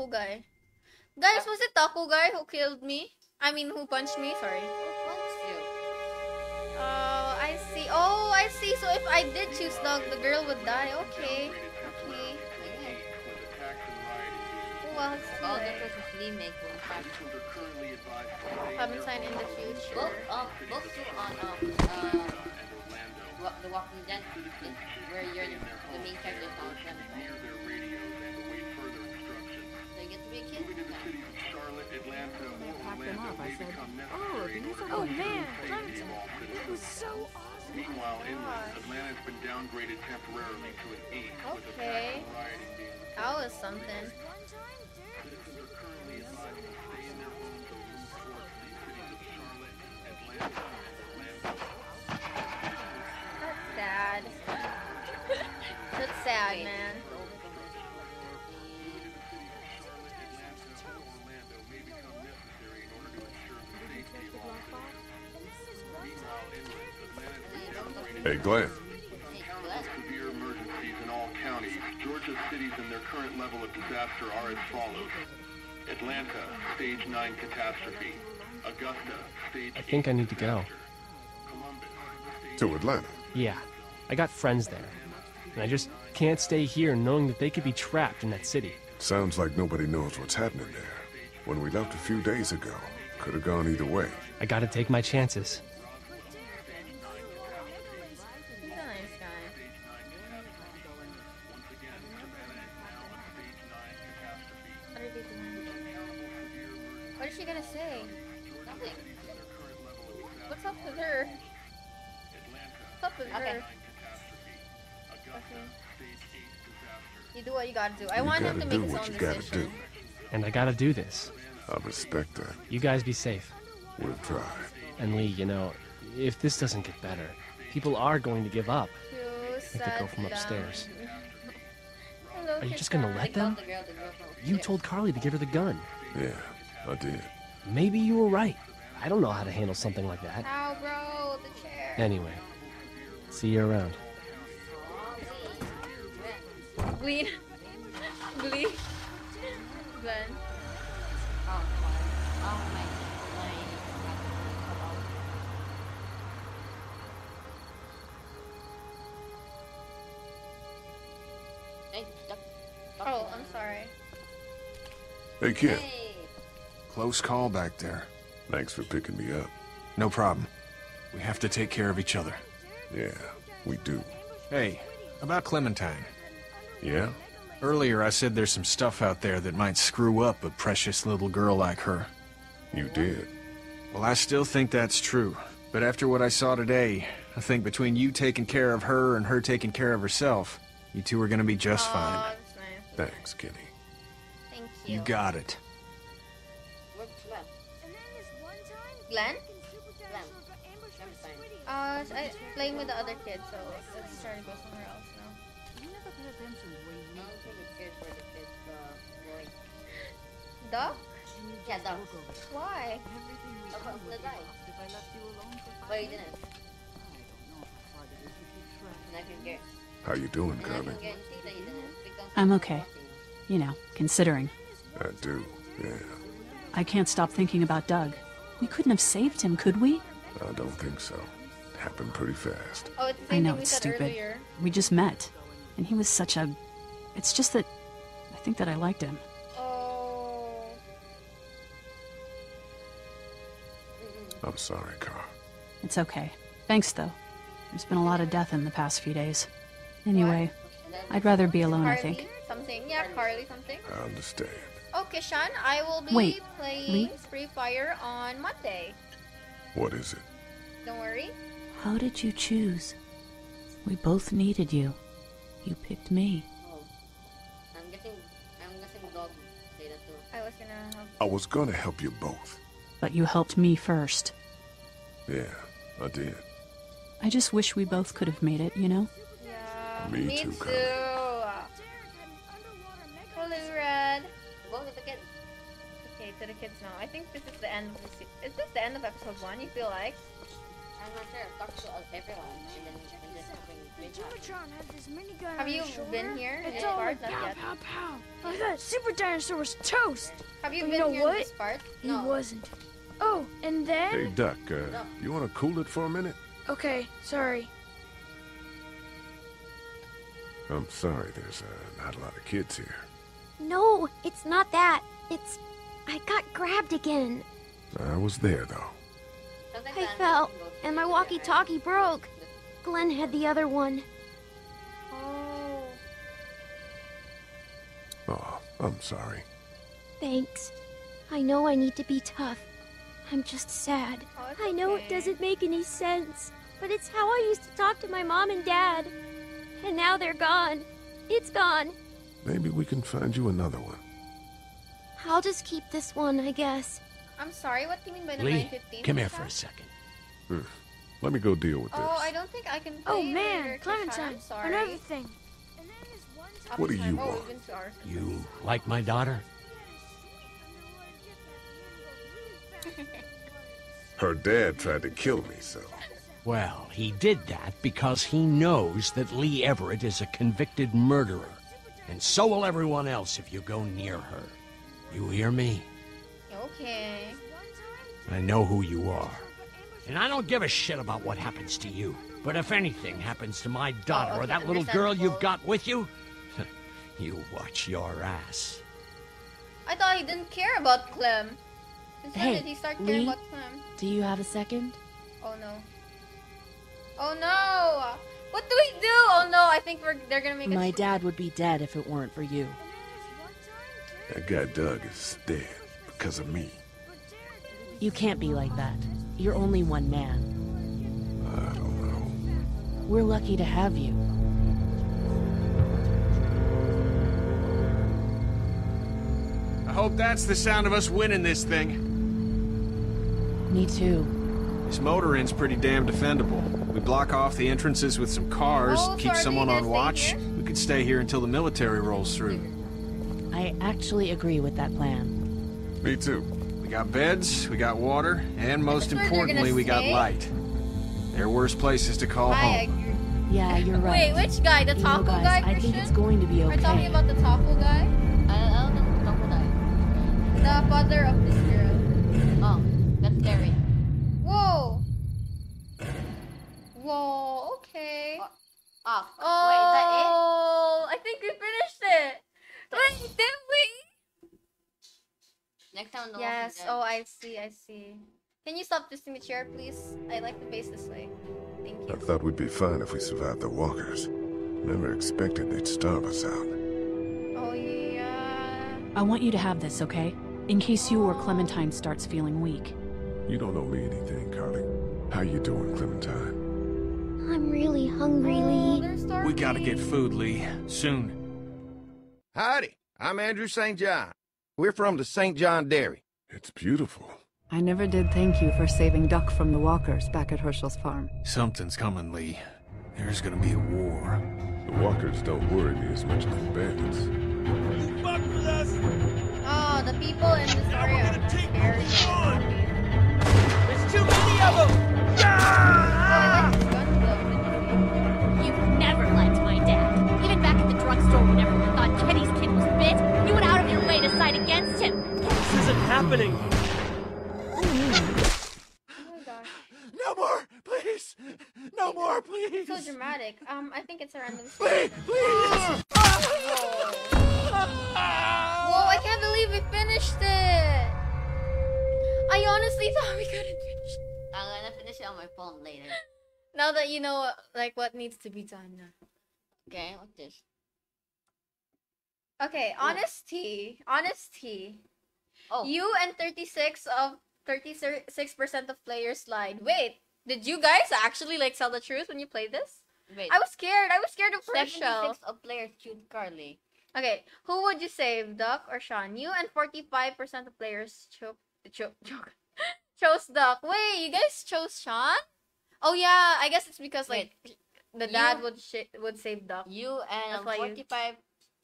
Taco Guy. Guys, was it Taco Guy who killed me? I mean, who punched me? Sorry. Who punched Oh, I see. Oh, I see. So if I did choose dog, the girl would die. Okay. Okay. Well, it's too Oh, late. that was a flea maker. Clementine in the future. Book, um, book two on, um, uh, The Walking Dead, where you're the, main character is on get to be a kid? packed them up. I said, oh, Oh, man, was so awesome. Meanwhile, oh inland, Atlanta's been downgraded temporarily to an 8 with a Okay. tax rioting being That was something. Citizens are currently advised to stay in their homes or move towards the cities of Charlotte, Atlanta, and Orlando. That's sad. <laughs> That's sad, man. Hey, Glenn. Severe emergencies in all counties. Georgia's cities and their current level of disaster are as follows. Atlanta, stage 9 catastrophe. Augusta, stage I think I need to go. To Atlanta. Yeah, I got friends there. And I just can't stay here knowing that they could be trapped in that city. Sounds like nobody knows what's happening there. When we left a few days ago, could have gone either way. I gotta take my chances. Do what you gotta do. I You want him gotta to do make his what own you gotta decision. do. And I gotta do this. I respect that. You guys be safe. We'll try. And Lee, you know, if this doesn't get better, people are going to give up. You Like the girl from upstairs. Hello, <laughs> Are you just gonna let them? The girl, the girl from You told Carley to give her the gun. Yeah, I did. Maybe you were right. I don't know how to handle something like that. Ow, bro, the chair. Anyway, see you around. Bleed. Bleed. Glenn. Oh, my. Oh, my. Hey, duck, duck Oh. I'm sorry. Hey, kid. Hey. Close call back there. Thanks for picking me up. No problem. We have to take care of each other. Yeah, we do. Hey, about Clementine. Yeah? Earlier I said there's some stuff out there that might screw up a precious little girl like her. You did. Well, I still think that's true. But after what I saw today, I think between you taking care of her and her taking care of herself, you two are gonna be just fine. Oh, that's nice. Thanks, Kenny. Thank you. You got it. Where's Glenn? Glenn? Glenn. Clementine. Uh, I playing with the other kids, so let's try to go somewhere else now. I don't think it's good for the kids, uh, boy. Duck? Yeah, duck. Why? About the die. But you didn't. And I can get, How you doing, and I Carley? can guarantee that you didn't. Because I'm okay. You know, considering. I do, yeah. I can't stop thinking about Doug. We couldn't have saved him, could we? I don't think so. It happened pretty fast. Oh, it's the I know thing we it's said stupid. earlier. We just met. And he was such a. It's just that. I think that I liked him. Oh. I'm sorry, Carl. It's okay. Thanks, though. There's been a lot of death in the past few days. Anyway, I'd rather be alone, I Carley think. something. Yeah, Carley something. I understand. Okay, Shawn, I will be Wait, playing Lee? Free Fire on Monday. What is it? Don't worry. How did you choose? We both needed you. You picked me. Oh. I'm guessing, I'm guessing dog would that too. I was gonna help. I was gonna help you both. But you helped me first. Yeah, I did. I just wish we both could have made it, you know? Yeah. Me me too, too. Carley. Hello, Red. Go to the kids. Okay, to the kids now. I think this is the end of the se- Is this the end of episode one? You feel like? I'm not sure. Talk to everyone. And then, and then bring, bring up. Have you been here It's all like Not pow, pow, pow. Like that super dinosaur was toast. Have you But been you know here what? in this part? He wasn't. Oh, and then Hey, Duck, uh, you wanna cool it for a minute? Okay, sorry. I'm sorry there's uh, not a lot of kids here. No, it's not that. It's. I got grabbed again. I was there, though. I fell, and my walkie talkie broke. Glenn had the other one. Oh. Oh, I'm sorry. Thanks. I know I need to be tough. I'm just sad. I know it doesn't make any sense, but it's how I used to talk to my mom and dad. And now they're gone. It's gone. Maybe we can find you another one. I'll just keep this one, I guess. I'm sorry, what do you mean by the Lee, 915? come here for a second. Let me go deal with oh, this. Oh, I don't think I can play Oh man, Clementine, I'm sorry. another thing. What do you Oh, want? we've been to ours. You like my daughter? Her dad tried to kill me, so. Well, he did that because he knows that Lee Everett is a convicted murderer. And so will everyone else if you go near her. You hear me? Okay. I know who you are. And I don't give a shit about what happens to you. But if anything happens to my oh, daughter or okay, that little girl you've got with you, <laughs> you watch your ass. I thought he didn't care about Clem. Since when Hey, did he start caring Lee? about Clem? Do you have a second? Oh no. Oh no! What do we do? Oh no, I think we're they're gonna make us My dad would be dead if it weren't for you. That guy Doug is dead because of me. You can't be like that. You're only one man. I don't know. We're lucky to have you. I hope that's the sound of us winning this thing. Me too. This motor inn's pretty damn defendable. We block off the entrances with some cars, Oh, keep someone on watch. here? We could stay here until the military rolls through. I actually agree with that plan. Me too. We got beds, we got water, and most That's importantly, gonna we got light. There are worse places to call I home. agree. Yeah, you're right. Wait, which guy? The You know, taco guys, guy? I think it's going to be We're talking about the taco guy? I, I don't know the taco guy. The father of this girl. Oh, that's Terry. Whoa! Whoa, okay. Ah, oh, Oh, wait, is that I think we finished it. Wait, did we? it? Next time, the Yes. Walking Dead. Oh, I see. I see. Can you stop twisting the chair, please? I like the base this way. Thank you. I thought we'd be fine if we survived the walkers. Never expected they'd starve us out. Oh yeah. I want you to have this, okay? In case you or Clementine starts feeling weak. You don't owe me anything, Carley. How you doing, Clementine? I'm really hungry, Oh, Lee. We gotta get food, Lee. Soon. Howdy, I'm Andrew St. John. We're from the St. John Dairy. It's beautiful. I never did thank you for saving Duck from the walkers back at Hershel's farm. Something's coming, Lee. There's gonna be a war. The walkers don't worry me as much as the bandits. You fuck with us! Oh, the people in this area are scary. There's too many of them! I like his gun though. Ah! You've never liked my dad. Even back at the drugstore whenever you happening. Oh my gosh. No more, please! No more, please! So dramatic. Um, I think it's a random. Please, please! Whoa, I can't believe we finished it! I honestly thought we couldn't finish it. I'm gonna finish it on my phone later. Now that you know, like, what needs to be done. Okay, what's this? Okay, honesty. Honesty. Oh. You and 36 of 36% of players lied. Wait, did you guys actually, like, tell the truth when you played this? Wait. I was scared. I was scared of first 76 shell. of players choose Carley. Okay, who would you save, Duck or Shawn? You and 45% of players cho- cho- cho- <laughs> chose Duck. Wait, you guys chose Shawn? Oh yeah, I guess it's because like the dad You- would sh- would save Duck. You and That's why you- 45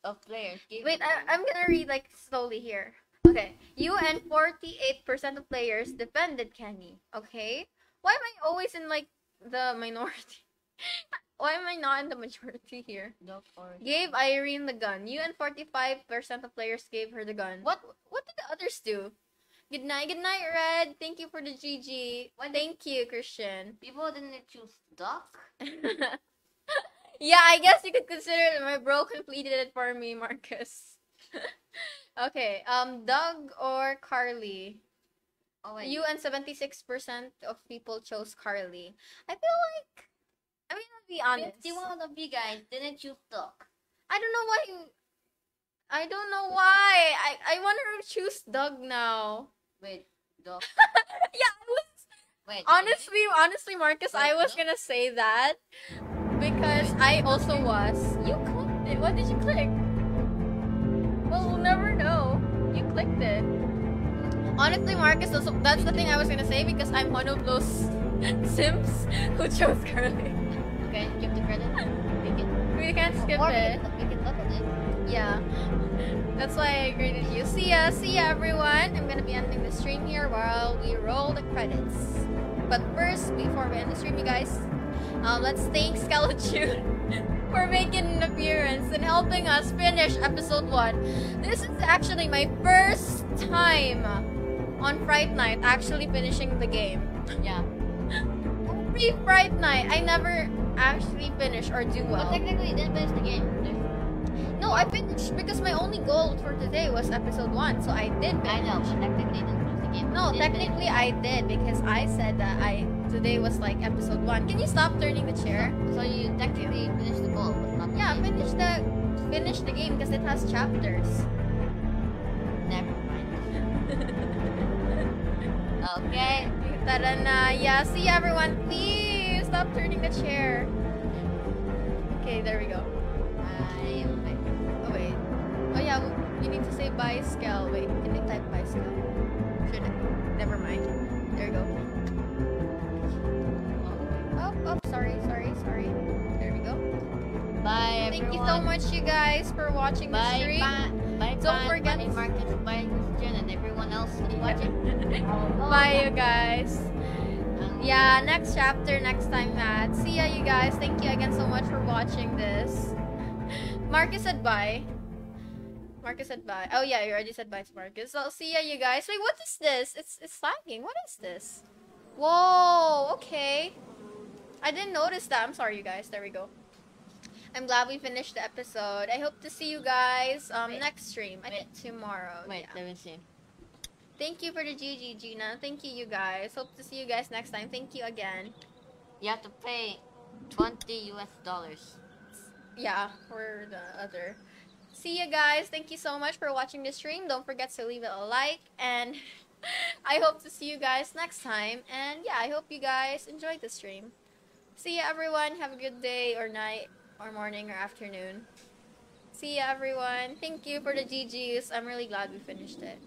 of players Wait, I, I'm gonna read like slowly here. Okay, you and 48% of players defended Kenny. Okay, why am I always in like the minority? <laughs> why am I not in the majority here? Or Gave Irene the gun. You and 45% of players gave her the gun. What what did the others do? Good night, good night, Red. Thank you for the GG. Thank you, Christian. People didn't choose duck. <laughs> yeah, I guess you could consider that my bro completed it for me, Marcus. <laughs> okay, um, Doug or Carley? Oh. You and 76% of people chose Carley. I feel like, I mean, I'll be honest. 51 of you guys didn't choose duck. I don't know why you. I don't know why. I I want to choose Doug now. Wait, Doug? <laughs> yeah, I was. Wait. Honestly, honestly, Marcus, I was gonna say that because I also was. You clicked it. What did you click? Honestly, Marcus, that's, that's the thing I was gonna say because I'm one of those <laughs> simps who chose Carley. Okay, give the credit. We can, We can't skip or it. We can, we can look at it. Yeah. That's why I with you. See ya, see ya everyone. I'm gonna be ending the stream here while we roll the credits. But first, before we end the stream, you guys, uh, let's thank <laughs> Skeleton <laughs> for making an appearance and helping us finish episode one. This is actually my first time on Fright Night actually finishing the game. Yeah. <laughs> Every Fright Night, I never actually finish or do well. But technically, you didn't finish the game. No, I finished because my only goal for today was episode one, so I did. finish. I know, but technically, you didn't finish the game. No, technically I did because I said that I today was like episode one. Can you stop turning the chair? finish- So you technically finished the goal, but not the Yeah, game. finish the finish the game because it has chapters. Okay. Tara na. Yeah, see everyone. Please stop turning the chair. Okay, there we go. I am back. Oh wait. Oh yeah, you need to say bye, Skel. Wait, can you type bye, Skel? Should I? Never mind. There you go. Oh, oh, oh, sorry, sorry, sorry. There we go. Bye, Thank you so much, you guys, for watching the stream. bye, bye, Don't bye, forget- bye, Marcus, bye, Christian, and everyone else who's watching. <laughs> Bye, you guys. Yeah, next chapter next time, Matt. See ya, you guys. Thank you again so much for watching this. <laughs> Marcus said bye. Marcus said bye. Oh yeah, you already said bye to Marcus. So see ya, you guys. Wait, what is this? It's it's lagging. What is this? Whoa. Okay. I didn't notice that. I'm sorry, you guys. There we go. I'm glad we finished the episode. I hope to see you guys um Wait. next stream. I think tomorrow. Wait, yeah. let me see. Thank you for the GG, Gina. Thank you, you guys. Hope to see you guys next time. Thank you again. You have to pay 20 US dollars. Yeah, for the other. See you guys. Thank you so much for watching the stream. Don't forget to leave it a like. And <laughs> I hope to see you guys next time. And yeah, I hope you guys enjoyed the stream. See you, everyone. Have a good day or night or morning or afternoon. See you, everyone. Thank you for the GGs. I'm really glad we finished it.